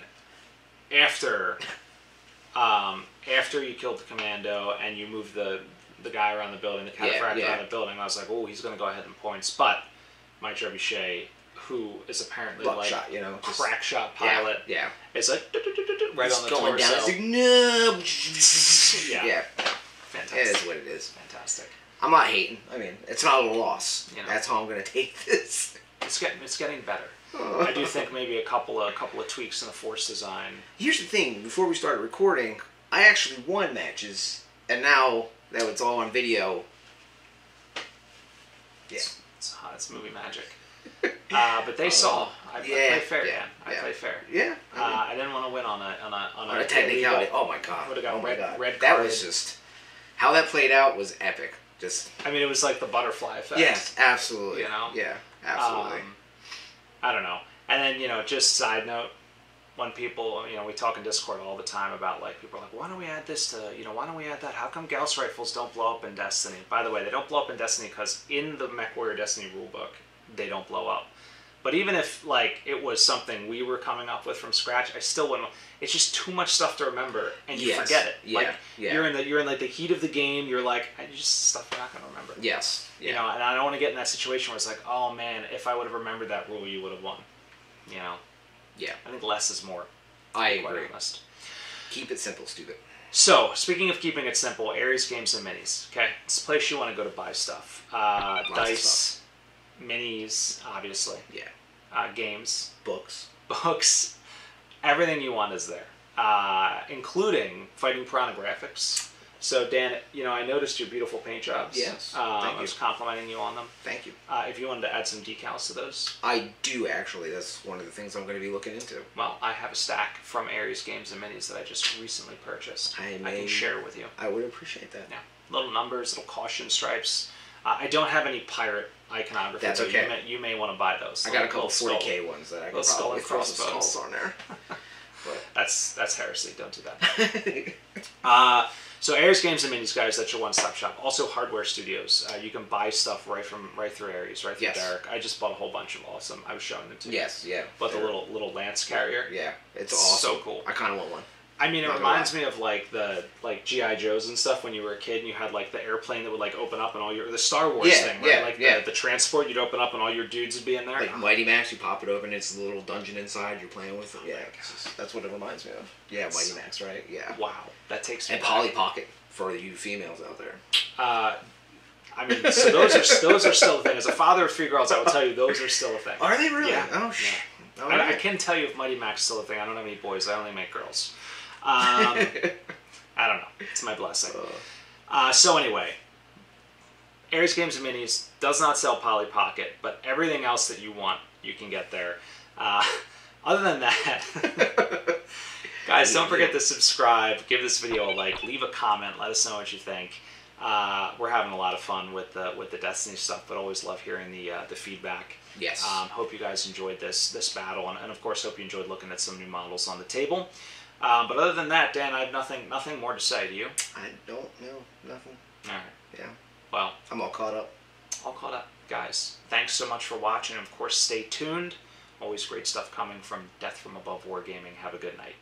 Speaker 1: after um, after you killed the commando and you moved the the guy around the building, the
Speaker 2: Yeah,
Speaker 1: cataphract
Speaker 2: yeah.
Speaker 1: around the building. I was like, oh, he's going to go ahead in points, but my trebuchet who is apparently like
Speaker 2: you know, just-
Speaker 1: crack shot pilot.
Speaker 2: Yeah.
Speaker 1: It's like right
Speaker 2: It's
Speaker 1: on the
Speaker 2: going
Speaker 1: torso.
Speaker 2: down. It's like, no.
Speaker 1: Yeah.
Speaker 2: yeah.
Speaker 1: Fantastic.
Speaker 2: It is what it is.
Speaker 1: Fantastic.
Speaker 2: I'm not hating. I mean, it's not a loss.
Speaker 1: You know.
Speaker 2: That's how I'm gonna take [laughs] this.
Speaker 1: It's getting it's getting better. I do think maybe a couple of a couple of tweaks in the force design.
Speaker 2: Here's the thing: before we started recording, I actually won matches, and now that it's all on video, yeah,
Speaker 1: It's, it's hot. It's movie magic. Uh, but they [laughs] saw. I, I play fair,
Speaker 2: yeah,
Speaker 1: man. I
Speaker 2: yeah.
Speaker 1: play fair.
Speaker 2: yeah.
Speaker 1: Uh, I didn't want to win on a on a on a,
Speaker 2: on a technicality. Oh my god!
Speaker 1: Would've got
Speaker 2: oh
Speaker 1: red-
Speaker 2: god!
Speaker 1: red
Speaker 2: that was just how that played out was epic. Just
Speaker 1: I mean, it was like the butterfly effect.
Speaker 2: yes, absolutely.
Speaker 1: You know?
Speaker 2: Yeah, absolutely.
Speaker 1: Um, I don't know. And then you know, just side note, when people, you know, we talk in Discord all the time about like people are like, why don't we add this to, you know, why don't we add that? How come Gauss rifles don't blow up in Destiny? By the way, they don't blow up in Destiny because in the MechWarrior Destiny rulebook, they don't blow up. But even if like it was something we were coming up with from scratch, I still wouldn't. It's just too much stuff to remember, and you
Speaker 2: Yes.
Speaker 1: forget it.
Speaker 2: Yeah,
Speaker 1: Like
Speaker 2: yeah.
Speaker 1: you're in the you're in like the heat of the game. You're like, I just stuff you're not gonna remember.
Speaker 2: yes.
Speaker 1: You know, and I don't want to get in that situation where it's like, oh man, if I would have remembered that rule, you would have won. You know,
Speaker 2: Yeah.
Speaker 1: I think less is more.
Speaker 2: I agree.
Speaker 1: honest.
Speaker 2: Keep it simple, stupid.
Speaker 1: So, speaking of keeping it simple, Aries Games and Minis. Okay, it's a place you want to go to buy stuff. Uh, dice, minis, obviously.
Speaker 2: Yeah.
Speaker 1: Uh, games,
Speaker 2: Books.
Speaker 1: books, everything you want is there, uh, including Fighting Piranha graphics. So, Dan, you know, I noticed your beautiful paint jobs.
Speaker 2: Yes,
Speaker 1: Um, I
Speaker 2: you.
Speaker 1: was complimenting you on them.
Speaker 2: Thank you.
Speaker 1: Uh, if you wanted to add some decals to those,
Speaker 2: I do actually. That's one of the things I'm going to be looking into.
Speaker 1: well, I have a stack from Aries Games and Minis that I just recently purchased.
Speaker 2: I
Speaker 1: I
Speaker 2: may-
Speaker 1: can share with you.
Speaker 2: I would appreciate that.
Speaker 1: Yeah, little numbers, little caution stripes. I don't have any pirate iconography.
Speaker 2: That's okay.
Speaker 1: You may, you may want to buy those.
Speaker 2: I got a couple
Speaker 1: skull.
Speaker 2: 40k ones that I
Speaker 1: skull
Speaker 2: probably some skulls on there. [laughs] [laughs]
Speaker 1: That's that's heresy. Don't do that. [laughs] Uh, so Aries Games and Minis, guys, that's your one-stop shop. Also, Hardware Studios. Uh, you can buy stuff right from right through Aries, right through
Speaker 2: Yes.
Speaker 1: Derek. I just bought a whole bunch of awesome. I was showing them to you.
Speaker 2: yes, yeah.
Speaker 1: But the little little Lance carrier.
Speaker 2: Yeah, it's
Speaker 1: It's
Speaker 2: awesome.
Speaker 1: so cool.
Speaker 2: I kind of want one.
Speaker 1: I mean, it
Speaker 2: Not
Speaker 1: reminds me of like the like GI Joes and stuff when you were a kid and you had like the airplane that would like open up and all your the Star Wars
Speaker 2: Yeah,
Speaker 1: thing, right?
Speaker 2: yeah,
Speaker 1: like
Speaker 2: yeah.
Speaker 1: the, the transport you'd open up and all your dudes would be in there.
Speaker 2: Like Mighty Max, you pop it open, and it's a little dungeon inside. You're playing with it.
Speaker 1: Oh
Speaker 2: Yeah, that's what it reminds me of. Yeah, Mighty Max, right? Yeah.
Speaker 1: wow, that takes me.
Speaker 2: And. Polly Pocket for you females out there.
Speaker 1: Uh, I mean, so those are those are still a thing. As a father of three girls, I will tell you those are still a thing.
Speaker 2: Are they really?
Speaker 1: Yeah.
Speaker 2: Oh, sh- all
Speaker 1: I, I can tell you if Mighty Max is still a thing. I don't have any boys. I only make girls. Um, [laughs] I don't know. It's my blessing. Uh, so anyway, Aries Games and Minis does not sell Polly Pocket, but everything else that you want, you can get there. Uh, [laughs] other than that, [laughs] guys, don't forget to subscribe, give this video a like, leave a comment, let us know what you think. Uh, we're having a lot of fun with the with the Destiny stuff, but always love hearing the uh, the feedback.
Speaker 2: Yes.
Speaker 1: Um, hope you guys enjoyed this this battle, and, and of course, hope you enjoyed looking at some new models on the table. Um, but other than that, Dan, I have nothing nothing more to say to you.
Speaker 2: I don't know nothing.
Speaker 1: All right.
Speaker 2: Yeah.
Speaker 1: Well,
Speaker 2: I'm all caught up.
Speaker 1: All caught up, guys. Thanks so much for watching. Of course, stay tuned. Always great stuff coming from Death from Above Wargaming. Have a good night.